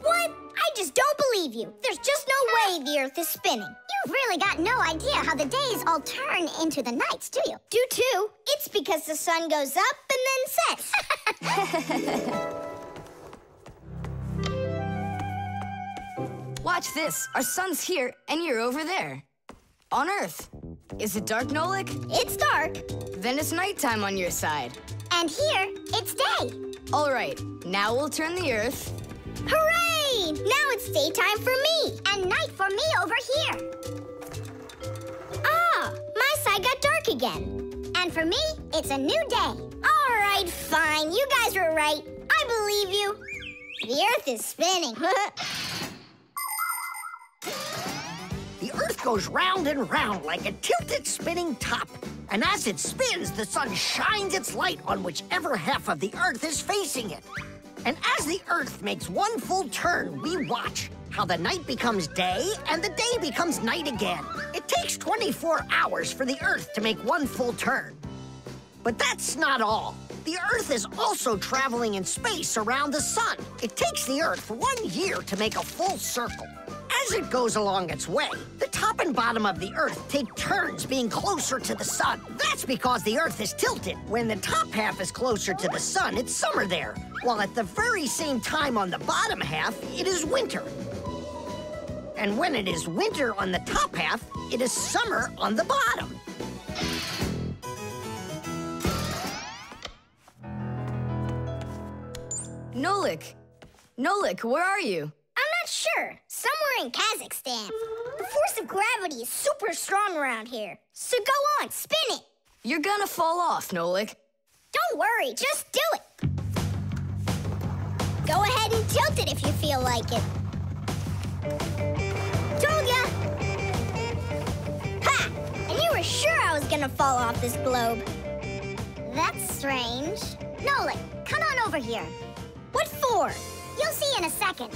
What? I just don't believe you. There's just no way the Earth is spinning. You've really got no idea how the days all turn into the nights, do you? Do too. It's because the sun goes up and then sets. [LAUGHS] Watch this. Our sun's here, and you're over there. On Earth. Is it dark, Nolik? It's dark. Then it's nighttime on your side. And here, it's day. All right, now we'll turn the Earth. Hooray! Now it's daytime for me, and night for me over here. Ah, my side got dark again. And for me, it's a new day. All right, fine. You guys were right. I believe you. The Earth is spinning. [LAUGHS] The Earth goes round and round like a tilted spinning top. And as it spins, the sun shines its light on whichever half of the Earth is facing it. And as the Earth makes one full turn, we watch how the night becomes day and the day becomes night again. It takes 24 hours for the Earth to make one full turn. But that's not all. The Earth is also traveling in space around the sun. It takes the Earth one year to make a full circle. As it goes along its way, the top and bottom of the Earth take turns being closer to the sun. That's because the Earth is tilted. When the top half is closer to the sun, it's summer there, while at the very same time on the bottom half, it is winter. And when it is winter on the top half, it is summer on the bottom. Nolik! Nolik, where are you? Sure. Somewhere in Kazakhstan. The force of gravity is super strong around here. So go on, spin it. You're gonna fall off, Nolik. Don't worry, just do it. Go ahead and tilt it if you feel like it. Told ya! Ha! And you were sure I was gonna fall off this globe. That's strange. Nolik, come on over here. What for? You'll see in a second.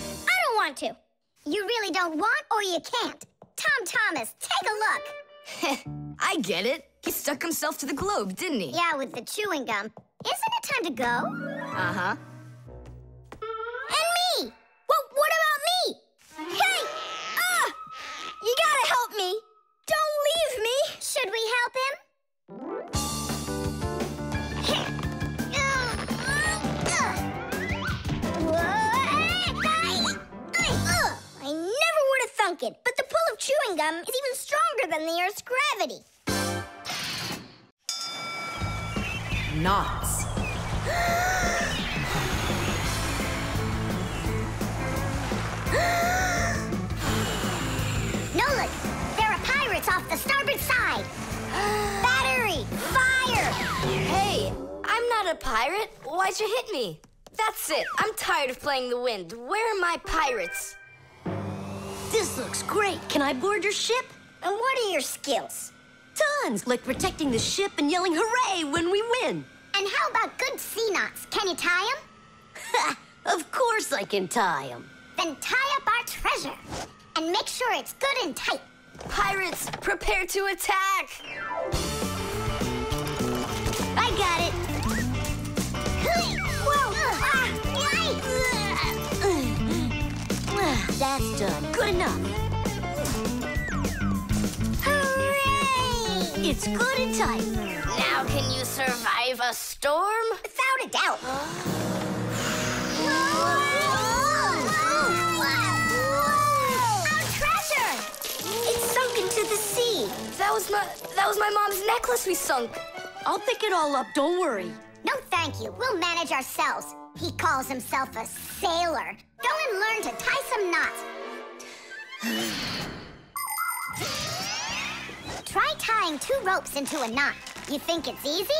Don't want to. You really don't want or you can't. Tom Thomas, take a look. [LAUGHS] I get it. He stuck himself to the globe, didn't he? Yeah, with the chewing gum. Isn't it time to go? Uh-huh. Would have thunk it, but the pull of chewing gum is even stronger than the Earth's gravity. Knots. [GASPS] Nolan, there are pirates off the starboard side. [GASPS] Battery, fire! Hey, I'm not a pirate. Why'd you hit me? That's it. I'm tired of playing the wind. Where are my pirates? This looks great. Can I board your ship? And what are your skills? Tons, like protecting the ship and yelling hooray when we win. And how about good sea knots? Can you tie them? [LAUGHS] of course I can tie them. Then tie up our treasure. And make sure it's good and tight. Pirates, prepare to attack! I got it. That's done. Good enough. Hooray! It's good and tight. Now can you survive a storm? Without a doubt. Our treasure! It's sunk into the sea. That was my that was my mom's necklace we sunk. I'll pick it all up, don't worry. No, thank you. We'll manage ourselves. He calls himself a sailor. Go and learn to tie some knots. Try tying two ropes into a knot. You think it's easy?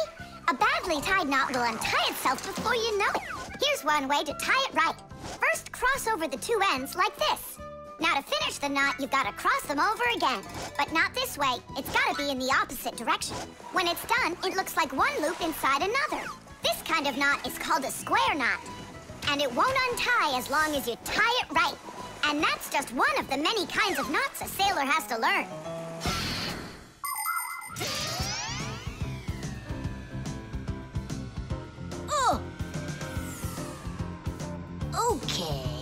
A badly tied knot will untie itself before you know it. Here's one way to tie it right. First, cross over the two ends like this. Now, to finish the knot, you've got to cross them over again. But not this way. It's got to be in the opposite direction. When it's done, it looks like one loop inside another. This kind of knot is called a square knot. And it won't untie as long as you tie it right. And that's just one of the many kinds of knots a sailor has to learn. Oh. Okay.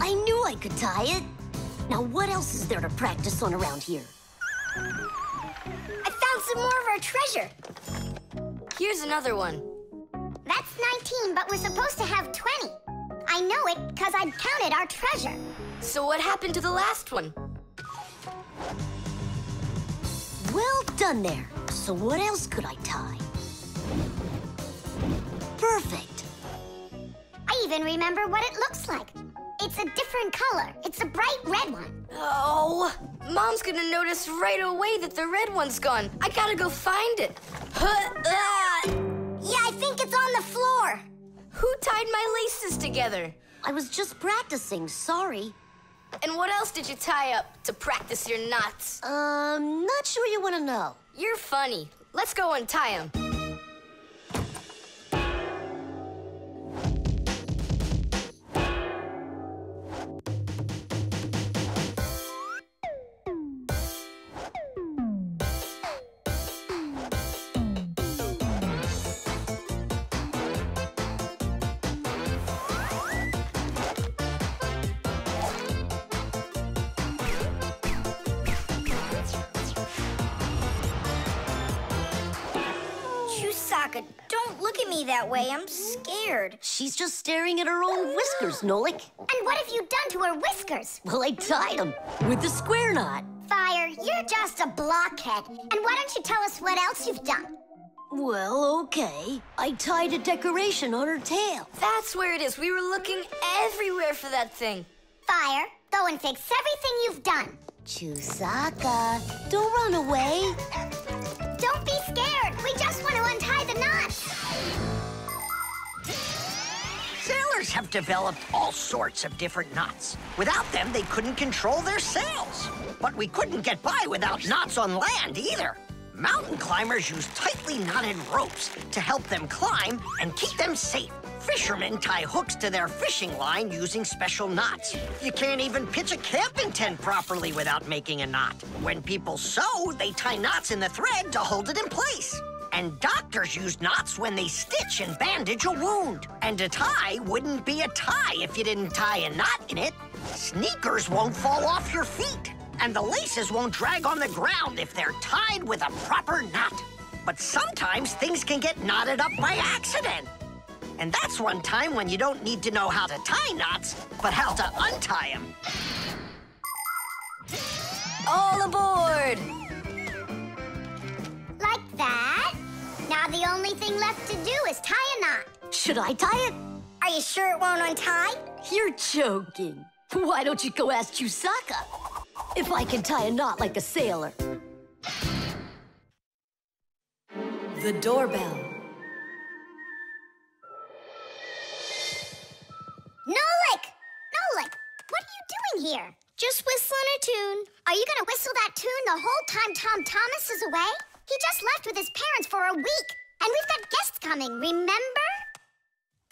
I knew I could tie it. Now, what else is there to practice on around here? I found some more of our treasure. Here's another one. That's 19, but we're supposed to have 20. I know it because I counted our treasure. So what happened to the last one? Well done there. So what else could I tie? Perfect. I even remember what it looks like. It's a different color. It's a bright red one. Oh, Mom's gonna notice right away that the red one's gone. I gotta go find it. Yeah, I think it's on the floor. Who tied my laces together? I was just practicing, sorry. And what else did you tie up to practice your knots? Um, not sure you want to know. You're funny. Let's go untie them. That way. I'm scared. She's just staring at her own whiskers, Nolik. And what have you done to her whiskers? Well, I tied them with the square knot. Fire, you're just a blockhead. And why don't you tell us what else you've done? Well, okay. I tied a decoration on her tail. That's where it is. We were looking everywhere for that thing. Fire, go and fix everything you've done. Chusaka, don't run away. Don't be scared. Have developed all sorts of different knots. Without them, they couldn't control their sails. But we couldn't get by without knots on land either. Mountain climbers use tightly knotted ropes to help them climb and keep them safe. Fishermen tie hooks to their fishing line using special knots. You can't even pitch a camping tent properly without making a knot. When people sew, they tie knots in the thread to hold it in place. And doctors use knots when they stitch and bandage a wound. And a tie wouldn't be a tie if you didn't tie a knot in it. Sneakers won't fall off your feet. And the laces won't drag on the ground if they're tied with a proper knot. But sometimes things can get knotted up by accident. And that's one time when you don't need to know how to tie knots, but how to untie them. All aboard! Like that. Now the only thing left to do is tie a knot. Should I tie it? Are you sure it won't untie? You're joking. Why don't you go ask Chusaka if I can tie a knot like a sailor? The doorbell. Nolik! Nolik! What are you doing here? Just whistling a tune. Are you gonna whistle that tune the whole time Tom Thomas is away? He just left with his parents for a week. And we've got guests coming, remember?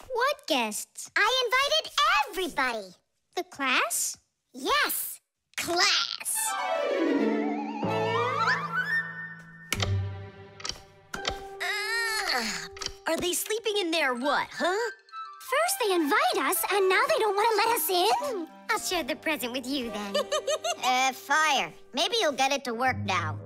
What guests? I invited everybody. The class? Yes, class. Ah, are they sleeping in there what, huh? First they invite us, and now they don't want to let us in? I'll share the present with you then. [LAUGHS] uh, Fire. Maybe you'll get it to work now.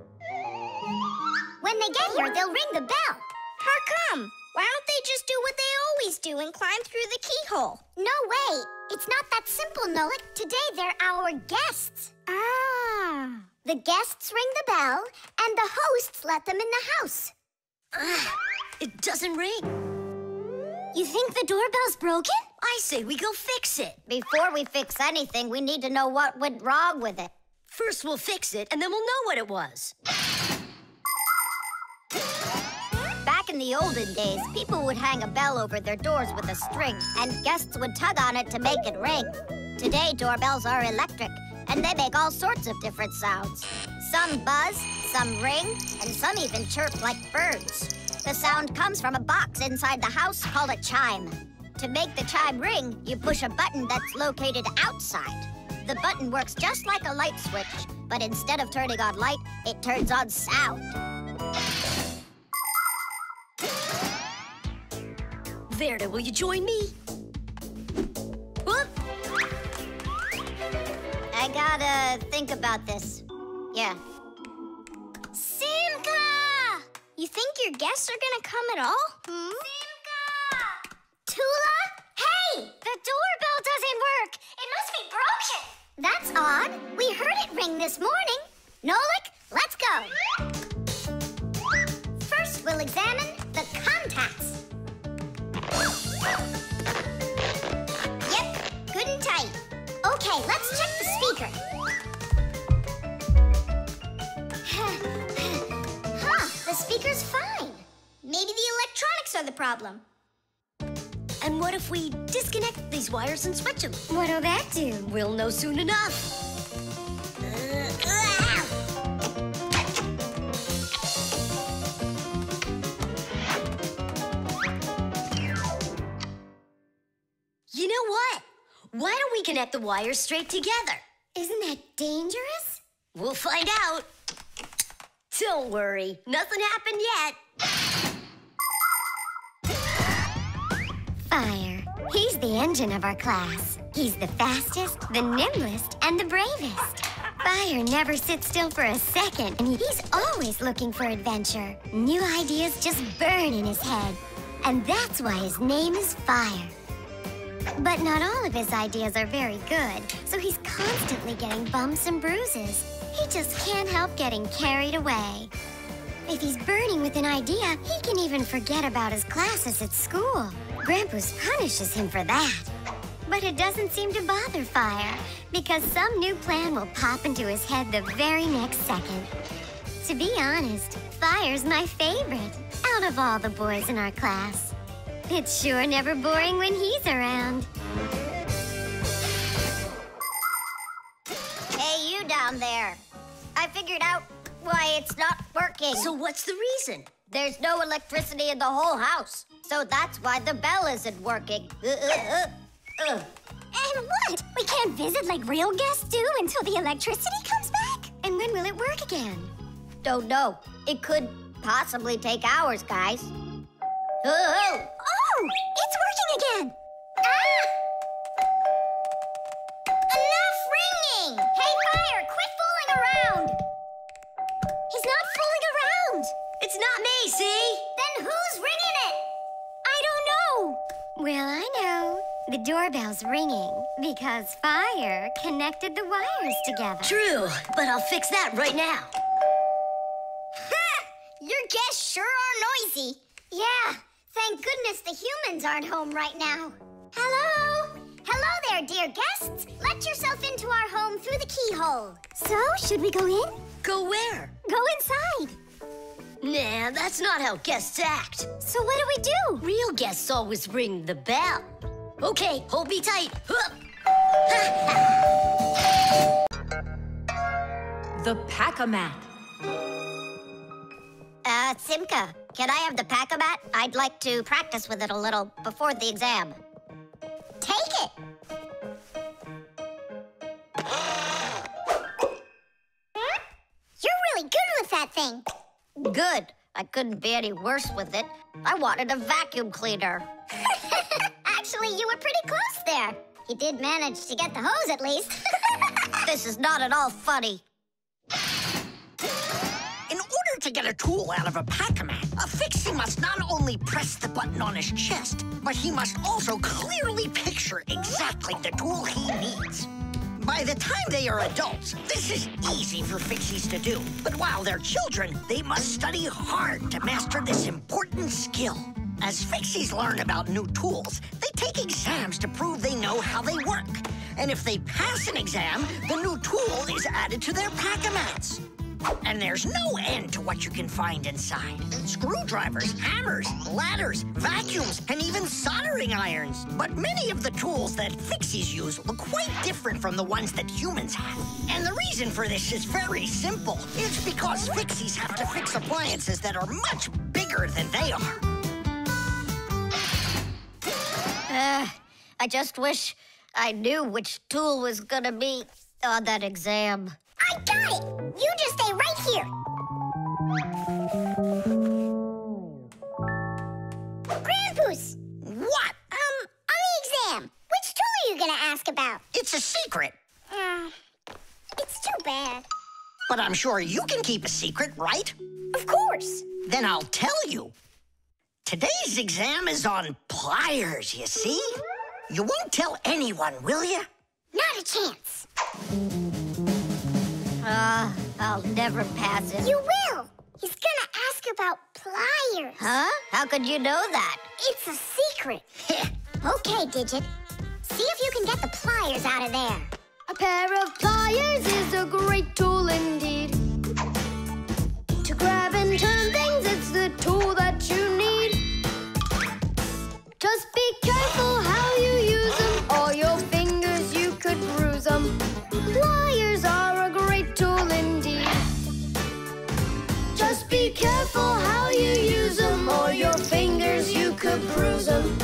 When they get here, they'll ring the bell. How come? Why don't they just do what they always do and climb through the keyhole? No way. It's not that simple, Nolik. Today they're our guests. Ah. The guests ring the bell, and the hosts let them in the house. Ah, it doesn't ring. You think the doorbell's broken? I say we go fix it. Before we fix anything, we need to know what went wrong with it. First we'll fix it, and then we'll know what it was. In the olden days, people would hang a bell over their doors with a string, and guests would tug on it to make it ring. Today, doorbells are electric, and they make all sorts of different sounds. Some buzz, some ring, and some even chirp like birds. The sound comes from a box inside the house called a chime. To make the chime ring, you push a button that's located outside. The button works just like a light switch, but instead of turning on light, it turns on sound. Verta, will you join me? Whoop! I gotta think about this. Yeah. Simka! You think your guests are gonna come at all? Hmm? Simka! Tula? Hey! The doorbell doesn't work! It must be broken! That's odd. We heard it ring this morning. Nolik, let's go. First, we'll examine. Yep, good and tight. Okay, let's check the speaker. huh, the speaker's fine. Maybe the electronics are the problem. And what if we disconnect these wires and switch them? What'll that do? We'll know soon enough. Why don't we connect the wires straight together? Isn't that dangerous? We'll find out. Don't worry, nothing happened yet. Fire. He's the engine of our class. He's the fastest, the nimblest, and the bravest. Fire never sits still for a second, and he's always looking for adventure. New ideas just burn in his head. And that's why his name is Fire. But not all of his ideas are very good, so he's constantly getting bumps and bruises. He just can't help getting carried away. If he's burning with an idea, he can even forget about his classes at school. Grandpus punishes him for that. But it doesn't seem to bother Fire, because some new plan will pop into his head the very next second. To be honest, Fire's my favorite out of all the boys in our class. It's sure never boring when he's around. Hey, you down there. I figured out why it's not working. So what's the reason? There's no electricity in the whole house. So that's why the bell isn't working. Uh, uh, uh, uh. And what? We can't visit like real guests do until the electricity comes back? And when will it work again? Don't know. It could possibly take hours, guys. Oh, oh. It's working again. Ah! Enough ringing! Hey, Fire, quit fooling around! He's not fooling around. It's not me, see? Then who's ringing it? I don't know. Well, I know. The doorbell's ringing because Fire connected the wires together. True, but I'll fix that right now. Ha! [LAUGHS] Your guests sure are noisy. Yeah, thank goodness the humans aren't home right now. Hello? Hello there, dear guests. Let yourself into our home through the keyhole. So, should we go in? Go where? Go inside. Nah, that's not how guests act. So what do we do? Real guests always ring the bell. Okay, hold me tight. [LAUGHS] The Pack-o-mat. Uh, Simka, can I have the pack-o-mat? I'd like to practice with it a little before the exam. Take it! [GASPS] You're really good with that thing. Good. I couldn't be any worse with it. I wanted a vacuum cleaner. [LAUGHS] Actually, you were pretty close there. You did manage to get the hose at least. [LAUGHS] this is not at all funny. A tool out of a pack-o-mat, a fixie must not only press the button on his chest, but he must also clearly picture exactly the tool he needs. By the time they are adults, this is easy for fixies to do. But while they're children, they must study hard to master this important skill. As fixies learn about new tools, they take exams to prove they know how they work. And if they pass an exam, the new tool is added to their pack-o-mats. And there's no end to what you can find inside. Screwdrivers, hammers, ladders, vacuums, and even soldering irons. But many of the tools that fixies use look quite different from the ones that humans have. And the reason for this is very simple. It's because fixies have to fix appliances that are much bigger than they are. Uh, I just wish I knew which tool was gonna be on that exam. I got it! You just stay right here. Grandpus! What? Um, on the exam, which tool are you gonna ask about? It's a secret. Uh, it's too bad. But I'm sure you can keep a secret, right? Of course. Then I'll tell you. Today's exam is on pliers, you see? You won't tell anyone, will you? Not a chance. Uh, I'll never pass it. You will. He's gonna ask about pliers. Huh? How could you know that? It's a secret. [LAUGHS] okay, Digit. See if you can get the pliers out of there. A pair of pliers is a great tool indeed. To grab and turn things, it's the tool that you need. Just be careful how you careful how you use them, or your fingers you could bruise them.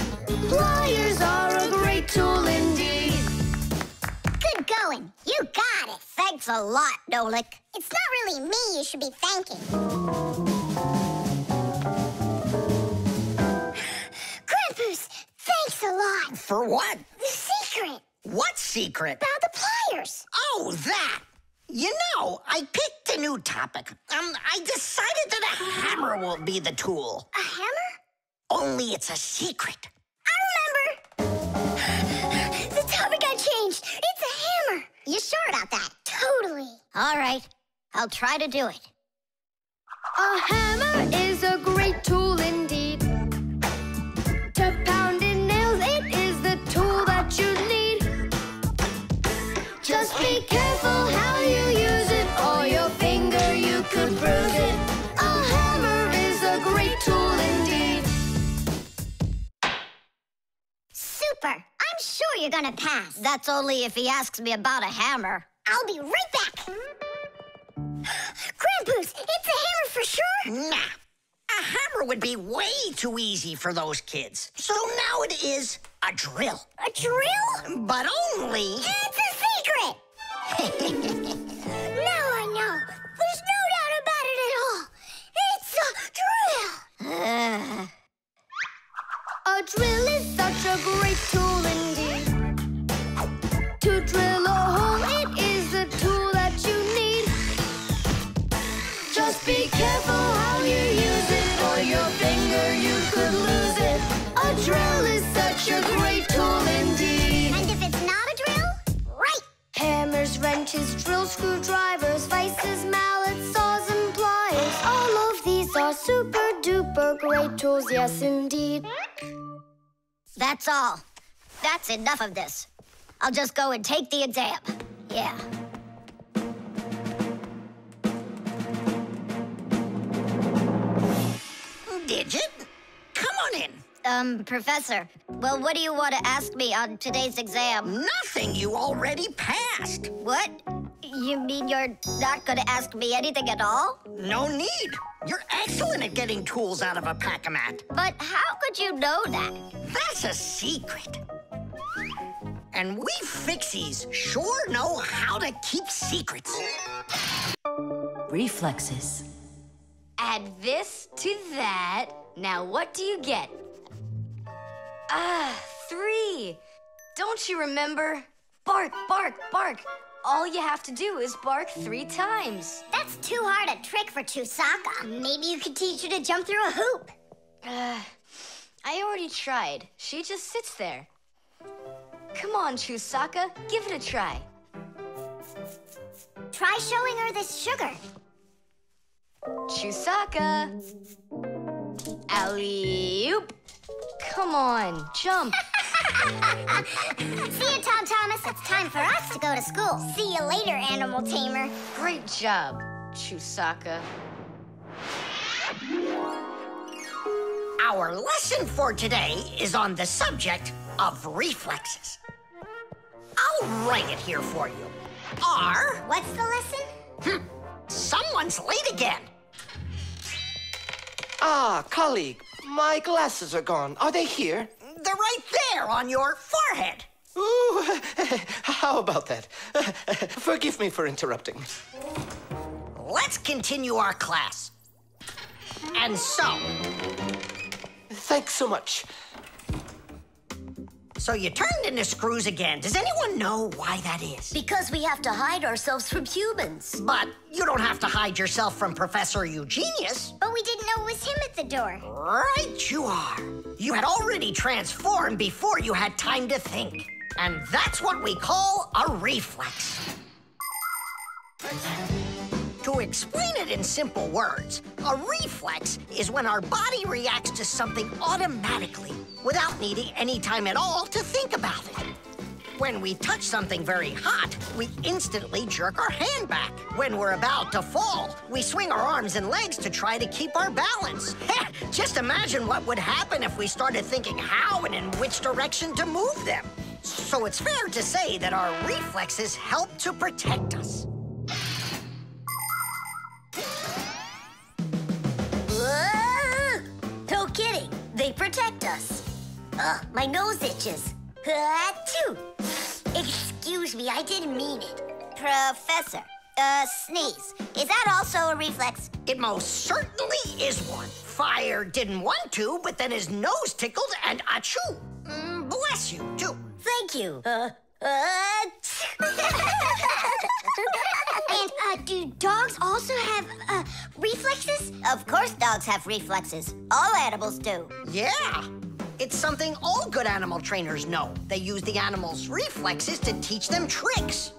Pliers are a great tool indeed. Good going. You got it. Thanks a lot, Nolik. It's not really me you should be thanking. Grandpus, thanks a lot. For what? The secret What secret? about the pliers. Oh, that! You know, I picked a new topic. Um, I decided that a hammer will be the tool. A hammer? Only it's a secret. I remember. [SIGHS] the topic got changed. It's a hammer. You sure about that? Totally. All right. I'll try to do it. A hammer is a great tool indeed. I'm sure you're gonna pass. That's only if he asks me about a hammer. I'll be right back. [GASPS] Grandpus, it's a hammer for sure. Nah. A hammer would be way too easy for those kids. So now it is a drill. A drill? But only. It's a secret. [LAUGHS] now I know. There's no doubt about it at all. It's a drill. [SIGHS] [SIGHS] A drill is such a great tool indeed. To drill a hole, it is the tool that you need. Just be careful how you use it, or your finger you could lose it. A drill is such a great tool indeed. And if it's not a drill, right. Hammers, wrenches, drills, screwdrivers, vices, mallets, saws, and pliers. All of these are super duper great tools, yes indeed. That's all. That's enough of this. I'll just go and take the exam. Yeah. Digit? Come on in. Um, Professor, well, what do you want to ask me on today's exam? Nothing. You already passed. What? You mean you're not going to ask me anything at all? No need. You're excellent at getting tools out of a pack-o-mat. But how could you know that? That's a secret. And we fixies sure know how to keep secrets. Reflexes. Add this to that. Now, what do you get? Ah, three. Don't you remember? Bark, bark, bark. All you have to do is bark three times. That's too hard a trick for Chusaka. Maybe you could teach her to jump through a hoop. Uh, I already tried. She just sits there. Come on, Chusaka, give it a try. Try showing her this sugar. Chusaka. Alley-oop. Come on, jump. See you, Tom Thomas. It's time for us to go to school. See you later, animal tamer. Great job, Chusaka. Our lesson for today is on the subject of reflexes. I'll write it here for you. R. What's the lesson? Hmm. Someone's late again. Ah, colleague, my glasses are gone. Are they here? They're right there on your forehead. Ooh, [LAUGHS] how about that? [LAUGHS] Forgive me for interrupting. Let's continue our class. And so, Thanks so much. So you turned into screws again. Does anyone know why that is? Because we have to hide ourselves from humans. But you don't have to hide yourself from Professor Eugenius. But we didn't know it was him at the door. Right you are. You had already transformed before you had time to think. And that's what we call a reflex. To explain it in simple words, a reflex is when our body reacts to something automatically without needing any time at all to think about it. When we touch something very hot, we instantly jerk our hand back. When we're about to fall, we swing our arms and legs to try to keep our balance. [LAUGHS] Just imagine what would happen if we started thinking how and in which direction to move them. So it's fair to say that our reflexes help to protect us. Kidding. They protect us. Ugh, my nose itches. Achoo! Excuse me, I didn't mean it. Professor, uh, sneeze. Is that also a reflex? It most certainly is one. Fire didn't want to, but then his nose tickled and achoo! Mm, bless you, too. Thank you. Uh, [LAUGHS] and uh, do dogs also have uh, reflexes? Of course dogs have reflexes. All animals do. Yeah. It's something all good animal trainers know. They use the animals' reflexes to teach them tricks.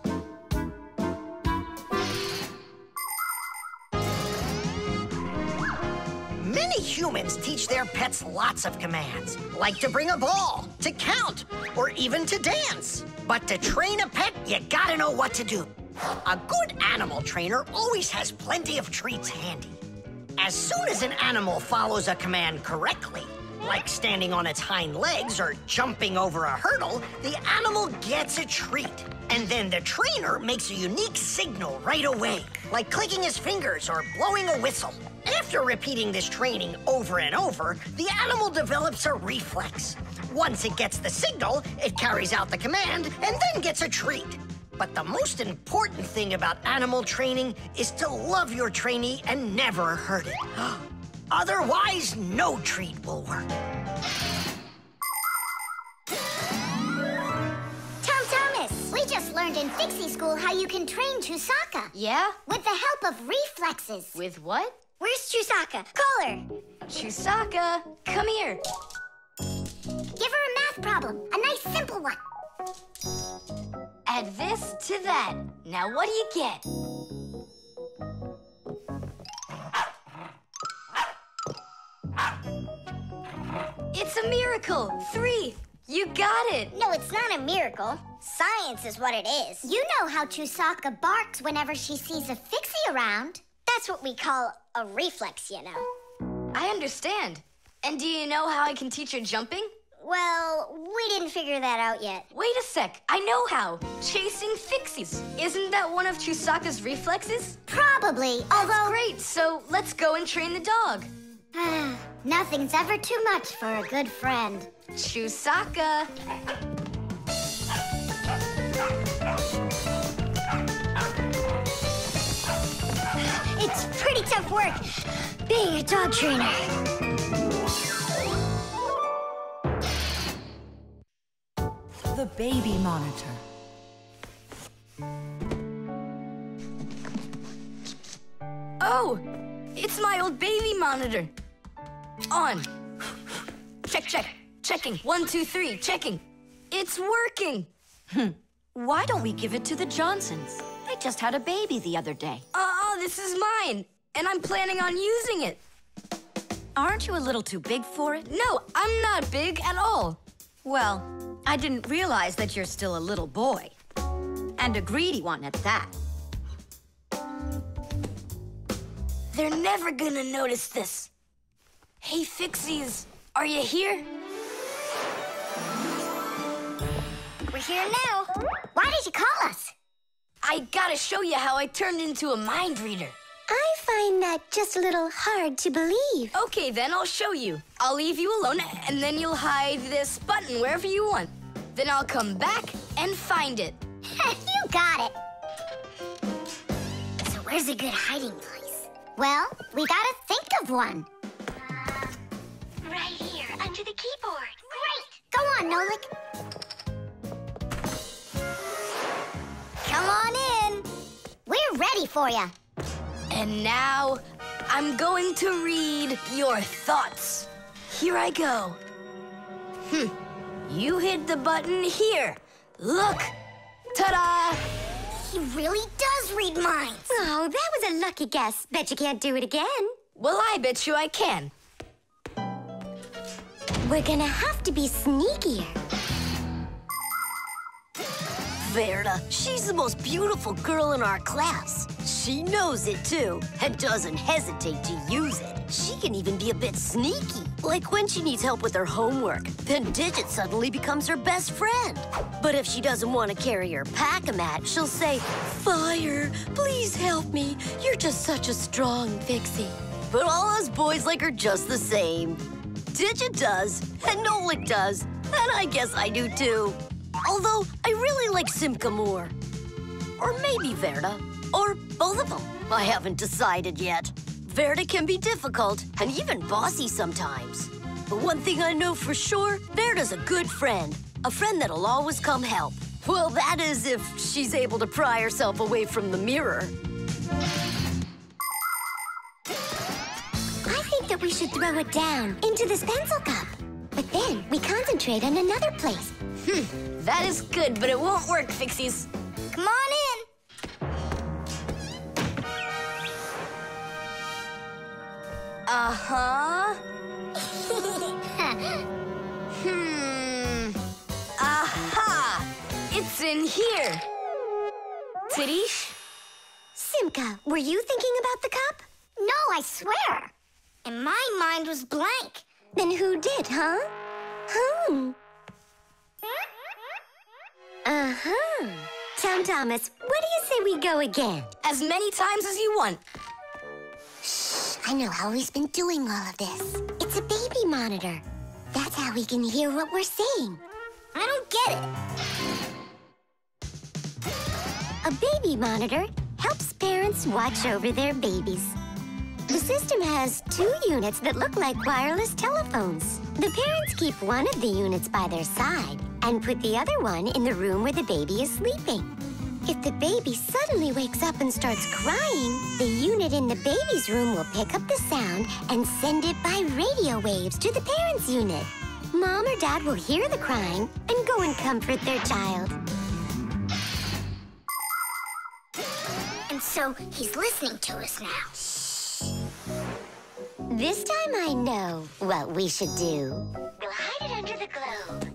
Many humans teach their pets lots of commands, like to bring a ball, to count, or even to dance. But to train a pet, you gotta know what to do. A good animal trainer always has plenty of treats handy. As soon as an animal follows a command correctly, like standing on its hind legs or jumping over a hurdle, the animal gets a treat. And then the trainer makes a unique signal right away, like clicking his fingers or blowing a whistle. After repeating this training over and over, the animal develops a reflex. Once it gets the signal, it carries out the command and then gets a treat. But the most important thing about animal training is to love your trainee and never hurt it. [GASPS] [GASPS] Otherwise, no treat will work. Tom Thomas, we just learned in Fixie School how you can train Chusaka. Yeah? With the help of reflexes. With what? Where's Chusaka? Call her. Chusaka, come here. Give her a math problem, a nice simple one. Add this to that. Now what do you get? It's a miracle! Three! You got it! No, it's not a miracle. Science is what it is. You know how Chusaka barks whenever she sees a fixie around. That's what we call a reflex, you know. I understand. And do you know how I can teach her jumping? Well, we didn't figure that out yet. Wait a sec. I know how. Chasing fixies. Isn't that one of Chusaka's reflexes? Probably, That's although... great. So let's go and train the dog. [SIGHS] Nothing's ever too much for a good friend. Chusaka. [SIGHS] It's pretty tough work being a dog trainer. The baby monitor. Oh, it's my old baby monitor. On. Check, check. Checking. One, two, three. Checking. It's working. Hmm. Why don't we give it to the Johnsons? They just had a baby the other day. Uh oh, this is mine. And I'm planning on using it. Aren't you a little too big for it? No, I'm not big at all. Well, I didn't realize that you're still a little boy. And a greedy one at that. They're never gonna notice this. Hey, Fixies, are you here? We're here now. Why did you call us? I gotta show you how I turned into a mind reader. I find that just a little hard to believe. Okay, then I'll show you. I'll leave you alone, and then you'll hide this button wherever you want. Then I'll come back and find it. [LAUGHS] you got it. So where's a good hiding place? Well, we gotta think of one. Uh, right here, under the keyboard. Great! Go on, Nolik. Come on in. We're ready for you. And now, I'm going to read your thoughts. Here I go. Hmm. You hit the button here. Look! Ta-da! He really does read minds. Oh, that was a lucky guess. Bet you can't do it again. Well, I bet you I can. We're gonna have to be sneakier. Verta, she's the most beautiful girl in our class. She knows it too, and doesn't hesitate to use it. She can even be a bit sneaky, like when she needs help with her homework. Then Digit suddenly becomes her best friend. But if she doesn't want to carry her pack-o-mat, she'll say, Fire, please help me. You're just such a strong fixie. But all us boys like her just the same. Digit does, and Nolik does, and I guess I do too. Although, I really like Simka more. Or maybe Verta. Or both of them. I haven't decided yet. Verta can be difficult and even bossy sometimes. But one thing I know for sure, Verta's a good friend. A friend that'll always come help. Well, that is if she's able to pry herself away from the mirror. I think that we should throw it down into this pencil cup. But then we concentrate on another place. Hmm, that is good, but it won't work, Fixies. Come on in. Uh-huh. [LAUGHS] hmm. Aha! It's in here. Tidish? Simka, were you thinking about the cup? No, I swear. And my mind was blank. Then who did, huh? Hmm. Uh-huh. Tom Thomas, what do you say we go again? As many times as you want. Shh, I know how he's been doing all of this. It's a baby monitor. That's how we can hear what we're saying. I don't get it. A baby monitor helps parents watch over their babies. The system has two units that look like wireless telephones. The parents keep one of the units by their side and put the other one in the room where the baby is sleeping. If the baby suddenly wakes up and starts crying, the unit in the baby's room will pick up the sound and send it by radio waves to the parents' unit. Mom or dad will hear the crying and go and comfort their child. And so he's listening to us now. This time I know what we should do. We'll hide it under the globe.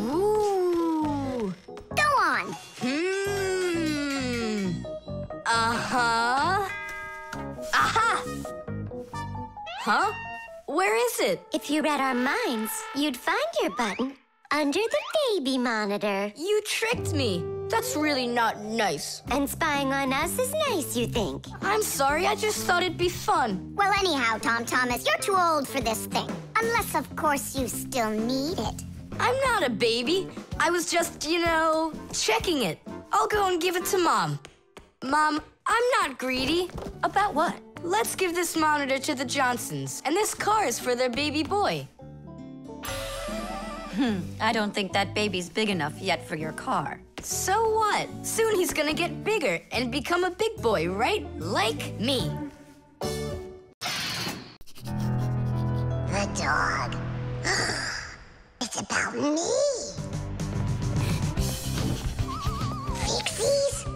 Ooh. Go on. Hmm. Uh-huh. Aha! Huh? Where is it? If you read our minds, you'd find your button under the baby monitor. You tricked me. That's really not nice. And spying on us is nice, you think? I'm sorry, I just thought it'd be fun. Well, anyhow, Tom Thomas, you're too old for this thing. Unless, of course, you still need it. I'm not a baby. I was just, you know, checking it. I'll go and give it to Mom. Mom, I'm not greedy. About what? Let's give this monitor to the Johnsons, and this car is for their baby boy. Hmm, I don't think that baby's big enough yet for your car. So what? Soon he's gonna get bigger and become a big boy, right? Like me. The dog. [GASPS] it's about me. Fixies?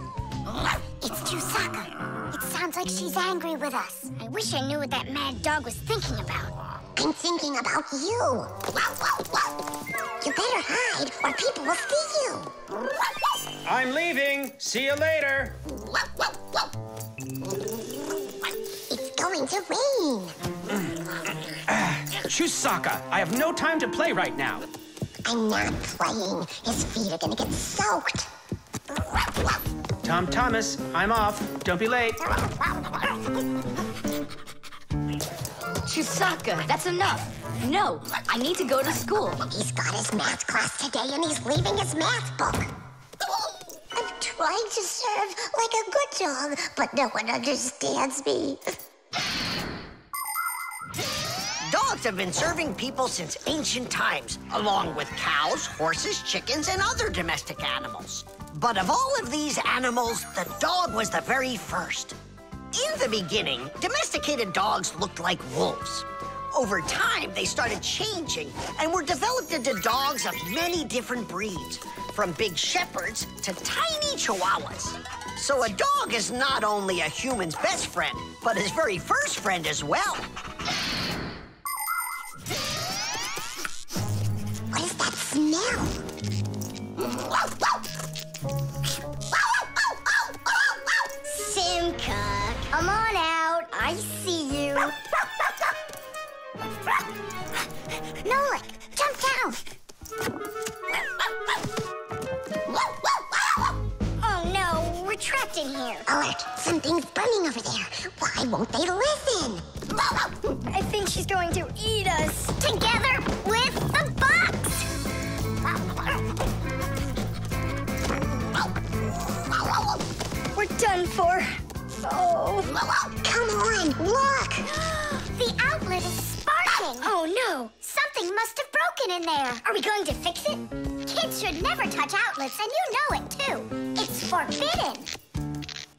It's Chusaka. It sounds like she's angry with us. I wish I knew what that mad dog was thinking about. I'm thinking about you. You better hide or people will see you. I'm leaving. See you later. It's going to rain. [CLEARS THROAT] Chusaka, I have no time to play right now. I'm not playing. His feet are gonna get soaked. Tom Thomas, I'm off. Don't be late. [LAUGHS] Chusaka, that's enough. No, I need to go to school. He's got his math class today and he's leaving his math book. I'm trying to serve like a good dog, but no one understands me. Dogs have been serving people since ancient times, along with cows, horses, chickens, and other domestic animals. But of all of these animals, the dog was the very first. In the beginning, domesticated dogs looked like wolves. Over time, they started changing and were developed into dogs of many different breeds, from big shepherds to tiny chihuahuas. So a dog is not only a human's best friend, but his very first friend as well. What is that smell? Simka, come on out. I see you. Nolik, jump down. Oh no, we're trapped in here. Alert, something's burning over there. Why won't they listen? I think she's going to eat us. Together with the box. We're done for. Oh. Come on, look. The outlet is sparking. Oh no, something must have broken in there. Are we going to fix it? Kids should never touch outlets, and you know it too. It's forbidden.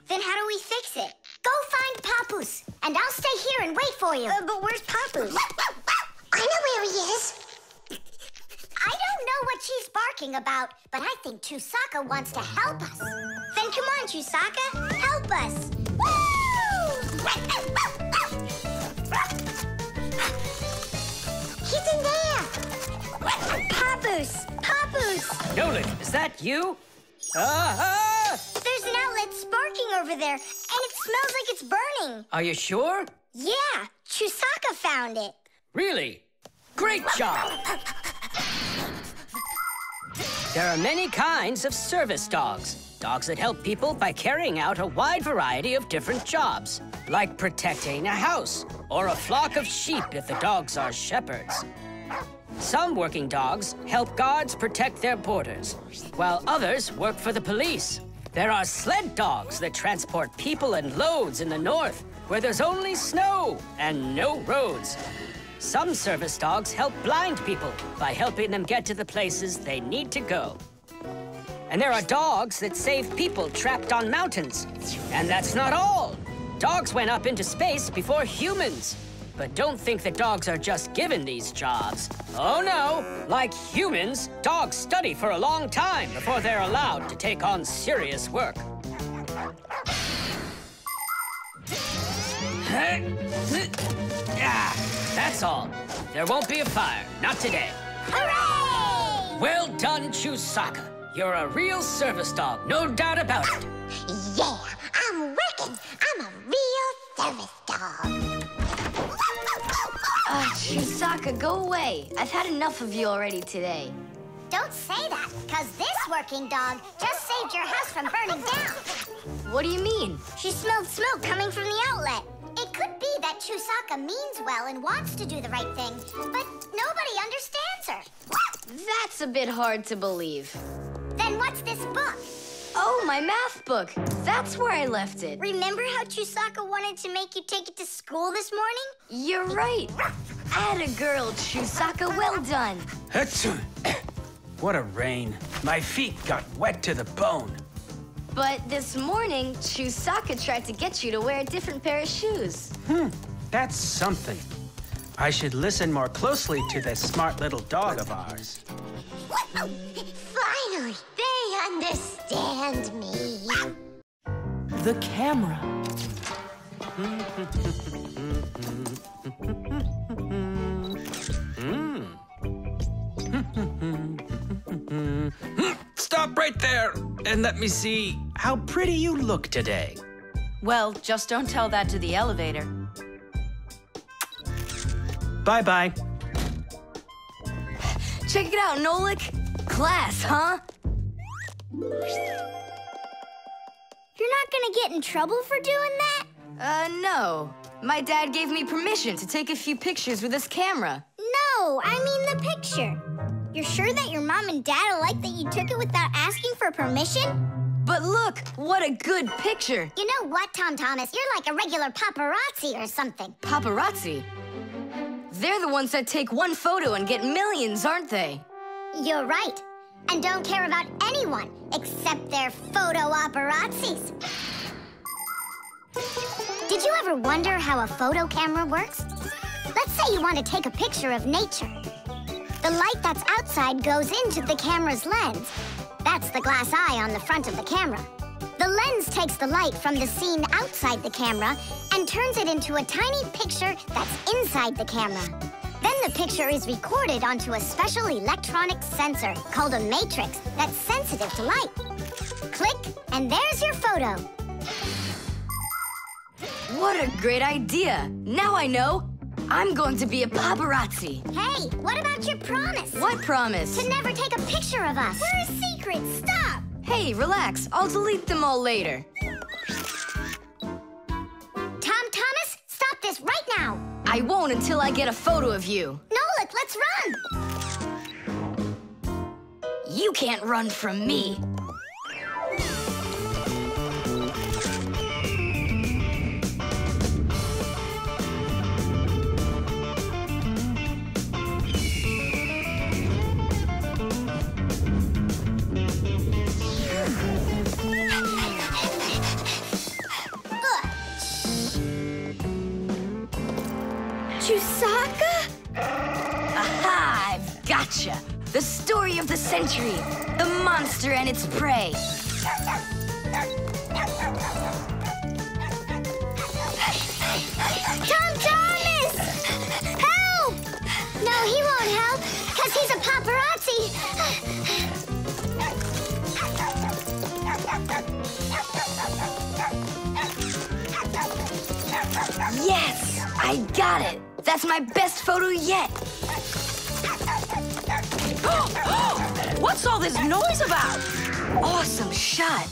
Then how do we fix it? Go find Papus, and I'll stay here and wait for you. Uh, but where's Papus? I know where he is. I don't know what she's barking about, but I think Chusaka wants to help us. Then come on, Chusaka, help us. He's in there. Papus, Papus. Nolik, is that you? Ah! There's an outlet sparking over there, and it smells like it's burning. Are you sure? Yeah, Chusaka found it. Really? Great job! There are many kinds of service dogs. Dogs that help people by carrying out a wide variety of different jobs, like protecting a house or a flock of sheep if the dogs are shepherds. Some working dogs help guards protect their borders, while others work for the police. There are sled dogs that transport people and loads in the north, where there's only snow and no roads. Some service dogs help blind people by helping them get to the places they need to go. And there are dogs that save people trapped on mountains. And that's not all. Dogs went up into space before humans. But don't think that dogs are just given these jobs. Oh no! Like humans, dogs study for a long time before they're allowed to take on serious work. [LAUGHS] Ah, that's all. There won't be a fire. Not today. Hooray! Well done, Chusaka. You're a real service dog, no doubt about it. Yeah, I'm working. I'm a real service dog. Uh, Chusaka, go away. I've had enough of you already today. Don't say that, because this working dog just saved your house from burning down. What do you mean? She smelled smoke coming from the outlet. It could be that Chusaka means well and wants to do the right thing, but nobody understands her. That's a bit hard to believe. Then what's this book? Oh, my math book. That's where I left it. Remember how Chusaka wanted to make you take it to school this morning? You're right. Atta girl, Chusaka. Well done. Achoo. [COUGHS] What a rain. My feet got wet to the bone. But this morning, Chusaka tried to get you to wear a different pair of shoes. Hmm, that's something. I should listen more closely to this smart little dog of ours. Finally, they understand me. The camera. [LAUGHS] [LAUGHS] Stop right there and let me see how pretty you look today. Well, just don't tell that to the elevator. Bye bye. Check it out, Nolik. Class, huh? You're not gonna get in trouble for doing that? Uh, no. My dad gave me permission to take a few pictures with this camera. No, I mean the picture. You're sure that your mom and dad will like that you took it without asking for permission? But look, what a good picture. You know what, Tom Thomas? You're like a regular paparazzi or something. Paparazzi? They're the ones that take one photo and get millions, aren't they? You're right. and don't care about anyone except their photo operazzis. Did you ever wonder how a photo camera works? Let's say you want to take a picture of nature. The light that's outside goes into the camera's lens. That's the glass eye on the front of the camera. The lens takes the light from the scene outside the camera and turns it into a tiny picture that's inside the camera. Then the picture is recorded onto a special electronic sensor called a matrix that's sensitive to light. Click, and there's your photo. What a great idea! Now I know. I'm going to be a paparazzi. Hey, what about your promise? What promise? To never take a picture of us. We're a secret. Stop! Hey, relax. I'll delete them all later. Tom Thomas, stop this right now. I won't until I get a photo of you. Nolik, let's run! You can't run from me. Gotcha! The story of the century! The monster and its prey! Tom Thomas! Help! No, he won't help, because he's a paparazzi. Yes! I got it! That's my best photo yet! [GASPS] What's all this noise about? Awesome shot!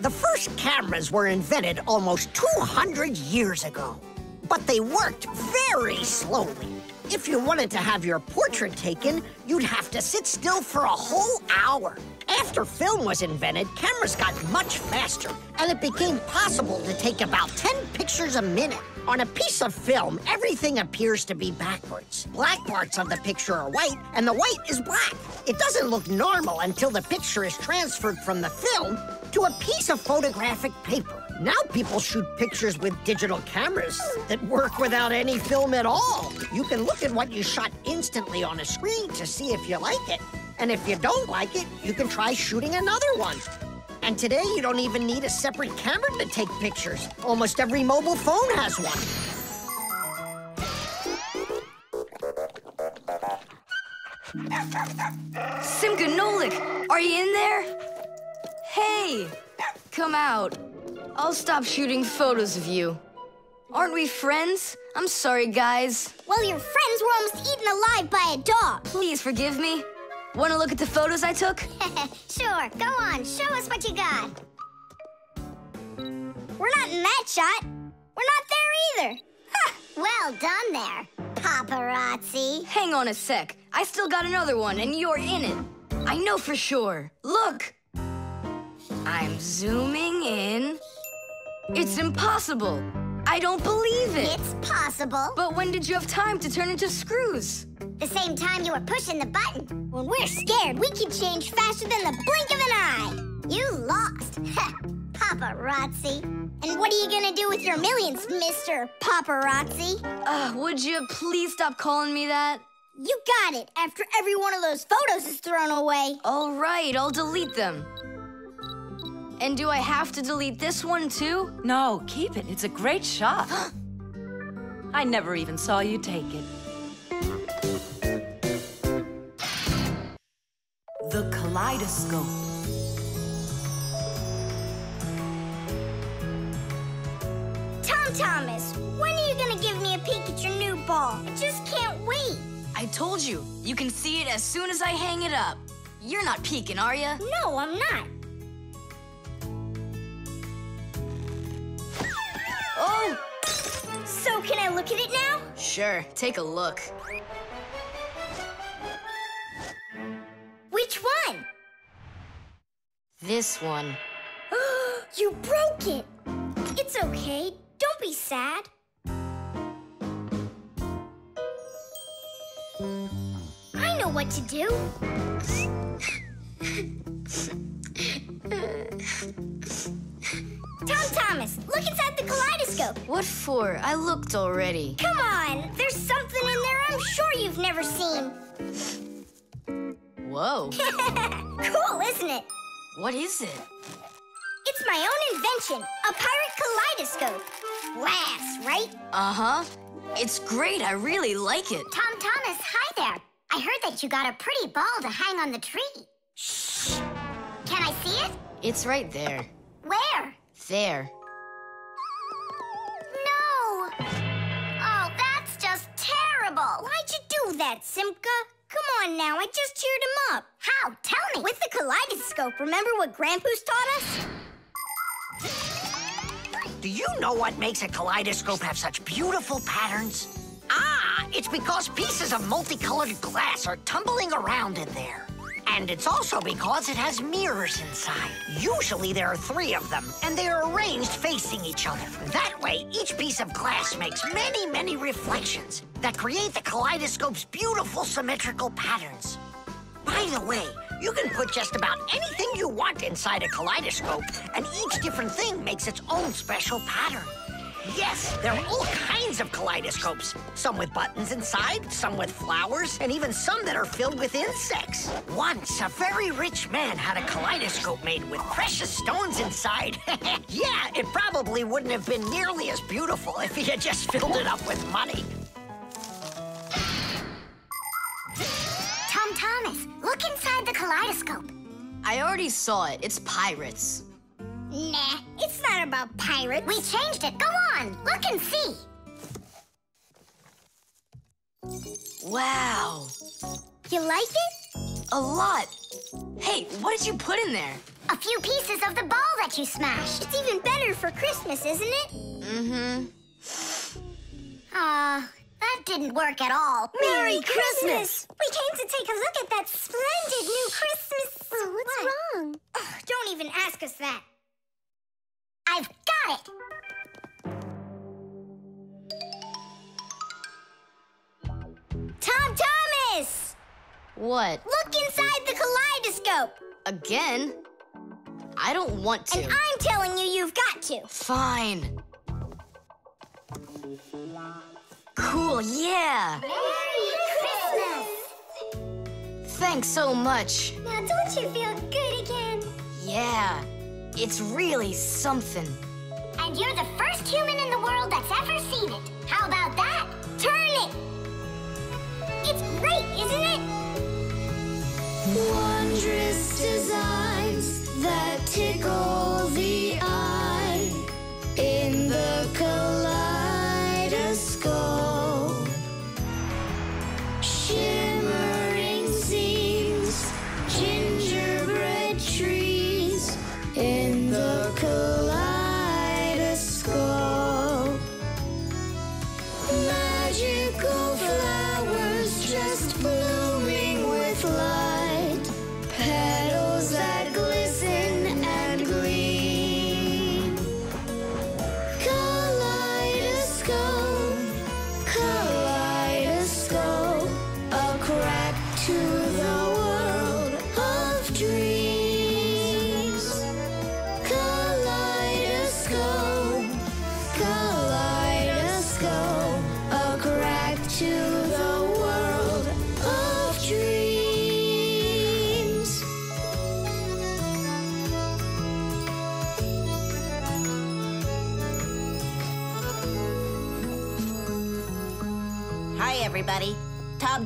The first cameras were invented almost 200 years ago, but they worked very slowly. If you wanted to have your portrait taken, you'd have to sit still for a whole hour. After film was invented, cameras got much faster, and it became possible to take about 10 pictures a minute. On a piece of film, everything appears to be backwards. Black parts of the picture are white, and the white is black. It doesn't look normal until the picture is transferred from the film to a piece of photographic paper. Now people shoot pictures with digital cameras that work without any film at all. You can look at what you shot instantly on a screen to see if you like it. And if you don't like it, you can try shooting another one. And today, you don't even need a separate camera to take pictures. Almost every mobile phone has one. Simka Nolik, are you in there? Hey, come out. I'll stop shooting photos of you. Aren't we friends? I'm sorry, guys. Well, your friends were almost eaten alive by a dog. Please forgive me. Want to look at the photos I took? [LAUGHS] sure, go on. Show us what you got. We're not in that shot. We're not there either. Well done there, paparazzi. Hang on a sec. I still got another one, and you're in it. I know for sure. Look! I'm zooming in. It's impossible. I don't believe it. It's possible. But when did you have time to turn into screws? The same time you were pushing the button. When we're scared, we can change faster than the blink of an eye. You lost. [LAUGHS] Paparazzi. And what are you gonna do with your millions, Mr. Paparazzi? Uh, would you please stop calling me that? You got it, after every one of those photos is thrown away. All right, I'll delete them. And do I have to delete this one too? No, keep it. It's a great shot. [GASPS] I never even saw you take it. The Kaleidoscope. Tom Thomas, when are you gonna give me a peek at your new ball? I just can't wait. I told you, you can see it as soon as I hang it up. You're not peeking, are you? No, I'm not. Oh! So can I look at it now? Sure, take a look. Which one? This one. [GASPS] you broke it. It's okay. Don't be sad. I know what to do. [LAUGHS] Tom Thomas, look inside the kaleidoscope. What for? I looked already. Come on, there's something in there I'm sure you've never seen. Whoa. [LAUGHS] cool, isn't it? What is it? It's my own invention, a pirate kaleidoscope. Glass, right? Uh-huh. It's great. I really like it. Tom Thomas, hi there. I heard that you got a pretty ball to hang on the tree. Shh. Can I see it? It's right there. Where? There. No! Oh, that's just terrible. Why'd you do that, Simka? Come on now, I just cheered him up. How? Tell me. With the kaleidoscope, remember what Grandpus taught us? Do you know what makes a kaleidoscope have such beautiful patterns? Ah, it's because pieces of multicolored glass are tumbling around in there. And it's also because it has mirrors inside. Usually there are three of them, and they are arranged facing each other. That way, each piece of glass makes many, many reflections that create the kaleidoscope's beautiful symmetrical patterns. By the way, you can put just about anything you want inside a kaleidoscope, and each different thing makes its own special pattern. Yes, there are all kinds of kaleidoscopes. Some with buttons inside, some with flowers, and even some that are filled with insects. Once, a very rich man had a kaleidoscope made with precious stones inside. [LAUGHS] yeah, it probably wouldn't have been nearly as beautiful if he had just filled it up with money. Tom Thomas, look inside the kaleidoscope. I already saw it. It's pirates. Nah, it's not about pirates. We changed it. Go on, look and see. Wow. You like it? A lot. Hey, what did you put in there? A few pieces of the ball that you smashed. It's even better for Christmas, isn't it? Mm-hmm. Ah, that didn't work at all. Merry Christmas! We came to take a look at that splendid new Christmas. Oh, what's What? wrong? Don't even ask us that. I've got it. Tom Thomas! What? Look inside the kaleidoscope. Again? I don't want to. And I'm telling you, you've got to. Fine. Cool, yeah. Merry Christmas! Thanks so much. Now, don't you feel good again? Yeah. It's really something. And you're the first human in the world that's ever seen it. How about that? Turn it! It's great, isn't it? Wondrous designs that tickle the eye in the kaleidoscope.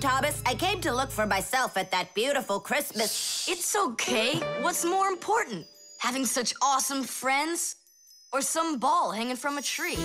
Thomas, I came to look for myself at that beautiful Christmas. It's okay. What's more important? Having such awesome friends? Or some ball hanging from a tree?